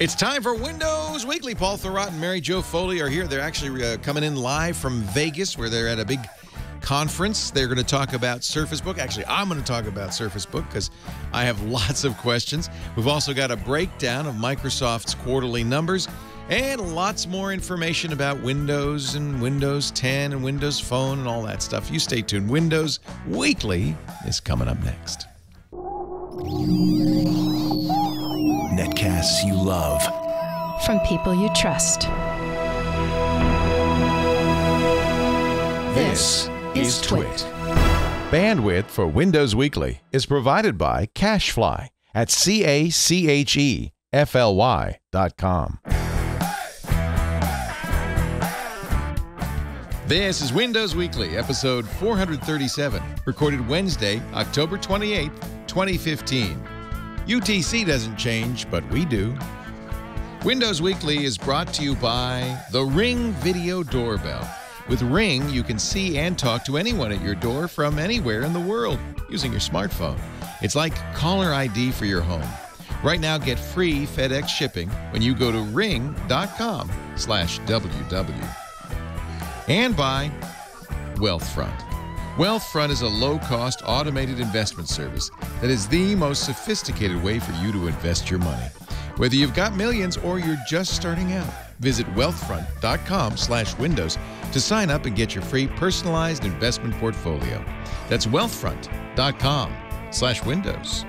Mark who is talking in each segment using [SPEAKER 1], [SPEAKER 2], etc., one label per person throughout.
[SPEAKER 1] It's time for Windows Weekly. Paul Thurrott and Mary Jo Foley are here. They're actually uh, coming in live from Vegas, where they're at a big conference. They're going to talk about Surface Book. Actually, I'm going to talk about Surface Book because I have lots of questions. We've also got a breakdown of Microsoft's quarterly numbers and lots more information about Windows and Windows 10 and Windows Phone and all that stuff. You stay tuned. Windows Weekly is coming up next.
[SPEAKER 2] Netcasts you love.
[SPEAKER 3] From people you trust.
[SPEAKER 2] This is TWiT.
[SPEAKER 1] Bandwidth for Windows Weekly is provided by CacheFly at C A C H E F L Y dot com. This is Windows Weekly, episode 437, recorded Wednesday, October 28th, 2015. UTC doesn't change, but we do. Windows Weekly is brought to you by the Ring Video Doorbell. With Ring, you can see and talk to anyone at your door from anywhere in the world using your smartphone. It's like caller ID for your home. Right now, get free FedEx shipping when you go to ring.com slash WW. And by Wealthfront. Wealthfront is a low-cost automated investment service that is the most sophisticated way for you to invest your money. Whether you've got millions or you're just starting out, visit wealthfront.com slash windows to sign up and get your free personalized investment portfolio. That's wealthfront.com slash windows.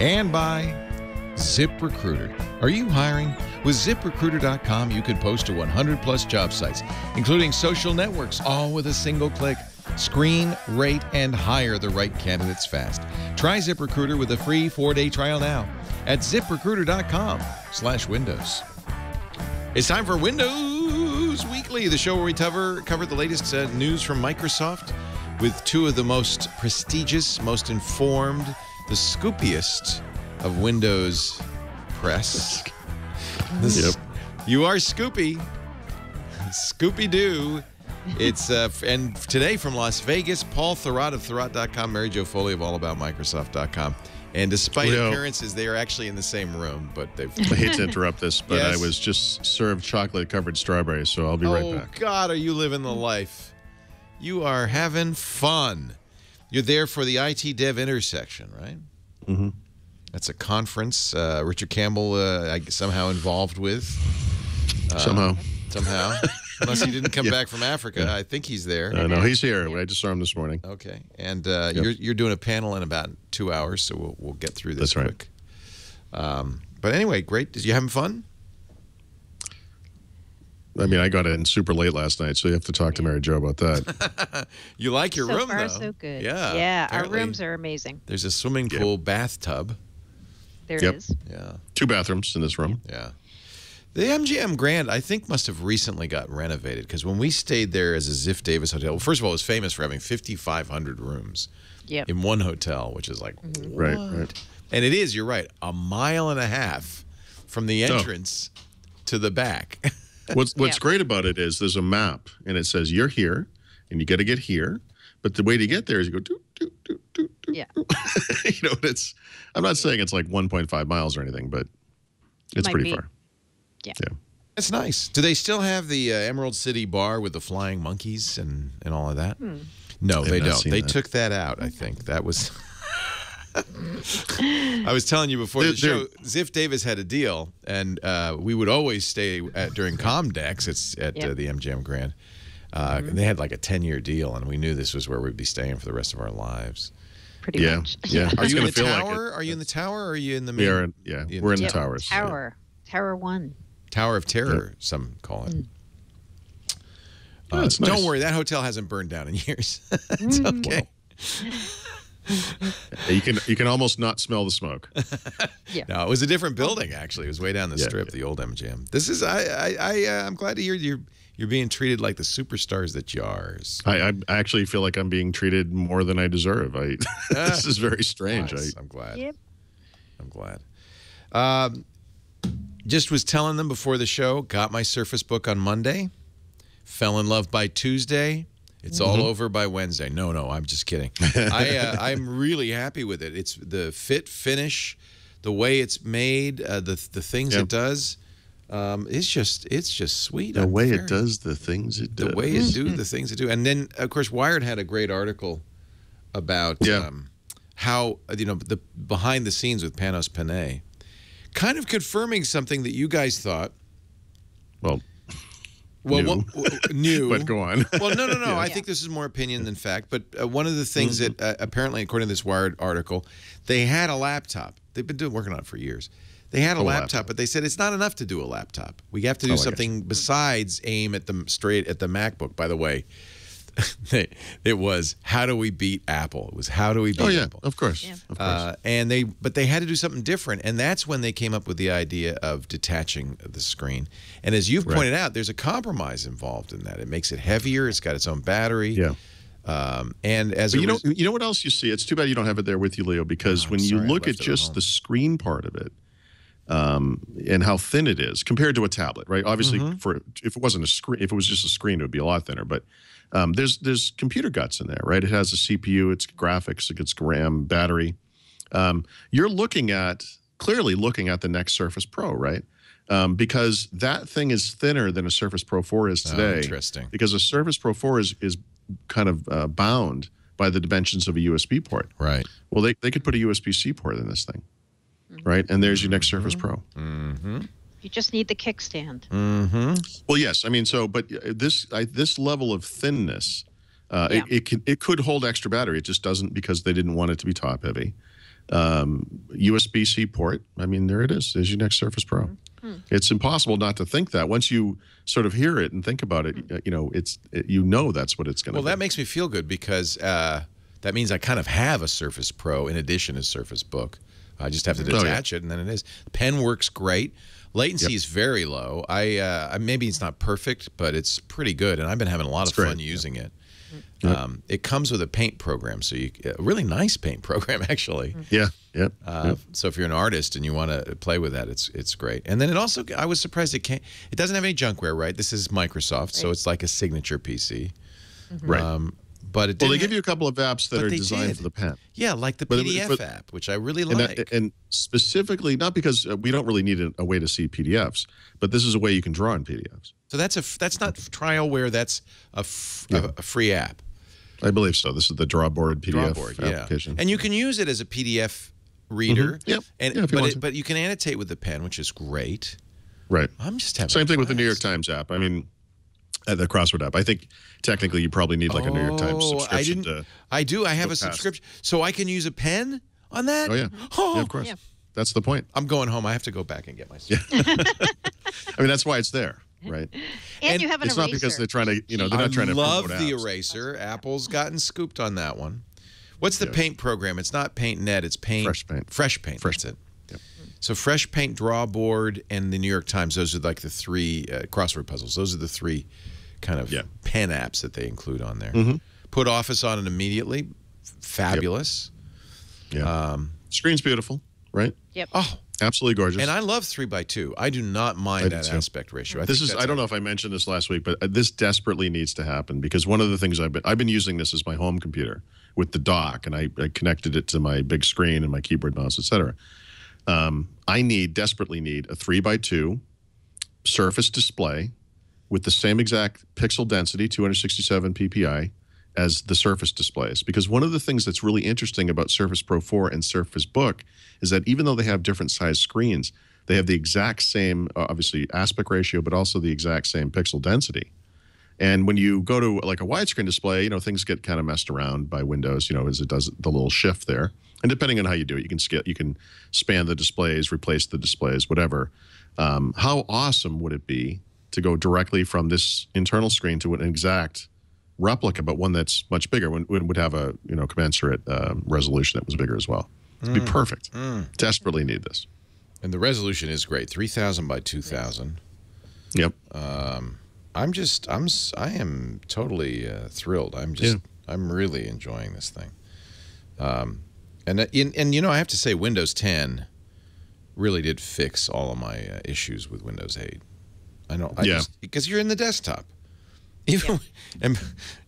[SPEAKER 1] And by ZipRecruiter. Are you hiring? With ziprecruiter.com, you can post to 100 plus job sites, including social networks, all with a single click. Screen, rate, and hire the right candidates fast. Try ZipRecruiter with a free four-day trial now at ziprecruiter.com slash windows. It's time for Windows Weekly, the show where we cover, cover the latest uh, news from Microsoft with two of the most prestigious, most informed, the scoopiest of Windows press. This is- you are Scoopy. Scoopy Doo. It's uh, and today from Las Vegas, Paul Thurrott of Thurrott.com, Mary Jo Foley of AllAboutMicrosoft.com. And despite appearances, they are actually in the same room, but they've.
[SPEAKER 4] I hate to interrupt this, but
[SPEAKER 1] Yes.
[SPEAKER 4] I was just served chocolate covered strawberries, so I'll be right
[SPEAKER 1] oh
[SPEAKER 4] back.
[SPEAKER 1] God, are you living the life? You are having fun. You're there for the IT DevIntersection, right?
[SPEAKER 4] Mm-hmm.
[SPEAKER 1] That's a conference. Uh, Richard Campbell uh, I somehow involved with
[SPEAKER 4] Somehow.
[SPEAKER 1] somehow, unless he didn't come
[SPEAKER 4] Yeah.
[SPEAKER 1] back from Africa. I think he's there.
[SPEAKER 4] Uh, no, he's here. I just saw him this morning.
[SPEAKER 1] Okay, and uh,
[SPEAKER 4] Yep.
[SPEAKER 1] you're you're doing a panel in about two hours, so we'll we'll get through this
[SPEAKER 4] That's right.
[SPEAKER 1] Um, but anyway, great. Did you having fun?
[SPEAKER 4] I mean, I got in super late last night, so you have to talk to Mary Jo about that.
[SPEAKER 1] You like your
[SPEAKER 5] so
[SPEAKER 1] room
[SPEAKER 5] far,
[SPEAKER 1] though?
[SPEAKER 5] so good.
[SPEAKER 1] Yeah.
[SPEAKER 5] Yeah, our rooms are amazing.
[SPEAKER 1] There's a swimming
[SPEAKER 4] Yeah.
[SPEAKER 1] pool, bathtub.
[SPEAKER 5] There
[SPEAKER 4] Yep.
[SPEAKER 5] it is.
[SPEAKER 1] Yeah,
[SPEAKER 4] Two bathrooms in this room.
[SPEAKER 1] yeah. The MGM Grand, I think, must have recently got renovated because when we stayed there as a Ziff Davis hotel, well, first of all, it was famous for having 5,500 rooms
[SPEAKER 5] Yep.
[SPEAKER 1] in one hotel, which is like, mm-hmm.
[SPEAKER 4] Right,
[SPEAKER 1] what?
[SPEAKER 4] right.
[SPEAKER 1] And it is, you're right, a mile and a half from the
[SPEAKER 4] Oh.
[SPEAKER 1] entrance to the back.
[SPEAKER 4] What's What's
[SPEAKER 5] Yeah.
[SPEAKER 4] great about it is there's a map, and it says you're here, and you got to get here. But the way to get there is you go doot doot doot doot doot.
[SPEAKER 5] Yeah.
[SPEAKER 4] you know, it's. I'm not saying it's like 1.5 miles or anything, but it's
[SPEAKER 5] Might
[SPEAKER 4] pretty
[SPEAKER 5] be.
[SPEAKER 4] far.
[SPEAKER 5] Yeah.
[SPEAKER 4] Yeah.
[SPEAKER 1] That's nice. Do they still have the uh, Emerald City bar with the flying monkeys and, and all of that?
[SPEAKER 5] Hmm.
[SPEAKER 1] No, they don't. They
[SPEAKER 4] that.
[SPEAKER 1] took that out, I think. That was. I was telling you before the
[SPEAKER 4] They're-
[SPEAKER 1] show, Ziff Davis had a deal, and uh, we would always stay at, during Comdex it's at uh, the MGM Grand. Uh,
[SPEAKER 4] Mm-hmm.
[SPEAKER 1] and They had like a 10 year deal, and we knew this was where we'd be staying for the rest of our lives.
[SPEAKER 5] Pretty
[SPEAKER 4] Yeah,
[SPEAKER 5] much.
[SPEAKER 4] yeah.
[SPEAKER 1] Are you in the
[SPEAKER 4] feel like
[SPEAKER 1] tower? are you in the tower or are you in the
[SPEAKER 4] We
[SPEAKER 1] main?
[SPEAKER 4] are. In, yeah,
[SPEAKER 1] in
[SPEAKER 4] we're in
[SPEAKER 1] the
[SPEAKER 4] the
[SPEAKER 5] Yep.
[SPEAKER 4] towers. yeah.
[SPEAKER 5] Tower. Tower one.
[SPEAKER 1] Tower of Terror, some call it.
[SPEAKER 4] Yeah,
[SPEAKER 1] Uh,
[SPEAKER 4] it's
[SPEAKER 1] Don't
[SPEAKER 4] nice.
[SPEAKER 1] worry, that hotel hasn't burned down in years. it's
[SPEAKER 5] Mm.
[SPEAKER 1] okay.
[SPEAKER 4] You can you can almost not smell the smoke. yeah.
[SPEAKER 1] No, it was a different building actually. It was way down the
[SPEAKER 4] Yeah,
[SPEAKER 1] strip, the old MGM. This is I I, I uh, I'm glad to hear you're you're being treated like the superstars that you are.
[SPEAKER 4] I, I actually feel like I'm being treated more than I deserve. I this is very strange.
[SPEAKER 1] Nice.
[SPEAKER 4] I,
[SPEAKER 1] I'm glad.
[SPEAKER 5] Yep.
[SPEAKER 1] I'm glad. Um, just was telling them before the show. Got my Surface Book on Monday. Fell in love by Tuesday. It's all
[SPEAKER 4] Mm-hmm.
[SPEAKER 1] over by Wednesday. No, no, I'm just kidding. I uh, I'm really happy with it. It's the fit, finish, the way it's made, uh, the the things
[SPEAKER 4] Yeah.
[SPEAKER 1] it does, um, it's just it's just sweet.
[SPEAKER 4] The
[SPEAKER 1] I'm
[SPEAKER 4] way
[SPEAKER 1] very-
[SPEAKER 4] it does the things it does.
[SPEAKER 1] the way it do the things it do, and then of course Wired had a great article about
[SPEAKER 4] Yeah.
[SPEAKER 1] um, how you know the behind the scenes with Panos Panay, kind of confirming something that you guys thought.
[SPEAKER 4] Well,
[SPEAKER 1] Well,
[SPEAKER 4] New.
[SPEAKER 1] new.
[SPEAKER 4] but go on.
[SPEAKER 1] Well, no, no, no. I think this is more opinion than fact. But uh, one of the things
[SPEAKER 4] Mm-hmm.
[SPEAKER 1] that uh, apparently, according to this Wired article, they had a laptop. They've been doing working on it for years. They had a
[SPEAKER 4] Oh,
[SPEAKER 1] laptop,
[SPEAKER 4] laptop.
[SPEAKER 1] but they said it's not enough to do a laptop. We have to do
[SPEAKER 4] Oh,
[SPEAKER 1] something besides aim at the straight at the MacBook. By the way, it was how do we beat Apple? It was how do we beat
[SPEAKER 4] oh yeah,
[SPEAKER 1] Apple?
[SPEAKER 4] of course,
[SPEAKER 5] Yeah.
[SPEAKER 4] of course.
[SPEAKER 1] Uh, and they, but they had to do something different, and that's when they came up with the idea of detaching the screen. And as you've
[SPEAKER 4] Right.
[SPEAKER 1] pointed out, there's a compromise involved in that. It makes it heavier. It's got its own battery.
[SPEAKER 4] yeah.
[SPEAKER 1] Um, and as
[SPEAKER 4] you know, you know what else you see? It's too bad you don't have it there with you, Leo, because
[SPEAKER 1] Oh,
[SPEAKER 4] when you
[SPEAKER 1] sorry, I
[SPEAKER 4] look at
[SPEAKER 1] it at
[SPEAKER 4] just the screen part of it, um, and how thin it is compared to a tablet, right? Obviously,
[SPEAKER 1] Mm-hmm.
[SPEAKER 4] for if it wasn't a screen, if it was just a screen, it would be a lot thinner. But um, there's there's computer guts in there, right? It has a CPU, it's graphics, it's RAM, battery. Um, you're looking at clearly looking at the next Surface Pro, right? Um, because that thing is thinner than a Surface Pro 4 is
[SPEAKER 1] Oh,
[SPEAKER 4] today
[SPEAKER 1] interesting.
[SPEAKER 4] because a Surface Pro 4 is is kind of uh, bound by the dimensions of a USB port.
[SPEAKER 1] right.
[SPEAKER 4] Well, they, they could put a USB C port in this thing, right? And there's your next Surface Pro.
[SPEAKER 1] Mm-hmm.
[SPEAKER 5] You just need the kickstand.
[SPEAKER 1] Mm-hmm.
[SPEAKER 4] Well, yes, I mean so, but uh, this I, this level of thinness, uh,
[SPEAKER 5] Yeah.
[SPEAKER 4] it, it can it could hold extra battery. It just doesn't because they didn't want it to be top heavy. Um, USB C port. I mean, there it is. There's your next Surface Pro.
[SPEAKER 5] Hmm.
[SPEAKER 4] It's impossible not to think that once you sort of hear it and think about it. uh, You know, it's it, you know that's what it's going to.
[SPEAKER 1] Well, that makes me feel good because uh, that means I kind of have a Surface Pro in addition to Surface Book. I just have to
[SPEAKER 4] Oh, yeah.
[SPEAKER 1] detach it, and then it is. Pen works great. Latency is very low. I uh, maybe it's not perfect, but it's pretty good, and I've been having a lot
[SPEAKER 4] It's
[SPEAKER 1] of fun
[SPEAKER 4] great, yeah.
[SPEAKER 1] using it. Um, it comes with a paint program, so you a really nice paint program actually.
[SPEAKER 4] Yeah, yeah.
[SPEAKER 1] Uh, So if you're an artist and you want to play with that, it's it's great. And then it also, I was surprised it can't. It doesn't have any junkware, right? This is Microsoft, so it's like a signature PC.
[SPEAKER 4] right.
[SPEAKER 1] Um, but it
[SPEAKER 4] well, they give you a couple of apps that are designed
[SPEAKER 1] did.
[SPEAKER 4] for the pen.
[SPEAKER 1] yeah, like the
[SPEAKER 4] but
[SPEAKER 1] PDF
[SPEAKER 4] but-
[SPEAKER 1] app, which I really
[SPEAKER 4] And,
[SPEAKER 1] like.
[SPEAKER 4] that, and specifically, not because uh, we don't really need a, a way to see PDFs, but this is a way you can draw in PDFs.
[SPEAKER 1] so that's a that's not trialware. That's a, f- a-
[SPEAKER 4] Yeah.
[SPEAKER 1] a free app,
[SPEAKER 4] I believe so. This is the Drawboard PDF
[SPEAKER 1] Drawboard, yeah.
[SPEAKER 4] application.
[SPEAKER 1] And you can use it as a PDF reader.
[SPEAKER 4] Mhm. Yep.
[SPEAKER 1] And
[SPEAKER 4] Yeah,
[SPEAKER 1] but it, but you can annotate with the pen, which is great.
[SPEAKER 4] right.
[SPEAKER 1] I'm just having
[SPEAKER 4] Same thing with the New York. Times app. I mean, uh, the Crossword app. I think technically you probably need like a New York Times
[SPEAKER 1] Oh, I
[SPEAKER 4] subscription
[SPEAKER 1] didn't-
[SPEAKER 4] to.
[SPEAKER 1] I do. I have
[SPEAKER 4] go
[SPEAKER 1] a
[SPEAKER 4] past.
[SPEAKER 1] subscription, so I can use a pen on that.
[SPEAKER 4] Oh yeah,
[SPEAKER 1] Oh,
[SPEAKER 4] yeah, of course.
[SPEAKER 5] Yeah.
[SPEAKER 4] That's the point.
[SPEAKER 1] I'm going home. I have to go back and get my.
[SPEAKER 4] Yeah. I mean, that's why it's there, right?
[SPEAKER 5] And,
[SPEAKER 1] And
[SPEAKER 5] you have an
[SPEAKER 4] It's not because they're trying to, you know, they're
[SPEAKER 1] I
[SPEAKER 4] not trying to
[SPEAKER 1] I
[SPEAKER 4] love
[SPEAKER 1] the
[SPEAKER 4] apps.
[SPEAKER 1] eraser. Apple's gotten scooped on that one. What's the
[SPEAKER 4] Yeah.
[SPEAKER 1] paint program? It's not Paint.NET. It's Paint
[SPEAKER 4] Fresh Paint.
[SPEAKER 1] Fresh Paint.
[SPEAKER 4] Fresh
[SPEAKER 1] that's it.
[SPEAKER 4] Yep.
[SPEAKER 1] So Fresh Paint, Drawboard, and the New York Times. Those are like the three uh, crossword puzzles. Those are the three kind of
[SPEAKER 4] Yeah.
[SPEAKER 1] pen apps that they include on there.
[SPEAKER 4] Mhm.
[SPEAKER 1] Put Office on it immediately. F- Fabulous.
[SPEAKER 4] Yeah.
[SPEAKER 1] Um,
[SPEAKER 4] Screen's beautiful, right? Yep.
[SPEAKER 1] Oh,
[SPEAKER 4] Absolutely gorgeous.
[SPEAKER 1] and I love three by two. I do not mind
[SPEAKER 4] do
[SPEAKER 1] that
[SPEAKER 4] too.
[SPEAKER 1] aspect ratio. I
[SPEAKER 4] this is I don't know if I mentioned this last week, but uh, this desperately needs to happen because one of the things I've been I've been using this as my home computer with the dock, and I, I connected it to my big screen and my keyboard, mouse, etc. Um, I need desperately need a three by two Surface display with the same exact pixel density, 267 ppi, as the Surface displays. Because one of the things that's really interesting about Surface Pro 4 and Surface Book is that even though they have different size screens, they have the exact same, uh, obviously, aspect ratio, but also the exact same pixel density. And when you go to like a widescreen display, you know, things get kind of messed around by Windows, you know, as it does the little shift there. And depending on how you do it, you can scale, you can span the displays, replace the displays, whatever. Um, how awesome would it be to go directly from this internal screen to an exact replica, but one that's much bigger, would, would have a you know commensurate um, resolution that was bigger as well. It'd be perfect. Desperately need this.
[SPEAKER 1] And the resolution is great, three thousand by two thousand.
[SPEAKER 4] Yep.
[SPEAKER 1] I'm just I'm I am totally uh, thrilled. I'm just I'm really enjoying this thing. Um, and uh, in, and you know I have to say Windows 10 really did fix all of my uh, issues with Windows 8. I know I
[SPEAKER 4] Yeah.
[SPEAKER 1] because you're in the desktop. Even and,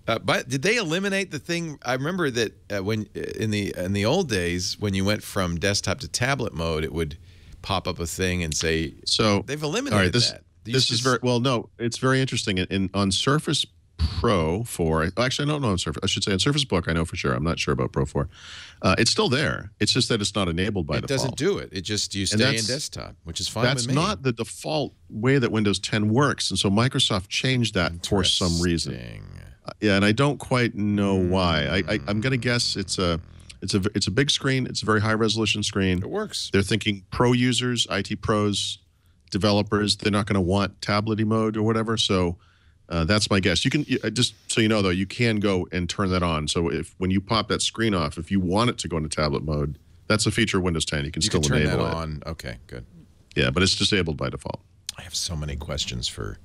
[SPEAKER 1] uh, but did they eliminate the thing? I remember that uh, when in the in the old days when you went from desktop to tablet mode, it would pop up a thing and say
[SPEAKER 4] So
[SPEAKER 1] they've eliminated
[SPEAKER 4] all right, this
[SPEAKER 1] that. They
[SPEAKER 4] this
[SPEAKER 1] used
[SPEAKER 4] is very well. No, it's very interesting. In, in on Surface Pro four, actually, I don't know on Surface. I should say on Surface Book. I know for sure. I'm not sure about Pro four. Uh, it's still there. It's just that it's not enabled by
[SPEAKER 1] It
[SPEAKER 4] default.
[SPEAKER 1] doesn't do it. It just you stay in desktop, which is fine
[SPEAKER 4] That's not the default way that Windows 10 works, and so Microsoft changed that for some reason. Uh, Yeah, and I don't quite know why. I, I I'm gonna guess it's a it's a it's a big screen. It's a very high resolution screen.
[SPEAKER 1] It works.
[SPEAKER 4] They're thinking pro users, IT pros, developers. They're not going to want tablet mode or whatever. So uh, that's my guess. You can you- uh, just so you know though, you can go and turn that on. So if when you pop that screen off, if you want it to go into tablet mode, that's a feature of Windows 10. You can
[SPEAKER 1] You
[SPEAKER 4] still
[SPEAKER 1] can turn that
[SPEAKER 4] enable it.
[SPEAKER 1] on. Okay, good.
[SPEAKER 4] Yeah, but it's disabled by default.
[SPEAKER 1] I have so many questions for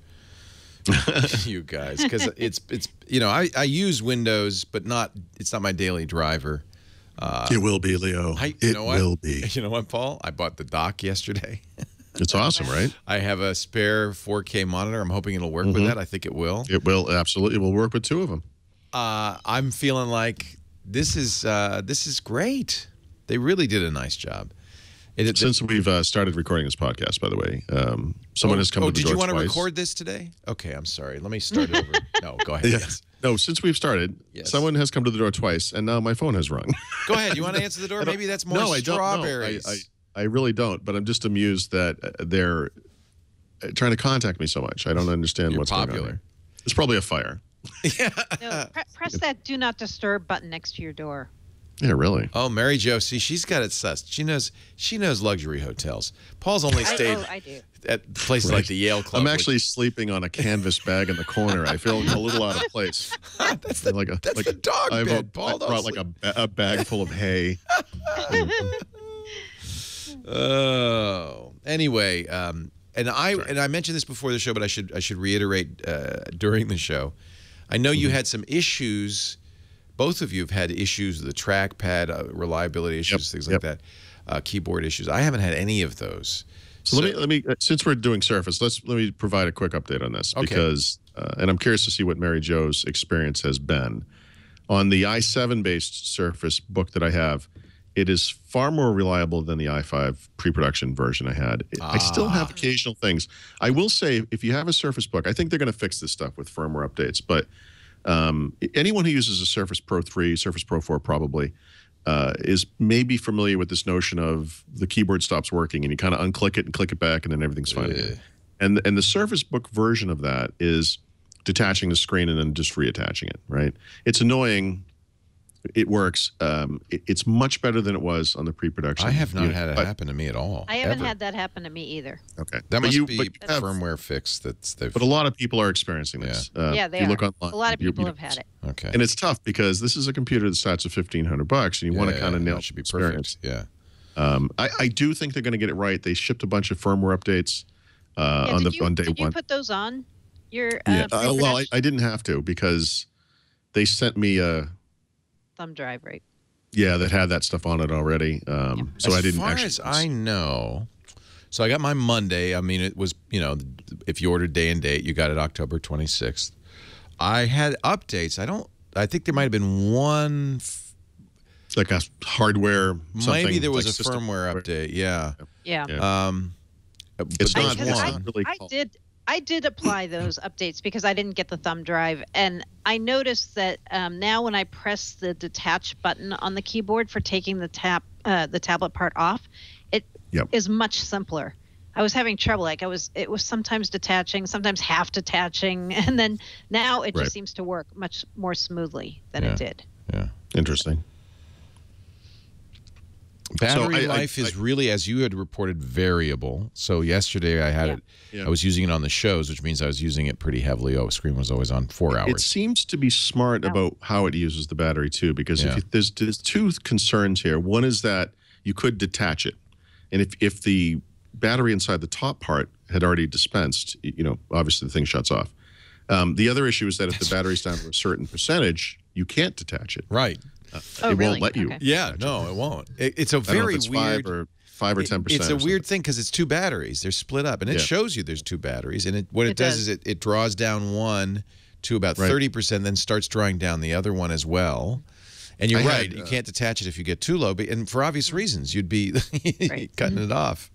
[SPEAKER 1] you guys because it's it's you know I, I use Windows, but not it's not my daily driver.
[SPEAKER 4] Uh, it will be, Leo.
[SPEAKER 1] I, you know what? You know what, Paul? I bought the dock yesterday.
[SPEAKER 4] It's awesome, right?
[SPEAKER 1] I have a spare 4K monitor. I'm hoping it'll work
[SPEAKER 4] Mm-hmm.
[SPEAKER 1] with that. I think it will.
[SPEAKER 4] It will absolutely. It will work with two of them.
[SPEAKER 1] Uh, I'm feeling like this is uh, this is great. They really did a nice job. It, it-
[SPEAKER 4] Since we've uh, started recording this podcast, by the way, um, someone
[SPEAKER 1] oh,
[SPEAKER 4] has come
[SPEAKER 1] oh,
[SPEAKER 4] to the
[SPEAKER 1] did
[SPEAKER 4] door
[SPEAKER 1] you want to record this today? Okay, I'm sorry. Let me start over. No, go ahead.
[SPEAKER 4] Yeah.
[SPEAKER 1] Yes.
[SPEAKER 4] No, since we've started,
[SPEAKER 1] Yes.
[SPEAKER 4] someone has come to the door twice, and now my phone has rung.
[SPEAKER 1] Go ahead. You want to answer the door? Maybe that's more
[SPEAKER 4] no, I don't. No, I,
[SPEAKER 1] strawberries.
[SPEAKER 4] I, I really don't. But I'm just amused that uh, they're uh, trying to contact me so much. I don't understand
[SPEAKER 1] You're
[SPEAKER 4] what's going
[SPEAKER 1] popular.
[SPEAKER 4] on. It's probably a fire.
[SPEAKER 5] No, pre- press that do not disturb button next to your door.
[SPEAKER 4] Yeah, really.
[SPEAKER 1] Oh, Mary Jo, see, she's got it sussed. She knows she knows luxury hotels. Paul's only
[SPEAKER 5] I,
[SPEAKER 1] stayed
[SPEAKER 5] oh, I do.
[SPEAKER 1] at places like the Yale Club.
[SPEAKER 4] I'm
[SPEAKER 1] which-
[SPEAKER 4] actually sleeping on a canvas bag in the corner. I feel a little out of place.
[SPEAKER 1] that's the
[SPEAKER 4] like a
[SPEAKER 1] that's
[SPEAKER 4] like
[SPEAKER 1] the dog
[SPEAKER 4] I've
[SPEAKER 1] bed.
[SPEAKER 4] a,
[SPEAKER 1] Paul,
[SPEAKER 4] I
[SPEAKER 1] don't
[SPEAKER 4] brought like a, a bag full of hay.
[SPEAKER 1] Oh, anyway, um, and I and I mentioned this before the show, but I should I should reiterate uh, during the show. I know
[SPEAKER 4] Mm-hmm.
[SPEAKER 1] you had some issues. Both of you have had issues with the trackpad uh, reliability issues, things like
[SPEAKER 4] yep.
[SPEAKER 1] that, uh, keyboard issues. I haven't had any of those.
[SPEAKER 4] So, let me let me uh, since we're doing Surface, let's let me provide a quick update on this
[SPEAKER 1] Okay.
[SPEAKER 4] because, uh, and I'm curious to see what Mary Jo's experience has been on the i7 based Surface book that I have. It is far more reliable than the i5 pre-production version I had. I still
[SPEAKER 1] Ah.
[SPEAKER 4] have occasional things. I will say, if you have a Surface book, I think they're going to fix this stuff with firmware updates. But um, anyone who uses a Surface Pro 3, Surface Pro 4, probably uh, is maybe familiar with this notion of the keyboard stops working and you kind of unclick it and click it back and then everything's fine. And and the Surface Book version of that is detaching the screen and then just reattaching it. Right? It's annoying. It works. Um, it- it's much better than it was on the pre-production.
[SPEAKER 1] I have not
[SPEAKER 4] unit,
[SPEAKER 1] had it happen to me at all.
[SPEAKER 5] I haven't
[SPEAKER 1] ever.
[SPEAKER 5] had that happen to me either.
[SPEAKER 4] Okay,
[SPEAKER 1] That
[SPEAKER 4] But
[SPEAKER 1] must
[SPEAKER 4] you-
[SPEAKER 1] be
[SPEAKER 4] but have-
[SPEAKER 1] firmware fix that's they've.
[SPEAKER 4] But a lot of people are experiencing this. Uh,
[SPEAKER 5] yeah, they
[SPEAKER 4] you
[SPEAKER 5] are.
[SPEAKER 4] look online,
[SPEAKER 5] a lot of
[SPEAKER 4] you-
[SPEAKER 5] people
[SPEAKER 4] you-
[SPEAKER 5] have had it.
[SPEAKER 1] okay.
[SPEAKER 4] And it's tough because this is a computer that starts at fifteen hundred bucks, and you want to
[SPEAKER 1] Yeah,
[SPEAKER 4] kind of nail
[SPEAKER 1] that should be
[SPEAKER 4] the experience.
[SPEAKER 1] perfect. Yeah.
[SPEAKER 4] Um, I, I do think they're going to get it right. They shipped a bunch of firmware updates uh,
[SPEAKER 5] Yeah,
[SPEAKER 4] on the
[SPEAKER 5] you,
[SPEAKER 4] on day
[SPEAKER 5] did
[SPEAKER 4] one.
[SPEAKER 5] you put those on? Your uh,
[SPEAKER 4] yeah, uh, well, I, I didn't have to because they sent me a
[SPEAKER 5] thumb drive, right?
[SPEAKER 4] yeah that had that stuff on it already. Um, so
[SPEAKER 1] as
[SPEAKER 4] I didn't As
[SPEAKER 1] far
[SPEAKER 4] actually.
[SPEAKER 1] as I know, so I got my Monday. I mean, it was you know, if you ordered day and date, you got it October 26th. I had updates. I don't. I think there might have been one. f-
[SPEAKER 4] like a hardware. Something,
[SPEAKER 1] Maybe there was
[SPEAKER 4] like
[SPEAKER 1] a firmware update. Yeah.
[SPEAKER 5] Yeah.
[SPEAKER 4] Yeah.
[SPEAKER 1] Um,
[SPEAKER 4] It's
[SPEAKER 1] but
[SPEAKER 5] I,
[SPEAKER 4] not one.
[SPEAKER 5] I,
[SPEAKER 4] really
[SPEAKER 5] I did I did apply those updates because I didn't get the thumb drive, and I noticed that um, now when I press the detach button on the keyboard for taking the tap uh, the tablet part off, it is
[SPEAKER 4] Yep.
[SPEAKER 5] much simpler. I was having trouble. Like I was, it was sometimes detaching, sometimes half detaching, and then now it
[SPEAKER 4] Right.
[SPEAKER 5] just seems to work much more smoothly than
[SPEAKER 1] Yeah.
[SPEAKER 5] it did.
[SPEAKER 1] yeah.
[SPEAKER 4] Interesting.
[SPEAKER 1] Battery
[SPEAKER 4] I- I-
[SPEAKER 1] life is
[SPEAKER 4] I-
[SPEAKER 1] really, as you had reported, variable. So yesterday I had
[SPEAKER 5] Yeah.
[SPEAKER 1] it.
[SPEAKER 4] Yeah.
[SPEAKER 1] I was using it on the shows, which means I was using it pretty heavily. Oh, screen was always on four hours.
[SPEAKER 4] It seems to be smart
[SPEAKER 5] Yeah.
[SPEAKER 4] about how it uses the battery too, because
[SPEAKER 1] Yeah.
[SPEAKER 4] if you, there's there's two concerns here. One is that you could detach it, and if if the battery inside the top part had already dispensed, you know, obviously the thing shuts off. Um, the other issue is that if the battery's down to a certain percentage, you can't detach it.
[SPEAKER 1] right.
[SPEAKER 5] Oh,
[SPEAKER 4] it
[SPEAKER 5] really?
[SPEAKER 4] won't let you.
[SPEAKER 5] Okay.
[SPEAKER 1] Yeah. No, it won't. It, it's a
[SPEAKER 4] I don't know
[SPEAKER 1] very
[SPEAKER 4] if it's
[SPEAKER 1] weird.
[SPEAKER 4] five or five or ten percent.
[SPEAKER 1] It's a weird thing because it's two batteries. They're split up, and it
[SPEAKER 4] Yeah.
[SPEAKER 1] shows you there's two batteries. And it, what it,
[SPEAKER 5] It
[SPEAKER 1] does,
[SPEAKER 5] does.
[SPEAKER 1] is it, it draws down one to about
[SPEAKER 4] Right.
[SPEAKER 1] 30%, then starts drawing down the other one as well. And you're
[SPEAKER 4] I had,
[SPEAKER 1] right, you
[SPEAKER 4] uh,
[SPEAKER 1] can't detach it if you get too low, but, and for obvious reasons, you'd be
[SPEAKER 5] Right.
[SPEAKER 1] cutting it off.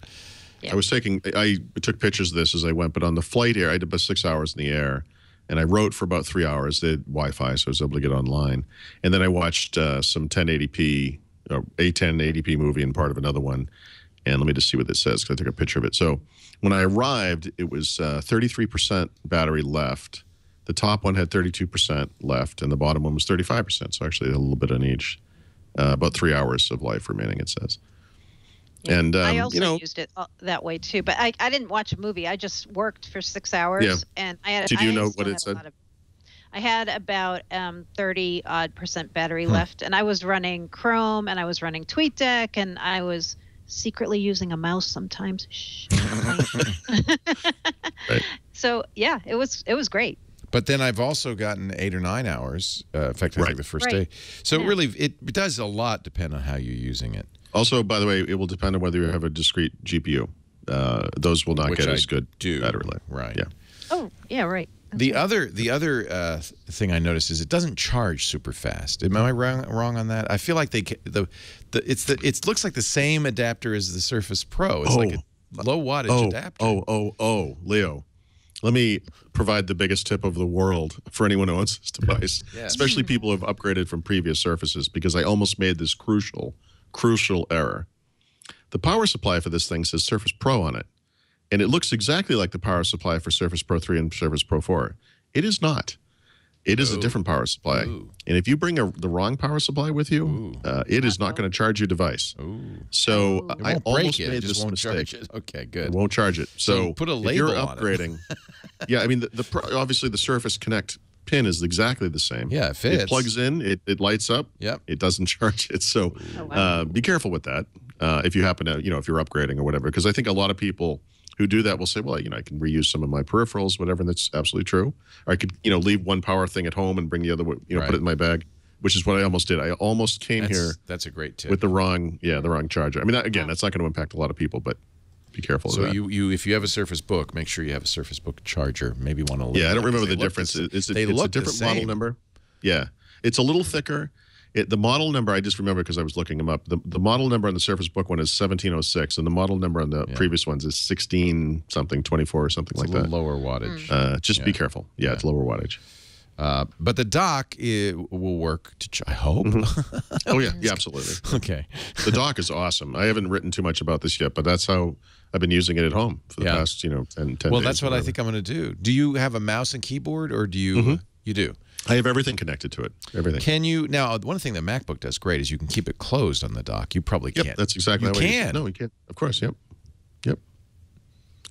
[SPEAKER 4] I was taking, I took pictures of this as I went, but on the flight here, I did about six hours in the air, and I wrote for about three hours. They had Wi-Fi, so I was able to get online, and then I watched uh, some 1080p, or a 1080p movie and part of another one. And let me just see what this says because I took a picture of it. So when I arrived, it was uh, 33% battery left. The top one had 32% left, and the bottom one was 35%. So actually, a little bit on each. Uh, about three hours of life remaining, it says. And um,
[SPEAKER 5] I also
[SPEAKER 4] you know,
[SPEAKER 5] used it uh, that way too, but I, I didn't watch a movie. I just worked for six hours,
[SPEAKER 4] Yeah.
[SPEAKER 5] and I had.
[SPEAKER 4] Did you
[SPEAKER 5] I
[SPEAKER 4] know what it said?
[SPEAKER 5] of- I had about um, thirty odd percent battery left, and I was running Chrome, and I was running TweetDeck, and I was secretly using a mouse sometimes. Shh.
[SPEAKER 4] Right.
[SPEAKER 5] So yeah, it was it was great.
[SPEAKER 1] But then I've also gotten eight or nine hours. Uh, in fact, I
[SPEAKER 4] Right.
[SPEAKER 1] think the first
[SPEAKER 5] Right.
[SPEAKER 1] day. So
[SPEAKER 5] Yeah.
[SPEAKER 1] really, it does a lot depend on how you're using it.
[SPEAKER 4] Also, by the way, it will depend on whether you have a discrete GPU. Uh, those will not
[SPEAKER 1] Which
[SPEAKER 4] get
[SPEAKER 1] I
[SPEAKER 4] as good
[SPEAKER 1] do.
[SPEAKER 4] battery life.
[SPEAKER 1] Right.
[SPEAKER 4] Yeah.
[SPEAKER 5] Oh yeah, right.
[SPEAKER 1] The other the other uh, thing I noticed is it doesn't charge super fast. Am I wrong, wrong on that? I feel like they the the it's the it looks like the same adapter as the Surface Pro. It's like a low wattage
[SPEAKER 4] Oh,
[SPEAKER 1] adapter.
[SPEAKER 4] oh, oh, oh, Leo. Let me provide the biggest tip of the world for anyone who owns this device,
[SPEAKER 1] Yes.
[SPEAKER 4] especially people who have upgraded from previous Surfaces, because I almost made this crucial, crucial error. The power supply for this thing says Surface Pro on it, and it looks exactly like the power supply for Surface Pro 3 and Surface Pro 4. It is not. It is a different power supply.
[SPEAKER 1] Ooh.
[SPEAKER 4] And if you bring a, the wrong power supply with you, uh, it is not going to charge your device.
[SPEAKER 1] Ooh.
[SPEAKER 4] So
[SPEAKER 5] It
[SPEAKER 1] It
[SPEAKER 4] I almost
[SPEAKER 1] break it.
[SPEAKER 4] made
[SPEAKER 1] It just
[SPEAKER 4] this
[SPEAKER 1] won't
[SPEAKER 4] mistake.
[SPEAKER 1] charge it. Okay,
[SPEAKER 4] It
[SPEAKER 1] good.
[SPEAKER 4] won't charge it. So,
[SPEAKER 1] So put a
[SPEAKER 4] if you're
[SPEAKER 1] label on it.
[SPEAKER 4] upgrading, yeah, I mean, the, the pro- obviously the Surface Connect pin is exactly the same.
[SPEAKER 1] Yeah, it fits.
[SPEAKER 4] It plugs in, it, it lights up.
[SPEAKER 1] Yep.
[SPEAKER 4] It doesn't charge it. So
[SPEAKER 5] Oh, wow.
[SPEAKER 4] uh, be careful with that uh, if you happen to, you know, if you're upgrading or whatever. Because I think a lot of people who do that will say, well, you know, I can reuse some of my peripherals, whatever. And that's absolutely true. Or I could, you know, leave one power thing at home and bring the other, one, you know,
[SPEAKER 1] Right.
[SPEAKER 4] put it in my bag, which is what I almost did. I almost came
[SPEAKER 1] That's,
[SPEAKER 4] here
[SPEAKER 1] that's a great tip.
[SPEAKER 4] with the wrong, yeah, the wrong charger. I mean, that, again, that's not going to impact a lot of people, but be careful
[SPEAKER 1] so you, you if you have a Surface Book, make sure you have a Surface Book charger. Maybe one of
[SPEAKER 4] Yeah, I don't remember the difference. It's,
[SPEAKER 1] they
[SPEAKER 4] it's a
[SPEAKER 1] look the
[SPEAKER 4] different model number. Yeah, it's a little thicker. It, the model number I just remember because I was looking them up. The, the model number on the Surface Book one is 1706, and the model number on the previous ones is 16 something, 24 or something
[SPEAKER 1] It's
[SPEAKER 4] like
[SPEAKER 1] a
[SPEAKER 4] that.
[SPEAKER 1] lower wattage.
[SPEAKER 4] Uh, just be
[SPEAKER 1] Yeah.
[SPEAKER 4] careful. Yeah, it's lower wattage.
[SPEAKER 1] Uh, but the dock i will work. To ch- I hope.
[SPEAKER 4] Oh yeah, yeah, absolutely.
[SPEAKER 1] okay.
[SPEAKER 4] The dock is awesome. I haven't written too much about this yet, but that's how I've been using it at home for the
[SPEAKER 1] Yeah.
[SPEAKER 4] past, you know, 10, 10
[SPEAKER 1] Well, that's what I think I'm going to do. Do you have a mouse and keyboard, or do you?
[SPEAKER 4] Mm-hmm.
[SPEAKER 1] You do.
[SPEAKER 4] I have everything connected to it. Everything.
[SPEAKER 1] Can you now? One thing that MacBook does great is you can keep it closed on the dock. You probably
[SPEAKER 4] Yep,
[SPEAKER 1] can't.
[SPEAKER 4] that's exactly
[SPEAKER 1] You
[SPEAKER 4] how I use
[SPEAKER 1] can.
[SPEAKER 4] No, you can't. Of course, yep. Yep.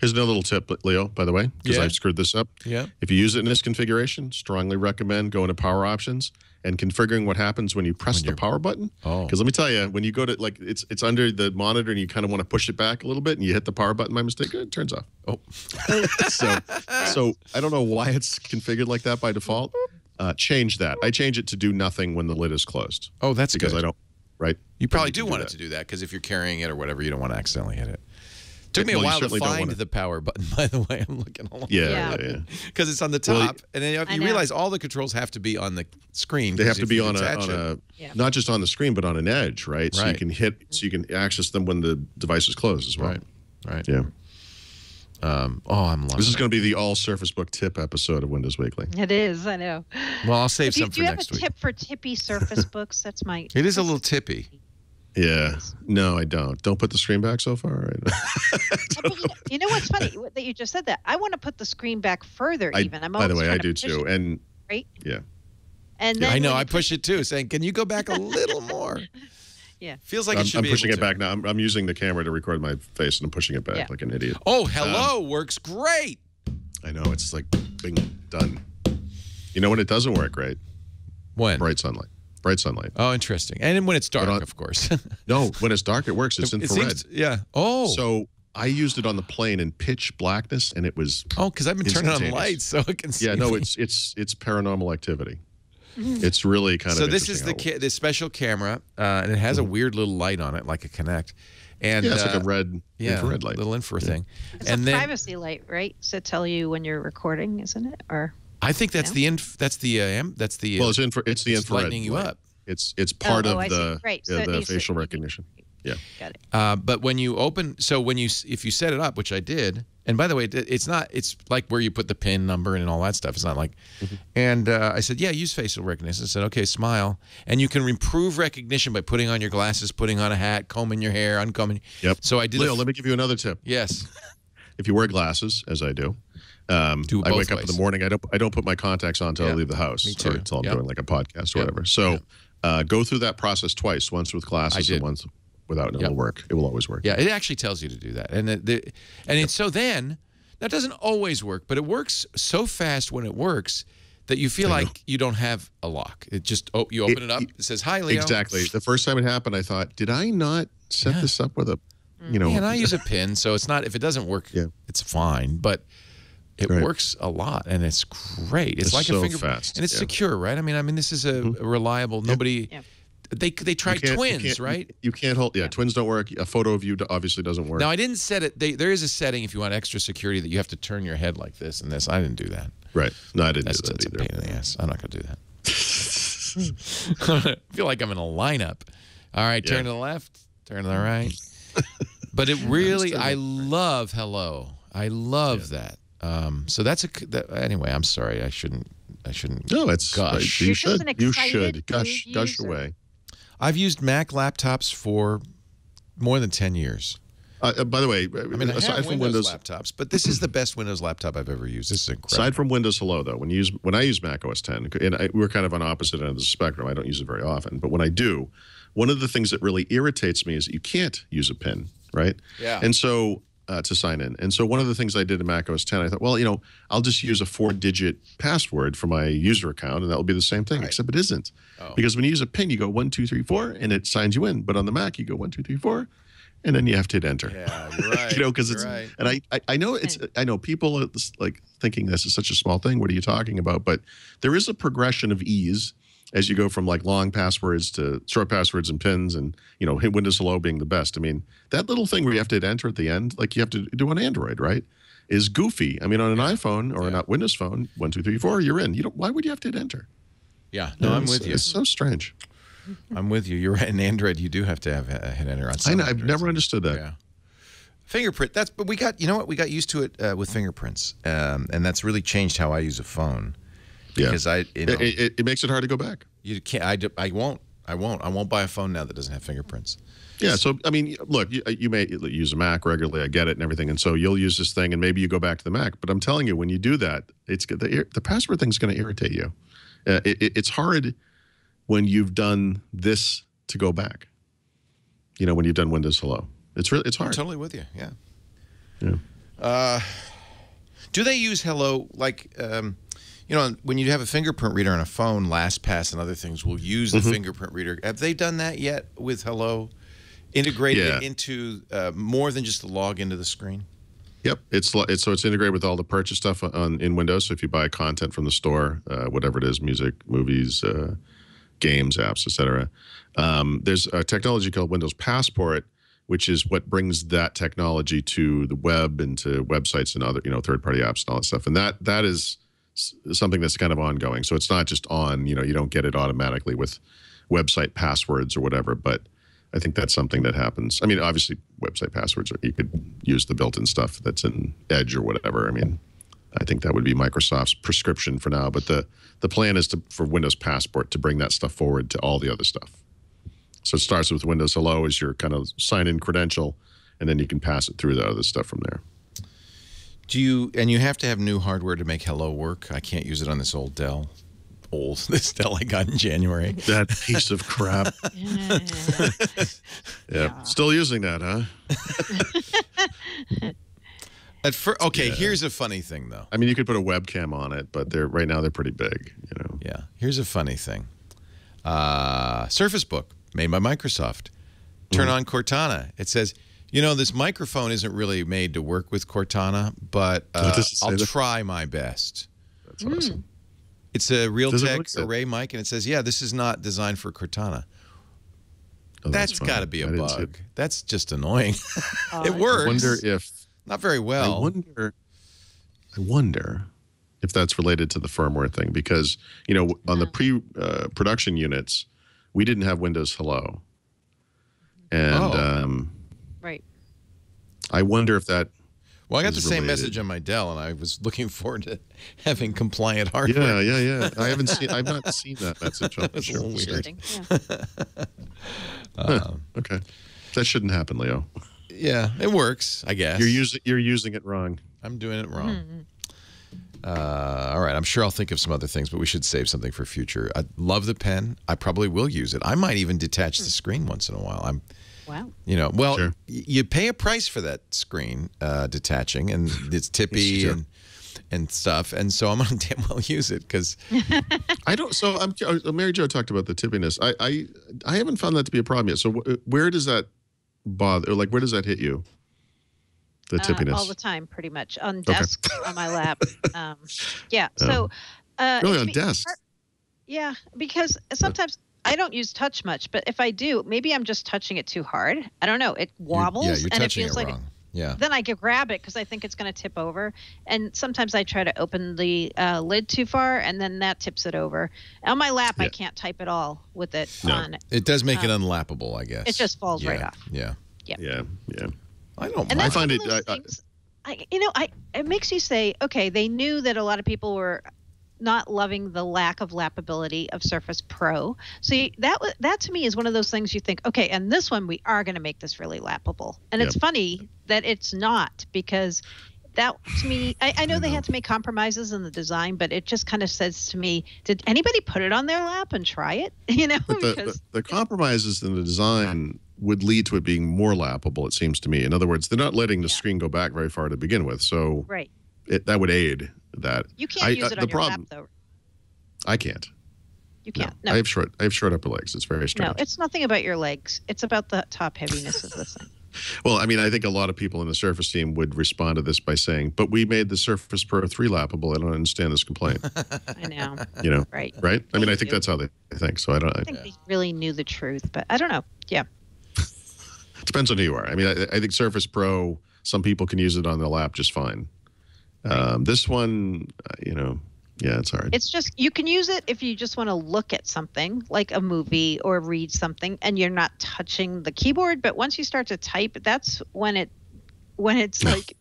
[SPEAKER 4] Here's another little tip, Leo, by the way, because
[SPEAKER 1] Yeah.
[SPEAKER 4] I've screwed this up.
[SPEAKER 1] Yeah.
[SPEAKER 4] If you use it in this configuration, strongly recommend going to power options and configuring what happens when you press the power button.
[SPEAKER 1] Oh.
[SPEAKER 4] Because let me tell you, when you go to like it's it's under the monitor and you kind of want to push it back a little bit and you hit the power button by mistake, it turns off.
[SPEAKER 1] Oh.
[SPEAKER 4] so so I don't know why it's configured like that by default. Uh, change that. I change it to do nothing when the lid is closed
[SPEAKER 1] Oh, that's
[SPEAKER 4] because
[SPEAKER 1] good.
[SPEAKER 4] I don't. Right.
[SPEAKER 1] You probably do
[SPEAKER 4] do
[SPEAKER 1] want it to do that because if you're carrying it or whatever, you don't want to accidentally hit it. Took me
[SPEAKER 4] Well,
[SPEAKER 1] a
[SPEAKER 4] you
[SPEAKER 1] while to find
[SPEAKER 4] wanna-
[SPEAKER 1] the power button. By the way, I'm looking all
[SPEAKER 4] Yeah,
[SPEAKER 5] Yeah.
[SPEAKER 4] yeah, yeah.
[SPEAKER 1] because it's on the
[SPEAKER 4] Well,
[SPEAKER 1] top, and then you, you realize all the controls have to be on the screen.
[SPEAKER 4] They have to be on a,
[SPEAKER 1] detach
[SPEAKER 4] on
[SPEAKER 1] it-
[SPEAKER 4] a
[SPEAKER 5] Yeah.
[SPEAKER 4] not just on the screen, but on an edge, right? So you can hit, so you can access them when the device is closed as well.
[SPEAKER 1] right, right.
[SPEAKER 4] Yeah.
[SPEAKER 1] Um, oh, I'm loving
[SPEAKER 4] This is going to be the all Surface Book tip episode of Windows Weekly.
[SPEAKER 5] It is. I know.
[SPEAKER 1] Well, I'll save
[SPEAKER 5] Do you,
[SPEAKER 1] some
[SPEAKER 5] do you have a
[SPEAKER 1] week.
[SPEAKER 5] tip for tippy Surface books? That's my.
[SPEAKER 1] It is a little tippy.
[SPEAKER 4] Yeah. No, I don't. Don't put the screen back so far.
[SPEAKER 5] But you, know, you know what's funny that you just said that. I want to put the screen back further.
[SPEAKER 4] I,
[SPEAKER 5] even. I'm
[SPEAKER 4] by the way, I
[SPEAKER 5] trying to
[SPEAKER 4] do too.
[SPEAKER 5] it,
[SPEAKER 4] And
[SPEAKER 5] right?
[SPEAKER 4] yeah,
[SPEAKER 5] And then
[SPEAKER 1] I know. I push it too, saying, "Can you go back a little more?"
[SPEAKER 5] Yeah.
[SPEAKER 1] Feels like
[SPEAKER 4] I'm,
[SPEAKER 1] it should
[SPEAKER 4] I'm
[SPEAKER 1] be
[SPEAKER 4] pushing
[SPEAKER 1] able
[SPEAKER 4] it
[SPEAKER 1] to.
[SPEAKER 4] back now. I'm, I'm using the camera to record my face, and I'm pushing it back
[SPEAKER 5] Yeah.
[SPEAKER 4] like an idiot.
[SPEAKER 1] Oh, hello
[SPEAKER 4] Um,
[SPEAKER 1] works great.
[SPEAKER 4] I know it's like bing done. You know when it doesn't work, right?
[SPEAKER 1] When?
[SPEAKER 4] Bright sunlight. Bright sunlight.
[SPEAKER 1] Oh, interesting. And when it's dark,
[SPEAKER 4] on-
[SPEAKER 1] of course.
[SPEAKER 4] No, when it's dark, it works. It's
[SPEAKER 1] It
[SPEAKER 4] infrared.
[SPEAKER 1] seems- yeah. Oh.
[SPEAKER 4] So I used it on the plane in pitch blackness, and it was
[SPEAKER 1] oh, because I've been turning on lights so I can see.
[SPEAKER 4] yeah. No,
[SPEAKER 1] me.
[SPEAKER 4] it's it's it's paranormal activity. It's really kind
[SPEAKER 1] so
[SPEAKER 4] of. So.
[SPEAKER 1] This is the
[SPEAKER 4] interesting
[SPEAKER 1] ca- this special camera, uh, and it has a weird little light on it, like a Kinect, and
[SPEAKER 4] Yeah, it's like
[SPEAKER 1] uh,
[SPEAKER 4] a red
[SPEAKER 1] yeah,
[SPEAKER 4] infrared light.
[SPEAKER 1] little infrared thing,
[SPEAKER 5] It's
[SPEAKER 1] and
[SPEAKER 5] a
[SPEAKER 1] then
[SPEAKER 5] privacy light, right? So tell you when you're recording, isn't it? Or
[SPEAKER 1] I think that's
[SPEAKER 5] No?
[SPEAKER 1] the inf- that's the uh, am- that's the
[SPEAKER 4] Well,
[SPEAKER 1] uh,
[SPEAKER 4] it's infra- it's the
[SPEAKER 1] it's
[SPEAKER 4] infrared.
[SPEAKER 1] lightening you
[SPEAKER 4] light.
[SPEAKER 1] up.
[SPEAKER 4] It's it's part
[SPEAKER 5] oh,
[SPEAKER 4] of
[SPEAKER 5] I
[SPEAKER 4] the
[SPEAKER 5] Right, so
[SPEAKER 4] the
[SPEAKER 5] needs to-
[SPEAKER 4] facial recognition. Yeah.
[SPEAKER 5] Got it.
[SPEAKER 1] Uh, but when you open, so when you if you set it up, which I did, and by the way, it's not. It's like where you put the pin number and all that stuff. It's not like.
[SPEAKER 4] Mm-hmm.
[SPEAKER 1] And uh, I said, yeah, use facial recognition. I said, okay, smile, and you can improve recognition by putting on your glasses, putting on a hat, combing your hair, uncombing.
[SPEAKER 4] Yep.
[SPEAKER 1] So I did. a
[SPEAKER 4] Leo,
[SPEAKER 1] f-
[SPEAKER 4] let me give you another tip.
[SPEAKER 1] yes.
[SPEAKER 4] If you wear glasses, as I do, um,
[SPEAKER 1] Do
[SPEAKER 4] I wake up in the morning. I don't I don't put my contacts on until
[SPEAKER 1] Yeah.
[SPEAKER 4] I leave the house.
[SPEAKER 1] Me too.
[SPEAKER 4] Or until I'm
[SPEAKER 1] Yep.
[SPEAKER 4] doing like a podcast or
[SPEAKER 1] Yep.
[SPEAKER 4] whatever. So
[SPEAKER 1] Yep.
[SPEAKER 4] uh, go through that process twice. Once with glasses and once without. And it'll work. It will always work.
[SPEAKER 1] Yeah, it actually tells you to do that, and the, the and it's so then that doesn't always work, but it works so fast when it works that you feel like you don't have a lock. It just oh, you open it, up, it says hi, Leo.
[SPEAKER 4] Exactly. The first time it happened, I thought, did I not set this up with a, you know,
[SPEAKER 1] Yeah, and I use a pin, so it's not if it doesn't work,
[SPEAKER 4] Yeah.
[SPEAKER 1] it's fine, but it
[SPEAKER 4] Right.
[SPEAKER 1] works a lot and it's great. It's,
[SPEAKER 4] It's
[SPEAKER 1] like
[SPEAKER 4] so
[SPEAKER 1] a finger
[SPEAKER 4] fast,
[SPEAKER 1] and it's
[SPEAKER 4] yeah.
[SPEAKER 1] secure, right? I mean, I mean, this is a, a reliable. Nobody
[SPEAKER 5] Yeah.
[SPEAKER 1] they they tried
[SPEAKER 4] you can't- you
[SPEAKER 1] twins, right?
[SPEAKER 4] You can't hold. Yeah, twins don't work. A photo of you obviously doesn't work.
[SPEAKER 1] Now I didn't set it. They, there is a setting if you want extra security that you have to turn your head like this and this. I didn't do that.
[SPEAKER 4] right. No, I didn't
[SPEAKER 1] That's,
[SPEAKER 4] do
[SPEAKER 1] that's
[SPEAKER 4] that
[SPEAKER 1] a pain in the ass. I'm not gonna do that. I feel like I'm in a lineup. All right, turn
[SPEAKER 4] Yeah.
[SPEAKER 1] to the left, turn to the right. but it really, I love hello. I love that. Um, so that's a c- that, anyway. I'm sorry. I shouldn't. I shouldn't.
[SPEAKER 4] No, it's
[SPEAKER 1] Gush.
[SPEAKER 4] right. You
[SPEAKER 5] You're just
[SPEAKER 4] should.
[SPEAKER 5] an
[SPEAKER 4] You
[SPEAKER 5] excited
[SPEAKER 4] should gush
[SPEAKER 5] new
[SPEAKER 4] gush away.
[SPEAKER 1] I've used Mac laptops for more than ten years.
[SPEAKER 4] Uh, uh, by the way,
[SPEAKER 1] I mean, I
[SPEAKER 4] aside
[SPEAKER 1] have
[SPEAKER 4] from
[SPEAKER 1] Windows,
[SPEAKER 4] Windows,
[SPEAKER 1] laptops, but this is the best Windows laptop I've ever used. This is incredible.
[SPEAKER 4] aside from Windows Hello, though, when you use when I use Mac OS 10, and I, we're kind of on opposite end of the spectrum. I don't use it very often, but when I do, one of the things that really irritates me is that you can't use a PIN, right?
[SPEAKER 1] Yeah.
[SPEAKER 4] And so uh, to sign in, and so one of the things I did in Mac OS 10, I thought, well, you know, I'll just use a four-digit password for my user account, and that will be the same thing. Except it isn't,
[SPEAKER 1] Oh.
[SPEAKER 4] because when you use a PIN, you go one two three four, and it signs you in. But on the Mac, you go one two three four, and then you have to hit enter.
[SPEAKER 1] yeah, right.
[SPEAKER 4] you know, because it's
[SPEAKER 1] right.
[SPEAKER 4] and I, I I know it's I know people are like thinking this is such a small thing. What are you talking about? But there is a progression of ease as you go from like long passwords to short passwords and pins, and you know, hit Windows Hello being the best. I mean, that little thing where you have to hit enter at the end, like you have to do on Android, right? Is goofy. I mean, on an iPhone or
[SPEAKER 1] Yeah.
[SPEAKER 4] not Windows phone, one two three four, you're in. You don't. Why would you have to hit enter?
[SPEAKER 1] Yeah, no, I'm with you.
[SPEAKER 4] It's so strange.
[SPEAKER 1] I'm with you. You're right. In Android, you do have to have a hit enter on.
[SPEAKER 4] I know, I've
[SPEAKER 1] Androids.
[SPEAKER 4] never understood that.
[SPEAKER 1] Yeah. Fingerprint. That's but we got. You know what? We got used to it uh, with fingerprints, um, and that's really changed how I use a phone.
[SPEAKER 4] Yeah.
[SPEAKER 1] Because I, you know,
[SPEAKER 4] It, it, it makes it hard to go back.
[SPEAKER 1] you can't. I, I won't. I won't. I won't buy a phone now that doesn't have fingerprints.
[SPEAKER 4] Yeah. So I mean, look, you, you may use a Mac regularly. I get it and everything, and so you'll use this thing, and maybe you go back to the Mac. But I'm telling you, when you do that, it's the the password thing's going to irritate you. Uh, it, it- it's hard when you've done this to go back. You know, when you've done Windows Hello, it's really it's
[SPEAKER 1] I'm
[SPEAKER 4] hard.
[SPEAKER 1] totally with you. Yeah.
[SPEAKER 4] Yeah.
[SPEAKER 1] Uh, do they use Hello like? Um, you know, when you have a fingerprint reader on a phone, LastPass and other things will use the
[SPEAKER 4] Mm-hmm.
[SPEAKER 1] fingerprint reader. Have they done that yet with Hello? Integrated
[SPEAKER 4] Yeah.
[SPEAKER 1] into uh, more than just the log into the screen.
[SPEAKER 4] Yep, it's it's so it's integrated with all the purchase stuff on in Windows. So if you buy content from the store, uh, whatever it is, music, movies, uh, games, apps, etc., um, there's a technology called Windows Passport, which is what brings that technology to the web and to websites and other you know third party apps and all that stuff. And that that is something that's kind of ongoing. So it's not just on you know you don't get it automatically with website passwords or whatever, but I think that's something that happens. I mean, obviously, website passwords, are, you could use the built in stuff that's in Edge or whatever. I mean, I think that would be Microsoft's prescription for now. But the, the plan is to, for Windows Passport to bring that stuff forward to all the other stuff. So it starts with Windows Hello as your kind of sign in credential, and then you can pass it through the other stuff from there.
[SPEAKER 1] Do you and you have to have new hardware to make Hello work? I can't use it on this old Dell. Old this Dell I got in January.
[SPEAKER 4] That piece of crap. yeah. Still using that, huh?
[SPEAKER 1] At fir- okay, here's a funny thing though.
[SPEAKER 4] I mean, you could put a webcam on it, but they're right now they're pretty big, you know.
[SPEAKER 1] Yeah, here's a funny thing. Uh, Surface Book made by Microsoft. Turn on Cortana. It says, you know, this microphone isn't really made to work with Cortana, but uh,
[SPEAKER 4] does it say
[SPEAKER 1] I'll
[SPEAKER 4] that?
[SPEAKER 1] try my best.
[SPEAKER 4] That's awesome.
[SPEAKER 1] It's a
[SPEAKER 4] Does it
[SPEAKER 1] Realtek array mic, and it says, yeah, this is not designed for Cortana.
[SPEAKER 4] Oh,
[SPEAKER 1] that's
[SPEAKER 4] fun.
[SPEAKER 1] got to be a
[SPEAKER 4] I
[SPEAKER 1] bug. That's just annoying. it works.
[SPEAKER 4] I wonder if
[SPEAKER 1] not very well.
[SPEAKER 4] I wonder. I wonder if that's related to the firmware thing, because you know on the pre uh, production units, we didn't have Windows Hello, and
[SPEAKER 1] Oh.
[SPEAKER 4] um,
[SPEAKER 5] Right.
[SPEAKER 4] I wonder if that.
[SPEAKER 1] Well, I got the same
[SPEAKER 4] related.
[SPEAKER 1] message on my Dell, and I was looking forward to having compliant hardware.
[SPEAKER 4] Yeah, yeah, yeah. I haven't seen. I've not seen that message. I'll
[SPEAKER 1] was a
[SPEAKER 4] share
[SPEAKER 1] little
[SPEAKER 4] with you.
[SPEAKER 1] weird.
[SPEAKER 5] Interesting. Yeah.
[SPEAKER 1] Um,
[SPEAKER 4] Okay, that shouldn't happen, Leo.
[SPEAKER 1] yeah, it works, I guess.
[SPEAKER 4] You're using you're using it wrong.
[SPEAKER 1] I'm doing it wrong. Uh, all right, I'm sure I'll think of some other things, but we should save something for future. I love the pen. I probably will use it. I might even detach the screen once in a while. I'm,
[SPEAKER 5] Wow.
[SPEAKER 1] you know, well,
[SPEAKER 4] Sure.
[SPEAKER 1] you pay a price for that screen uh, detaching, and it's tippy
[SPEAKER 4] Yes,
[SPEAKER 1] and and stuff, and so I'm gonna damn well use it because
[SPEAKER 4] I don't. So I'm. uh, Mary Jo talked about the tippiness. I I I haven't found that to be a problem yet. So where does that bother? Or like where does that hit you? The
[SPEAKER 5] Uh,
[SPEAKER 4] tippiness.
[SPEAKER 5] all the time, pretty much on desk, on my lap. Um, yeah. So. Uh,
[SPEAKER 4] really on
[SPEAKER 5] me-
[SPEAKER 4] desks.
[SPEAKER 5] Yeah, because sometimes I don't use touch much, but if I do, maybe I'm just touching it too hard. I don't know. It wobbles
[SPEAKER 1] yeah, you're
[SPEAKER 5] and it
[SPEAKER 1] touching
[SPEAKER 5] feels
[SPEAKER 1] it
[SPEAKER 5] like
[SPEAKER 1] wrong. Yeah,
[SPEAKER 5] then I can grab it because I think it's going to tip over. And sometimes I try to open the uh, lid too far, and then that tips it over. On my lap, I can't type at all with it
[SPEAKER 4] No.
[SPEAKER 5] on.
[SPEAKER 1] it does make it unlappable, I guess.
[SPEAKER 5] Um, It just falls right off.
[SPEAKER 1] Yeah,
[SPEAKER 4] yeah, yeah. Yeah.
[SPEAKER 1] I don't.
[SPEAKER 5] And
[SPEAKER 1] mind.
[SPEAKER 4] I
[SPEAKER 5] that's
[SPEAKER 4] find
[SPEAKER 5] one of
[SPEAKER 4] it-
[SPEAKER 5] those
[SPEAKER 4] I- I-
[SPEAKER 5] things- I, you know, I it makes you say, okay, they knew that a lot of people were not loving the lack of lappability of Surface Pro. So you, that that to me is one of those things you think, okay, and this one we are going to make this really lappable. And it's funny that it's not because that to me, I, I know they had to make compromises in the design, but it just kind of says to me, did anybody put it on their lap and try it? You know,
[SPEAKER 4] the,
[SPEAKER 5] because
[SPEAKER 4] the, the compromises in the design would lead to it being more lappable. It seems to me. In other words, they're not letting the
[SPEAKER 5] Yeah.
[SPEAKER 4] screen go back very far to begin with, so
[SPEAKER 5] right,
[SPEAKER 4] it, that would aid that.
[SPEAKER 5] you can't
[SPEAKER 4] I-
[SPEAKER 5] use
[SPEAKER 4] uh,
[SPEAKER 5] it
[SPEAKER 4] the
[SPEAKER 5] on your
[SPEAKER 4] problem-
[SPEAKER 5] lap though.
[SPEAKER 4] I can't.
[SPEAKER 5] You can't. No,
[SPEAKER 4] I have short. I have short upper legs. It's very strange.
[SPEAKER 5] No, it's nothing about your legs. It's about the top heaviness of this thing.
[SPEAKER 4] Well, I mean, I think a lot of people in the Surface team would respond to this by saying, "But we made the Surface Pro 3 lappable. I don't understand this complaint."
[SPEAKER 5] I know,
[SPEAKER 4] You know,
[SPEAKER 5] right?
[SPEAKER 4] right? I mean, I think that's how they think. So I don't.
[SPEAKER 5] I think they really knew the truth, but I don't know. Yeah,
[SPEAKER 4] It depends on who you are. I mean, I, I think Surface Pro. Some people can use it on their lap just fine. Um, this one, uh, you know, yeah, it's hard.
[SPEAKER 5] it's just you can use it if you just want to look at something like a movie or read something, and you're not touching the keyboard. But once you start to type, that's when it when it's like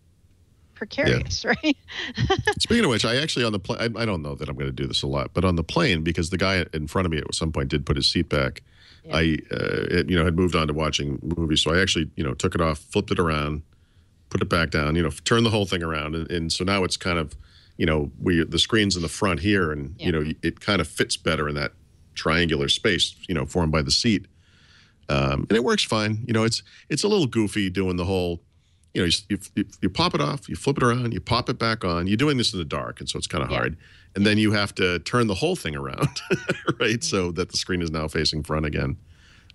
[SPEAKER 5] precarious, right?
[SPEAKER 4] Speaking of which, I actually on the plane. I, I don't know that I'm going to do this a lot, but on the plane because the guy in front of me at some point did put his seat back.
[SPEAKER 5] Yeah.
[SPEAKER 4] I, uh, it, you know, had moved on to watching movies, so I actually, you know, took it off, flipped it around, put it back down, you know, turn the whole thing around, and, and so now it's kind of, you know, we the screen's in the front here, and
[SPEAKER 5] Yeah.
[SPEAKER 4] you know, it kind of fits better in that triangular space, you know, formed by the seat, um, and it works fine. You know, it's it's a little goofy doing the whole. You know, you, you, you pop it off, you flip it around, you pop it back on. You're doing this in the dark, and so it's kind of
[SPEAKER 5] Yeah.
[SPEAKER 4] hard. And then you have to turn the whole thing around, right?
[SPEAKER 5] Mm-hmm.
[SPEAKER 4] So that the screen is now facing front again.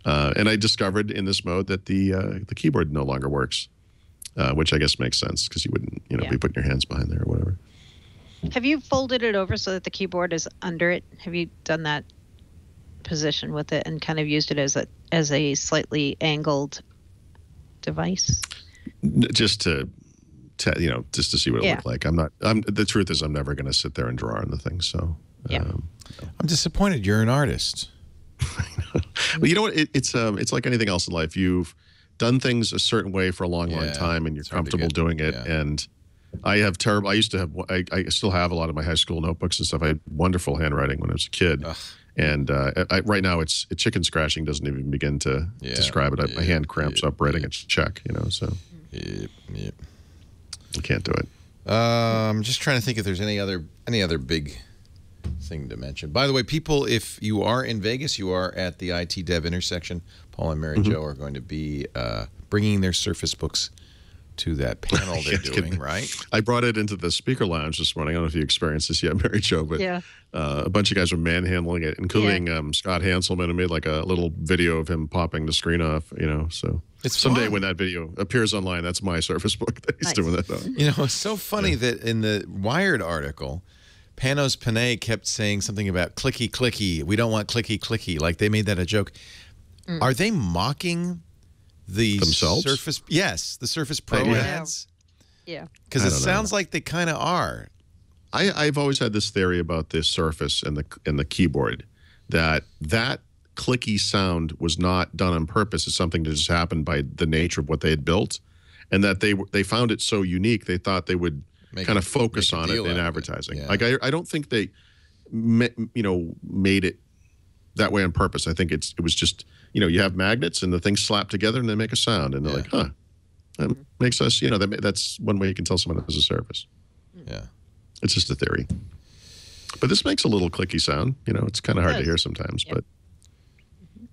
[SPEAKER 4] Uh, and I discovered in this mode that the uh, the keyboard no longer works, uh, which I guess makes sense because you wouldn't, you know,
[SPEAKER 5] Yeah.
[SPEAKER 4] be putting your hands behind there or whatever.
[SPEAKER 5] Have you folded it over so that the keyboard is under it? Have you done that position with it and kind of used it as a as a slightly angled device?
[SPEAKER 4] Just to, te- you know, just to see what it
[SPEAKER 5] Yeah.
[SPEAKER 4] looked like. I'm not. I'm. The truth is, I'm never going to sit there and draw on the thing. So.
[SPEAKER 5] Yeah.
[SPEAKER 4] Um,
[SPEAKER 1] I'm disappointed. You're an artist.
[SPEAKER 4] But you know what? It, it's um, it's like anything else in life. You've done things a certain way for a long, long time, and you're
[SPEAKER 1] it's hard to
[SPEAKER 4] comfortable doing it.
[SPEAKER 1] yeah.
[SPEAKER 4] And I have terrible. I used to have. I, I still have a lot of my high school notebooks and stuff. I had wonderful handwriting when I was a kid.
[SPEAKER 1] Ugh.
[SPEAKER 4] And uh, I, right now, it's chicken scratching doesn't even begin to
[SPEAKER 1] Yeah,
[SPEAKER 4] describe it. I, my hand cramps
[SPEAKER 1] yeah,
[SPEAKER 4] up writing a check. You know, so
[SPEAKER 1] Yep, yep.
[SPEAKER 4] I can't do it.
[SPEAKER 1] Uh, I'm just trying to think if there's any other any other big thing to mention. By the way, people, if you are in Vegas, you are at the IT DevIntersection. Paul and Mary Jo are going to be uh, bringing their Surface books to that panel they're
[SPEAKER 4] Yeah,
[SPEAKER 1] doing.
[SPEAKER 4] kidding.
[SPEAKER 1] Right?
[SPEAKER 4] I brought it into the speaker lounge this morning. I don't know if you experienced this yet, Mary Jo, but
[SPEAKER 5] Yeah.
[SPEAKER 4] uh, a bunch of guys were manhandling it, including um, Scott Hanselman, who made like a little video of him popping the screen off. You know, so
[SPEAKER 1] It's
[SPEAKER 4] someday
[SPEAKER 1] fun.
[SPEAKER 4] when that video appears online, that's my Surface book that he's
[SPEAKER 5] Nice.
[SPEAKER 4] doing that on.
[SPEAKER 1] You know, it's so funny that in the Wired article, Panos Panay kept saying something about clicky clicky. We don't want clicky clicky. Like they made that a joke. Mm. Are they mocking the
[SPEAKER 4] Themselves?
[SPEAKER 1] Surface? Yes, the Surface Pro
[SPEAKER 4] Yeah.
[SPEAKER 1] ads.
[SPEAKER 5] Yeah.
[SPEAKER 1] Because it
[SPEAKER 4] don't know.
[SPEAKER 1] sounds like they kind of are.
[SPEAKER 4] I, I've always had this theory about the Surface and the and the keyboard that that clicky sound was not done on purpose. It's something that just happened by the nature of what they had built, and that they they found it so unique they thought they would
[SPEAKER 1] Make
[SPEAKER 4] kind
[SPEAKER 1] a-
[SPEAKER 4] of focus on it in
[SPEAKER 1] out of it.
[SPEAKER 4] advertising.
[SPEAKER 1] Yeah.
[SPEAKER 4] Like I, I don't think they, you know, made it that way on purpose. I think it's it was just you know you have magnets and the things slap together and they make a sound and they're
[SPEAKER 1] Yeah.
[SPEAKER 4] like, huh, that mm-hmm. makes us you know that, that's one way you can tell someone has a Surface. Mm.
[SPEAKER 1] Yeah.
[SPEAKER 4] It's just a theory. But this makes a little clicky sound. You know, it's kind of hard to hear sometimes.
[SPEAKER 5] Yeah.
[SPEAKER 4] But mm-hmm.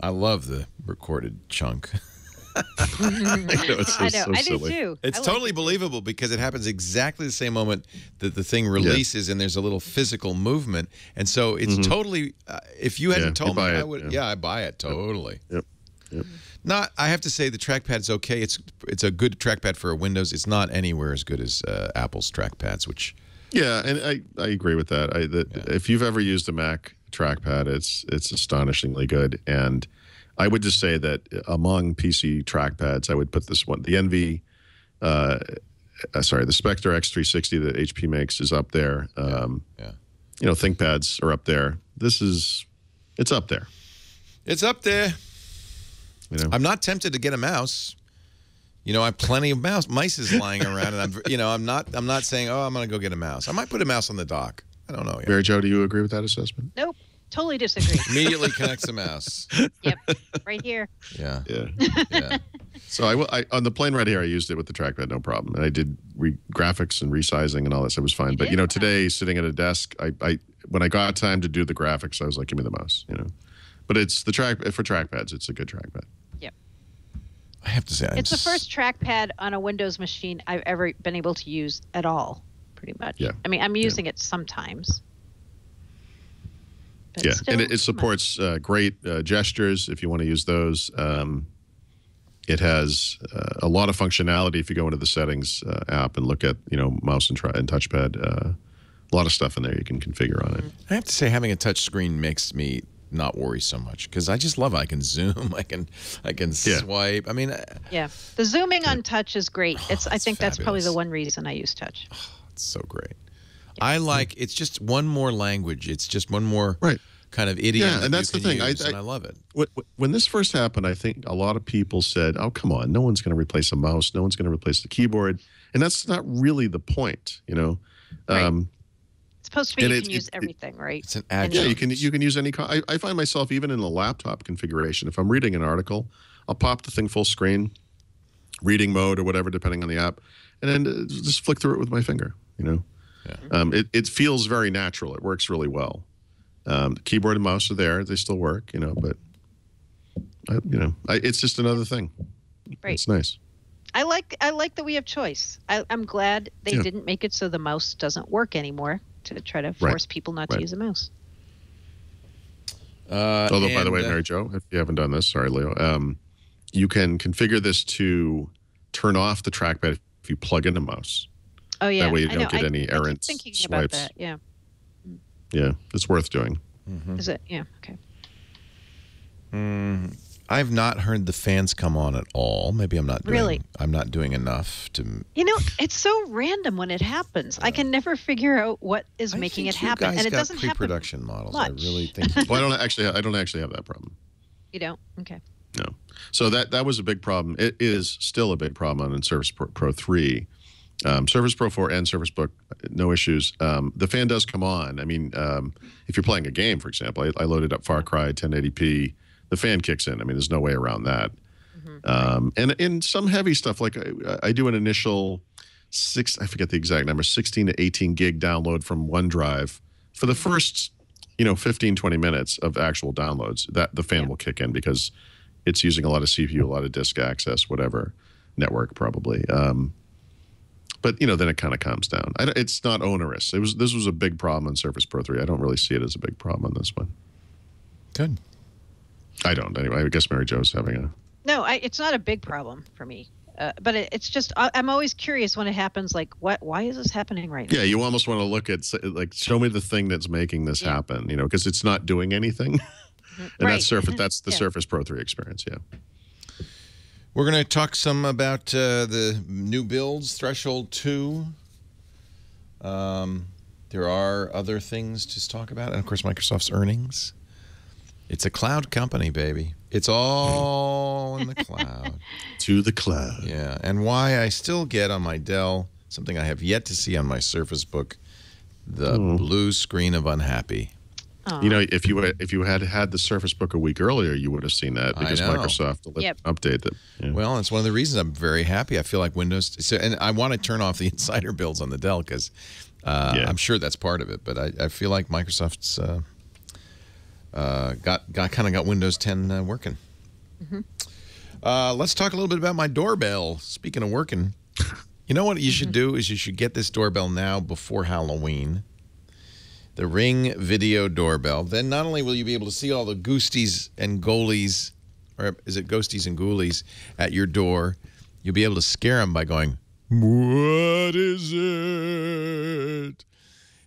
[SPEAKER 1] I love the recorded chunk.
[SPEAKER 4] I know it's so,
[SPEAKER 5] I know.
[SPEAKER 4] so
[SPEAKER 5] I do
[SPEAKER 4] silly.
[SPEAKER 5] too.
[SPEAKER 1] It's
[SPEAKER 5] I like
[SPEAKER 1] totally
[SPEAKER 5] it.
[SPEAKER 1] believable because it happens exactly the same moment that the thing releases, and there's a little physical movement, and so it's totally. Uh, if you hadn't
[SPEAKER 4] Mm-hmm. Yeah, you
[SPEAKER 1] told me,
[SPEAKER 4] buy
[SPEAKER 1] I would.
[SPEAKER 4] yeah.
[SPEAKER 1] Yeah. I buy it totally.
[SPEAKER 4] Yep. Yep.
[SPEAKER 1] Not. I have to say the trackpad's okay. It's it's a good trackpad for a Windows. It's not anywhere as good as uh, Apple's trackpads, which
[SPEAKER 4] Yeah, and I, I agree with that. I that
[SPEAKER 1] Yeah.
[SPEAKER 4] if you've ever used a Mac trackpad, it's it's astonishingly good. And I would just say that among PC trackpads, I would put this one, the Envy, uh, uh, sorry, the Spectre X360 that HP makes is up there. Um,
[SPEAKER 1] yeah.
[SPEAKER 4] You know, ThinkPads are up there. This is, it's up there.
[SPEAKER 1] it's up there.
[SPEAKER 4] You know,
[SPEAKER 1] I'm not tempted to get a mouse. You know, I have plenty of mouse mices lying around, and I'm you know I'm not I'm not saying oh I'm gonna go get a mouse. I might put a mouse on the dock. I don't know. Yet.
[SPEAKER 4] Mary Jo, do you agree with that assessment?
[SPEAKER 5] Nope. Totally disagree.
[SPEAKER 1] Immediately connects a mouse.
[SPEAKER 5] yep. Right here.
[SPEAKER 1] Yeah.
[SPEAKER 4] Yeah.
[SPEAKER 1] Yeah.
[SPEAKER 4] So I, will- I on the plane right here, I used it with the trackpad, no problem, and I did re- graphics and resizing and all that it was fine.
[SPEAKER 5] You
[SPEAKER 4] but
[SPEAKER 5] did?
[SPEAKER 4] you know,
[SPEAKER 5] Wow.
[SPEAKER 4] today sitting at a desk, I, I when I got time to do the graphics, I was like, give me the mouse, you know. But it's the track for trackpads. It's a good trackpad. Yep.
[SPEAKER 1] I have to say, I'm
[SPEAKER 5] It's the first trackpad on a Windows machine I've ever been able to use at all, pretty much.
[SPEAKER 4] Yeah.
[SPEAKER 5] I mean, I'm using it sometimes. But
[SPEAKER 4] yeah,
[SPEAKER 5] still,
[SPEAKER 4] and it, it supports uh, great uh, gestures if you want to use those. Um, it has uh, a lot of functionality if you go into the settings uh, app and look at you know mouse and, and touchpad. Uh, a lot of stuff in there you can configure on it.
[SPEAKER 5] Mm-hmm.
[SPEAKER 1] I have to say, having a touch screen makes me not worry so much because I just love. it. I can zoom. I can. I can
[SPEAKER 4] Yeah.
[SPEAKER 1] swipe. I mean, uh,
[SPEAKER 5] Yeah. The zooming on touch is great. It's I
[SPEAKER 1] it's
[SPEAKER 5] think that's probably the one reason I use touch.
[SPEAKER 1] it's so great. I like. It's just one more language. It's just one more
[SPEAKER 4] Right.
[SPEAKER 1] kind of idiom.
[SPEAKER 4] Yeah,
[SPEAKER 1] that
[SPEAKER 4] and
[SPEAKER 1] you
[SPEAKER 4] that's the
[SPEAKER 1] can
[SPEAKER 4] thing. I- I-
[SPEAKER 1] I love it.
[SPEAKER 4] When- When this first happened, I think a lot of people said, "Oh, come on, no one's going to replace a mouse. No one's going to replace the keyboard," and that's not really the point, you know.
[SPEAKER 5] Right.
[SPEAKER 4] Um,
[SPEAKER 5] It's supposed to be
[SPEAKER 4] And
[SPEAKER 5] you
[SPEAKER 4] it-
[SPEAKER 5] can
[SPEAKER 4] it-
[SPEAKER 5] use
[SPEAKER 4] it-
[SPEAKER 5] everything, right?
[SPEAKER 1] It's an
[SPEAKER 5] And
[SPEAKER 1] adjunct.
[SPEAKER 4] yeah, you can you can use any. co- I, I find myself even in the laptop configuration. If I'm reading an article, I'll pop the thing full screen, reading mode or whatever, depending on the app, and then uh, just flick through it with my finger. You know,
[SPEAKER 1] Yeah.
[SPEAKER 4] um, it it feels very natural. It works really well. Um, the keyboard and mouse are there; they still work. You know, but I, you know, I, it's just another thing.
[SPEAKER 5] Right.
[SPEAKER 4] It's nice.
[SPEAKER 5] I like I like that we have choice. I, I'm glad they
[SPEAKER 4] Yeah.
[SPEAKER 5] didn't make it so the mouse doesn't work anymore to try to force people not
[SPEAKER 4] Right.
[SPEAKER 5] to use a mouse.
[SPEAKER 1] Uh,
[SPEAKER 4] Although, by the way,
[SPEAKER 1] uh,
[SPEAKER 4] Mary Jo, if you haven't done this, sorry, Leo, um, you can configure this to turn off the trackpad if you plug in a mouse.
[SPEAKER 5] Oh yeah.
[SPEAKER 4] way you
[SPEAKER 5] I
[SPEAKER 4] don't get
[SPEAKER 5] I-
[SPEAKER 4] any
[SPEAKER 5] I keep
[SPEAKER 4] errant
[SPEAKER 5] thinking about that. Yeah.
[SPEAKER 4] Yeah, it's worth doing.
[SPEAKER 1] Mm-hmm.
[SPEAKER 5] Is it? Yeah. Okay.
[SPEAKER 1] mm, I've not heard the fans come on at all. Maybe I'm not doing,
[SPEAKER 5] Really?
[SPEAKER 1] I'm not doing enough to.
[SPEAKER 5] You know, it's so random when it happens. I can never figure out what is
[SPEAKER 1] I
[SPEAKER 5] making
[SPEAKER 1] think
[SPEAKER 5] it
[SPEAKER 1] you
[SPEAKER 5] happen,
[SPEAKER 1] guys
[SPEAKER 5] and it
[SPEAKER 1] got
[SPEAKER 5] doesn't happen.
[SPEAKER 1] pre-production models. I really think. you
[SPEAKER 4] Well, I don't actually. I don't actually have that problem.
[SPEAKER 5] You don't. Okay.
[SPEAKER 4] No. So that that was a big problem. It is still a big problem on Surface Pro, Pro 3. Um, Surface Pro 4 and Surface Book, no issues. Um, the fan does come on. I mean, um, if you're playing a game, for example, I, I loaded up Far Cry 1080p. The fan kicks in. I mean, there's no way around that. Um, and in some heavy stuff, like I, I do an initial six, I forget the exact number, 16 to 18 gig download from OneDrive for the first, you know, 15, 20 minutes of actual downloads. That the fan
[SPEAKER 5] Yeah.
[SPEAKER 4] will kick in because it's using a lot of CPU, a lot of disk access, whatever, network probably. Um, but you know, then it kind of calms down. I, it's not onerous. It was this was a big problem on Surface Pro 3. I don't really see it as a big problem on this one.
[SPEAKER 1] Good.
[SPEAKER 4] I don't anyway. I guess Mary Jo's having a
[SPEAKER 5] No, I, it's not a big problem for me. Uh, but it, it's just I, I'm always curious when it happens. Like, what? Why is this happening right now?
[SPEAKER 4] Yeah, you almost want to look at like show me the thing that's making this
[SPEAKER 5] Yeah.
[SPEAKER 4] happen, you know, because it's not doing anything. and
[SPEAKER 5] Right.
[SPEAKER 4] that's Surface. That's the
[SPEAKER 5] Yeah.
[SPEAKER 4] Surface Pro 3 experience. Yeah.
[SPEAKER 1] We're going to talk some about uh, the new builds, Threshold 2. Um, There are other things to talk about, and of course, Microsoft's earnings. It's a cloud company, baby. It's all in the cloud.
[SPEAKER 4] To the cloud.
[SPEAKER 1] Yeah, and why I still get on my Dell something I have yet to see on my Surface Book, the blue screen of unhappy.
[SPEAKER 4] You know, if you if you had had the Surface Book a week earlier, you would have seen that because. Microsoft let-
[SPEAKER 5] Yep.
[SPEAKER 4] update it. Yeah.
[SPEAKER 1] Well, it's one of the reasons I'm very happy. I feel like Windows, so, and I want to turn off the insider builds on the Dell because uh,
[SPEAKER 4] Yeah.
[SPEAKER 1] I'm sure that's part of it. But I, I feel like Microsoft's uh, uh, got got kind of got Windows 10 uh, working. Uh, let's talk a little bit about my doorbell. Speaking of working, you know what you should do is you should get this doorbell now before Halloween. The Ring Video Doorbell. Then not only will you be able to see all the ghosties and goalies, or is it ghosties and ghoulies at your door, you'll be able to scare them by going, "What is it?"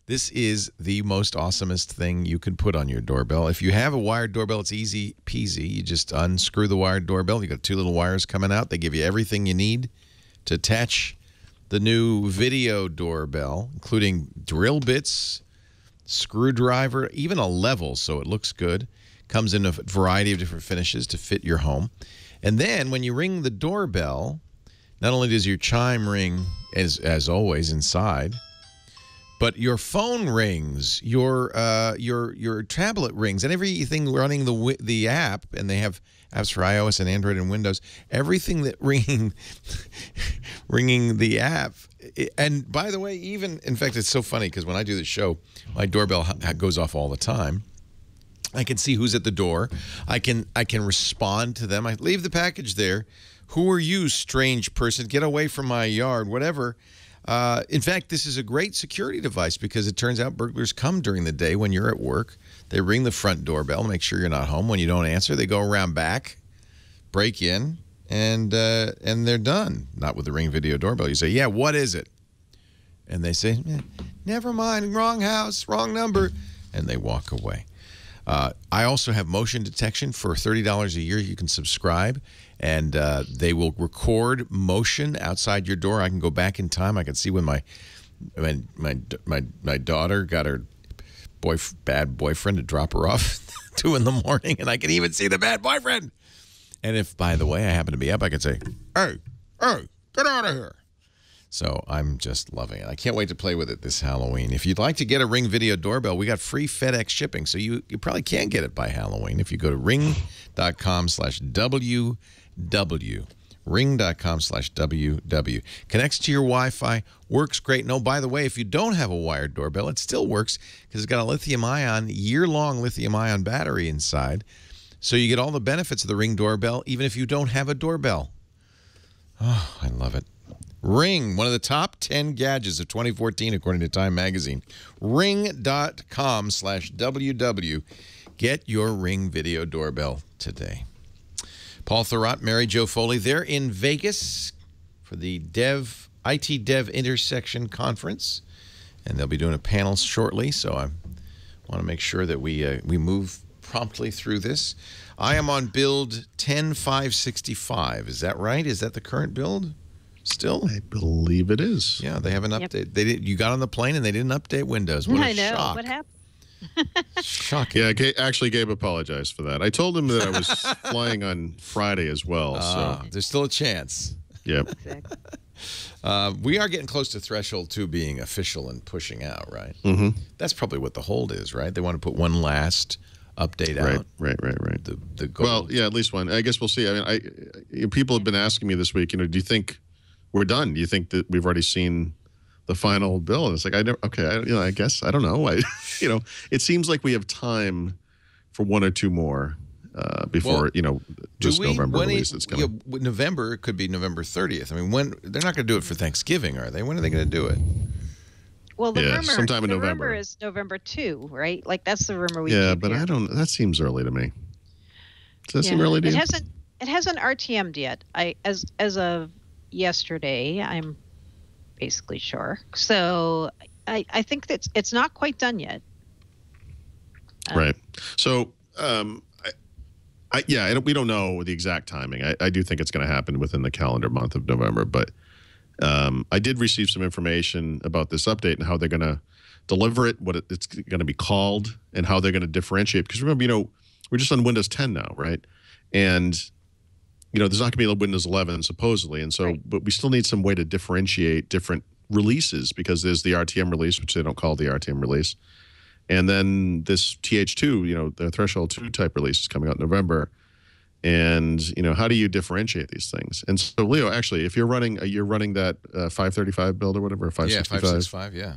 [SPEAKER 1] This is the most awesomest thing you can put on your doorbell. If you have a wired doorbell, it's easy peasy. You just unscrew the wired doorbell. You got two little wires coming out. They give you everything you need to attach the new video doorbell, including drill bits, screwdriver, even a level so it looks good. Comes in a variety of different finishes to fit your home. And then when you ring the doorbell, not only does your chime ring as as always inside, but your phone rings, your uh, your your tablet rings, and everything running the the app, and they have apps for iOS and Android and Windows. Everything that ringing ringing the app. And by the way, even in fact, it's so funny because when I do the show, my doorbell goes off all the time. I can see who's at the door. I can I can respond to them. I leave the package there. Who are you, strange person? Get away from my yard, whatever. Uh, in fact, this is a great security device because it turns out burglars come during the day when you're at work. They ring the front doorbell, make sure you're not home. When you don't answer, they go around back, break in, and uh, and they're done. Not with the ring video doorbell. You say, "Yeah, what is it?" And they say, "Eh, "Never mind, wrong house, wrong number," and they walk away. Uh, I also have motion detection for $30 a year. You can subscribe, and uh, they will record motion outside your door. I can go back in time. I can see when my my my my, my daughter got her boy bad boyfriend to drop her off two in the morning, and I can even see the bad boyfriend. And if, by the way, I happen to be up, I could say, "Hey, hey, get out of here." So I'm just loving it. I can't wait to play with it this Halloween. If you'd like to get a Ring Video doorbell, we got free FedEx shipping, so you, you probably can get it by Halloween if you go to ring.com slash WW. Ring.com slash WW. Connects to your Wi Fi, works great. No, oh, by the way, if you don't have a wired doorbell, it still works because it's got a lithium ion, year long lithium ion battery inside. So you get all the benefits of the Ring doorbell, even if you don't have a doorbell. Oh, I love it. Ring, one of the top 10 gadgets of 2014, according to Time Magazine. Ring.com slash WW. Get your Ring video doorbell today. Paul Thurrott, Mary Jo Foley, they're in Vegas for the Dev IT DevIntersection Conference, and they'll be doing a panel shortly. So I want to make sure that we uh, we move promptly through this. I am on build 10565. Is that right? Is that the current build? Still?
[SPEAKER 4] I believe it is.
[SPEAKER 1] Yeah, they haven't
[SPEAKER 5] Yep.
[SPEAKER 1] updated. They did. You got on the plane and they didn't update Windows. What a
[SPEAKER 5] I know.
[SPEAKER 1] shock!
[SPEAKER 5] What happened?
[SPEAKER 1] Shocking.
[SPEAKER 4] Yeah, Ga- actually, Gabe apologized for that. I told him that I was flying on Friday as well.
[SPEAKER 1] Ah,
[SPEAKER 4] So,
[SPEAKER 1] there's still a chance.
[SPEAKER 4] yeah.
[SPEAKER 5] Exactly.
[SPEAKER 1] Uh, we are getting close to threshold two being official and pushing out, right?
[SPEAKER 4] Mm -hmm.
[SPEAKER 1] That's probably what the hold is, right? They want to put one last update
[SPEAKER 4] Right,
[SPEAKER 1] out.
[SPEAKER 4] right, right, right.
[SPEAKER 1] The the goal.
[SPEAKER 4] Well, yeah, at least one. I guess we'll see. I mean, I people have been asking me this week. You know, do you think we're done? Do you think that we've already seen the final bill? And it's like I never. Okay, I, you know, I guess I don't know. I, you know, it seems like we have time for one or two more uh, before
[SPEAKER 1] Well,
[SPEAKER 4] you know this
[SPEAKER 1] we-
[SPEAKER 4] November release that's coming.
[SPEAKER 1] yeah, w- November could be November 30th. I mean, when they're not going to do it for Thanksgiving, are they? When are they going to do it?
[SPEAKER 5] Well, the
[SPEAKER 4] Yeah,
[SPEAKER 5] rumor,
[SPEAKER 4] sometime in
[SPEAKER 5] the
[SPEAKER 4] November.
[SPEAKER 5] rumor is November two, right? Like that's the rumor we
[SPEAKER 4] yeah, but I don't. That seems early to me. Does that seem early to
[SPEAKER 5] It
[SPEAKER 4] you?
[SPEAKER 5] hasn't. It hasn't RTM'd yet. I as as of yesterday, I'm basically sure. So I I think that's it's not quite done yet. Um,
[SPEAKER 4] Right. So, um, I, I, yeah, I don't, we don't know the exact timing. I, I do think it's going to happen within the calendar month of November, but um, I did receive some information about this update and how they're going to deliver it, what it's going to be called, and how they're going to differentiate. Because remember, you know, we're just on Windows 10 now, right? And you know, there's not going to be a Windows 11 supposedly, and so,
[SPEAKER 5] Right.
[SPEAKER 4] but we still need some way to differentiate different releases because there's the RTM release, which they don't call the RTM release, and then this TH2, you know, the Threshold 2 type release is coming out in November. And you know, how do you differentiate these things? And so, Leo, actually, if you're running, uh, you're running that uh, 535 build or whatever, 565
[SPEAKER 1] Yeah,
[SPEAKER 4] 565.
[SPEAKER 1] 565, yeah.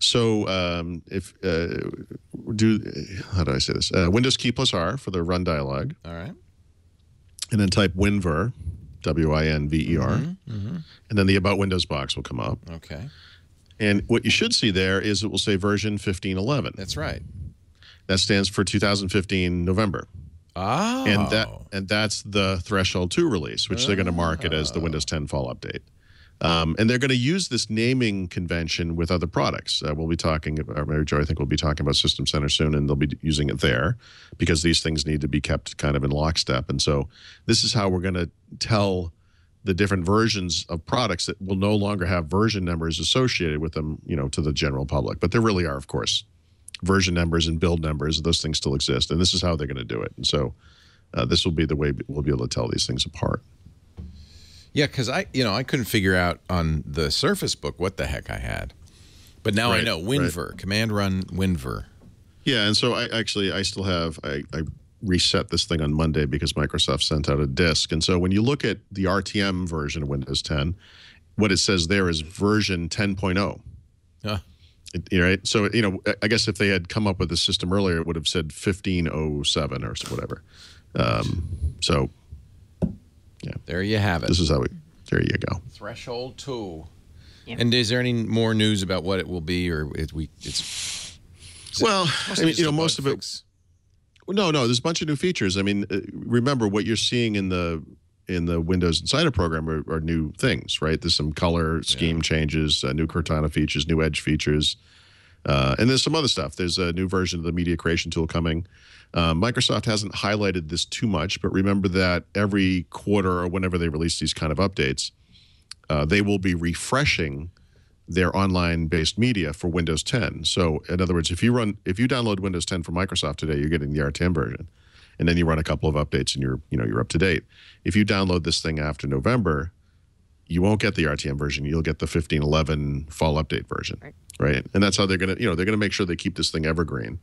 [SPEAKER 4] So um, if uh, do how do I say this? Uh, Windows key plus R for the run dialog,
[SPEAKER 1] All right.
[SPEAKER 4] and then type WinVer, W I N V E R,
[SPEAKER 1] Mm-hmm.
[SPEAKER 4] and then the About Windows box will come up.
[SPEAKER 1] Okay.
[SPEAKER 4] And what you should see there is it will say version 1511.
[SPEAKER 1] That's right.
[SPEAKER 4] That stands for 2015 November,
[SPEAKER 1] Oh.
[SPEAKER 4] and that and that's the Threshold 2 release, which they're going to market as the Windows 10 Fall update. Um, and they're going to use this naming convention with other products. Uh, we'll be talking, or Mary Jo, I think we'll be talking about System Center soon, and they'll be using it there because these things need to be kept kind of in lockstep. And so this is how we're going to tell the different versions of products that will no longer have version numbers associated with them, you know, to the general public. But there really are, of course, version numbers and build numbers. Those things still exist, and this is how they're going to do it. And so uh, this will be the way we'll be able to tell these things apart.
[SPEAKER 1] Yeah, because I, you know, I couldn't figure out on the Surface Book what the heck I had, but now I
[SPEAKER 4] Right,
[SPEAKER 1] know.
[SPEAKER 4] right.
[SPEAKER 1] WinVer, Command Run WinVer.
[SPEAKER 4] Yeah, and so I actually I still have I, I reset this thing on Monday because Microsoft sent out a disk, and so when you look at the RTM version of Windows 10, what it says there is version 10.0.
[SPEAKER 1] Huh.
[SPEAKER 4] It- you know, right? So you know, I- I guess if they had come up with a system earlier, it would have said 1507 or whatever. Um, so yeah.
[SPEAKER 1] There you have it.
[SPEAKER 4] this is how we. There you go.
[SPEAKER 1] Threshold two.
[SPEAKER 5] Yeah.
[SPEAKER 1] And is there any more news about what it will be, or it, we? It's
[SPEAKER 4] Well, I mean, you know, most of it.
[SPEAKER 1] fix.
[SPEAKER 4] Well, No, no, there's a bunch of new features. I mean, uh, remember what you're seeing in the in the Windows Insider program are, are new things, right? There's some color scheme changes, uh, new Cortana features, new Edge features, uh, and there's some other stuff. There's a new version of the media creation tool coming. Uh, Microsoft hasn't highlighted this too much, but remember that every quarter or whenever they release these kind of updates, uh, they will be refreshing their online-based media for Windows 10. So, in other words, if you run, if you download Windows 10 from Microsoft today, you're getting the RTM version, and then you run a couple of updates, and you're, you know, you're up to date. If you download this thing after November, you won't get the RTM version. You'll get the 1511 fall update version,
[SPEAKER 5] Right.
[SPEAKER 4] right? And that's how they're gonna, you know, they're gonna make sure they keep this thing evergreen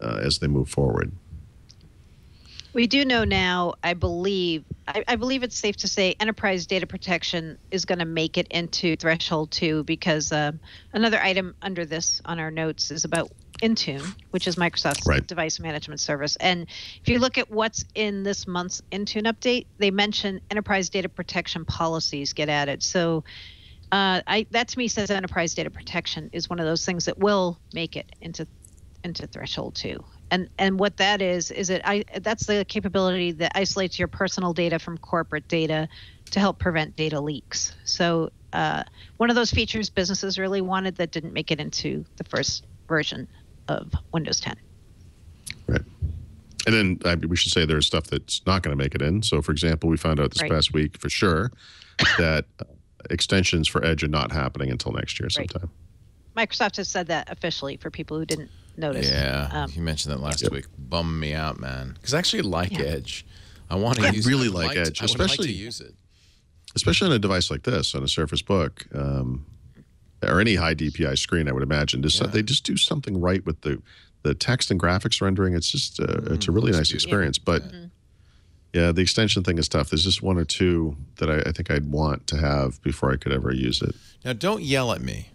[SPEAKER 4] uh, as they move forward.
[SPEAKER 5] We do know now, I believe, I, I believe it's safe to say enterprise data protection is going to make it into threshold two because um, another item under this on our notes is about Intune, which is Microsoft's
[SPEAKER 4] Right.
[SPEAKER 5] device management service. And if you look at what's in this month's Intune update, they mention enterprise data protection policies get added. So uh, I, that to me says enterprise data protection is one of those things that will make it into into threshold two and and what that is is it i that's the capability that isolates your personal data from corporate data to help prevent data leaks so uh, one of those features businesses really wanted that didn't make it into the first version of windows 10
[SPEAKER 4] Right. And then I, we should say there's stuff that's not going to make it in. So, for example, we found out this
[SPEAKER 5] Right.
[SPEAKER 4] past week for sure that uh, extensions for Edge are not happening until next year
[SPEAKER 5] Right.
[SPEAKER 4] sometime.
[SPEAKER 5] microsoft has said that officially for people who didn't notice
[SPEAKER 1] Yeah,
[SPEAKER 5] um,
[SPEAKER 1] you mentioned that last
[SPEAKER 4] Yep.
[SPEAKER 1] week. Bummed me out, man. Because I actually like
[SPEAKER 5] Yeah.
[SPEAKER 1] Edge. I want to
[SPEAKER 4] I
[SPEAKER 1] use.
[SPEAKER 4] really
[SPEAKER 1] it. would
[SPEAKER 4] like
[SPEAKER 1] to-
[SPEAKER 4] Edge,
[SPEAKER 1] I like
[SPEAKER 4] especially-
[SPEAKER 1] to use it.
[SPEAKER 4] Especially on a device like this, on a Surface Book, um, or any high DPI screen, I would imagine. Just
[SPEAKER 1] Yeah.
[SPEAKER 4] they just do something right with the the text and graphics rendering. It's just uh, it's a really nice
[SPEAKER 1] beautiful.
[SPEAKER 4] experience. But yeah, the extension thing is tough. There's just one or two that I, I think I'd want to have before I could ever use it.
[SPEAKER 1] Now, don't yell at me.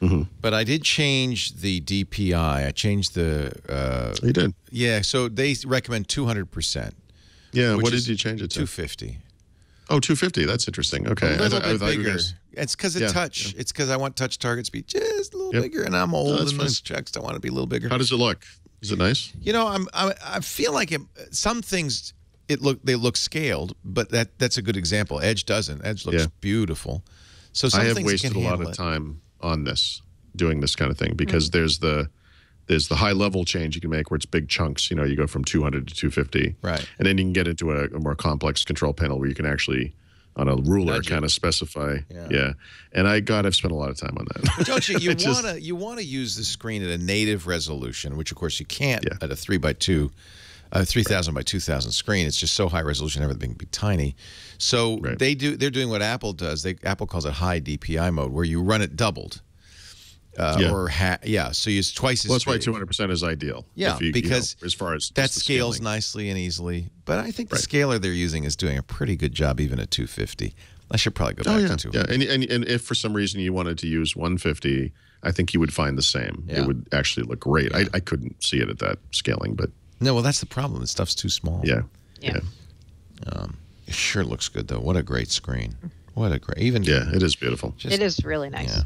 [SPEAKER 4] Mhm.
[SPEAKER 1] But I did change the DPI. I changed the. Uh,
[SPEAKER 4] You did,
[SPEAKER 1] yeah, so they recommend 200%,
[SPEAKER 4] yeah.
[SPEAKER 1] Which
[SPEAKER 4] What
[SPEAKER 1] is
[SPEAKER 4] did you change it to?
[SPEAKER 1] 250.
[SPEAKER 4] Oh, 250. That's interesting. Okay.
[SPEAKER 1] A
[SPEAKER 4] I
[SPEAKER 1] little
[SPEAKER 4] thought- I
[SPEAKER 1] bit
[SPEAKER 4] you were
[SPEAKER 1] bigger. It's because of
[SPEAKER 4] Yeah,
[SPEAKER 1] touch. It's because I want touch targets to be just a little
[SPEAKER 4] Yep.
[SPEAKER 1] bigger, and I'm old
[SPEAKER 4] that's
[SPEAKER 1] and
[SPEAKER 4] fine.
[SPEAKER 1] this text I want to be a little bigger.
[SPEAKER 4] How does it look? Is it nice?
[SPEAKER 1] You know, I'm, I I feel like it, some things it look they look scaled, but that that's a good example. Edge doesn't. Edge looks
[SPEAKER 4] Yeah.
[SPEAKER 1] beautiful. So some
[SPEAKER 4] I have wasted a lot of
[SPEAKER 1] it.
[SPEAKER 4] time on this, doing this kind of thing, because mm. there's the there's the high level change you can make where it's big chunks. You know, you go from 200 to 250,
[SPEAKER 1] Right.
[SPEAKER 4] and then you can get into a, a more complex control panel where you can actually on a ruler,
[SPEAKER 1] Nudge it.
[SPEAKER 4] kind of specify.
[SPEAKER 1] Yeah.
[SPEAKER 4] Yeah. And I, God, I've spent a lot of time on that.
[SPEAKER 1] Don't you? You want to you want to use the screen at a native resolution, which of course you can't
[SPEAKER 4] Yeah.
[SPEAKER 1] at a three by two, a three thousand by two thousand screen. It's just so high resolution, everything can be tiny. So
[SPEAKER 4] Right.
[SPEAKER 1] they do. They're doing what Apple does. They Apple calls it high DPI mode, where you run it doubled. Uh,
[SPEAKER 4] Yeah.
[SPEAKER 1] Or ha- yeah, so it's twice as.
[SPEAKER 4] Well, that's why 200% is ideal.
[SPEAKER 1] Yeah,
[SPEAKER 4] if you- you know,
[SPEAKER 1] because
[SPEAKER 4] as far as
[SPEAKER 1] that scales
[SPEAKER 4] scaling.
[SPEAKER 1] nicely and easily. But I think the
[SPEAKER 4] Right.
[SPEAKER 1] scaler they're using is doing a pretty good job, even at 250. I should probably go back
[SPEAKER 4] Oh yeah,
[SPEAKER 1] to
[SPEAKER 4] yeah. And, and and if for some reason you wanted to use 150, I think you would find the same.
[SPEAKER 1] Yeah.
[SPEAKER 4] It would actually look great. I, I couldn't see it at that scaling, but
[SPEAKER 1] No, well, that's the problem. The stuff's too small.
[SPEAKER 4] yeah,
[SPEAKER 5] Yeah.
[SPEAKER 1] It sure looks good though. What a great screen. What a great even.
[SPEAKER 4] yeah, it is beautiful.
[SPEAKER 1] Just,
[SPEAKER 5] it is really nice.
[SPEAKER 1] yeah.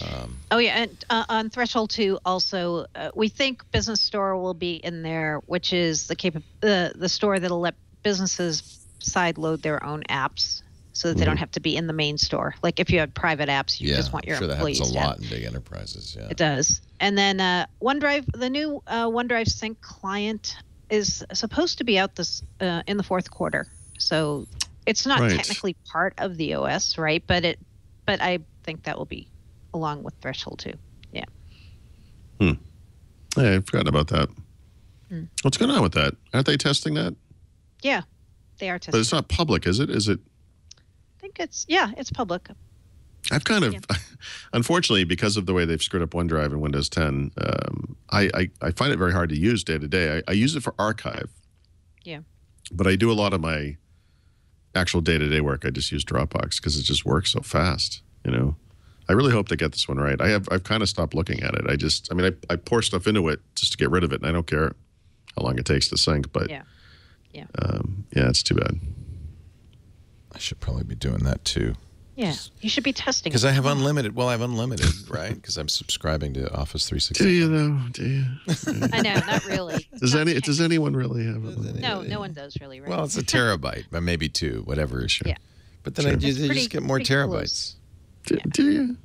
[SPEAKER 5] Is. oh yeah, and uh, on Threshold Two, also uh, we think Business Store will be in there, which is the the the store that'll let businesses side load their own apps, so that they don't have to be in the main store. Like if you had private apps, you
[SPEAKER 1] yeah,
[SPEAKER 5] just want your
[SPEAKER 1] sure that happens a lot in big enterprises. Yeah.
[SPEAKER 5] It does. And then uh, OneDrive, the new uh, OneDrive Sync client is supposed to be out this uh, in the fourth quarter. So it's not
[SPEAKER 4] Right.
[SPEAKER 5] technically part of the OS, right? But it, but I think that will be along with Threshold 2. Yeah.
[SPEAKER 4] Hey, I forgot about that.
[SPEAKER 5] Hmm.
[SPEAKER 4] What's going on with that? Aren't they testing that?
[SPEAKER 5] Yeah, they are testing.
[SPEAKER 4] But it's not public, is it? Is it?
[SPEAKER 5] I think it's yeah, it's public.
[SPEAKER 4] I've kind of, unfortunately, because of the way they've screwed up OneDrive and Windows 10, um, I, I I find it very hard to use day to day. I, I use it for archive.
[SPEAKER 5] Yeah.
[SPEAKER 4] But I do a lot of my actual day to day work. I just use Dropbox because it just works so fast. You know, I really hope they get this one right. I have I've kind of stopped looking at it. I just, I mean, I, I pour stuff into it just to get rid of it, and I don't care how long it takes to sync. But
[SPEAKER 5] Yeah. Yeah.
[SPEAKER 4] um, yeah, it's too bad.
[SPEAKER 1] I should probably be doing that too.
[SPEAKER 5] Yeah, you should be testing.
[SPEAKER 1] Because. I have unlimited. Well, I have unlimited, right? Because I'm subscribing to Office 365.
[SPEAKER 4] Do
[SPEAKER 1] 360.
[SPEAKER 4] you though? Do you?
[SPEAKER 5] I know, not really.
[SPEAKER 4] Does
[SPEAKER 5] Not
[SPEAKER 4] any
[SPEAKER 5] tech-
[SPEAKER 4] does anyone really have it?
[SPEAKER 5] No, no one does really, right?
[SPEAKER 1] Well, it's a terabyte, but maybe two, whatever.
[SPEAKER 4] Sure.
[SPEAKER 5] Yeah.
[SPEAKER 1] But then
[SPEAKER 4] Sure.
[SPEAKER 1] I, you, you
[SPEAKER 5] pretty-
[SPEAKER 1] just get more terabytes,
[SPEAKER 5] close.
[SPEAKER 4] Do, do you?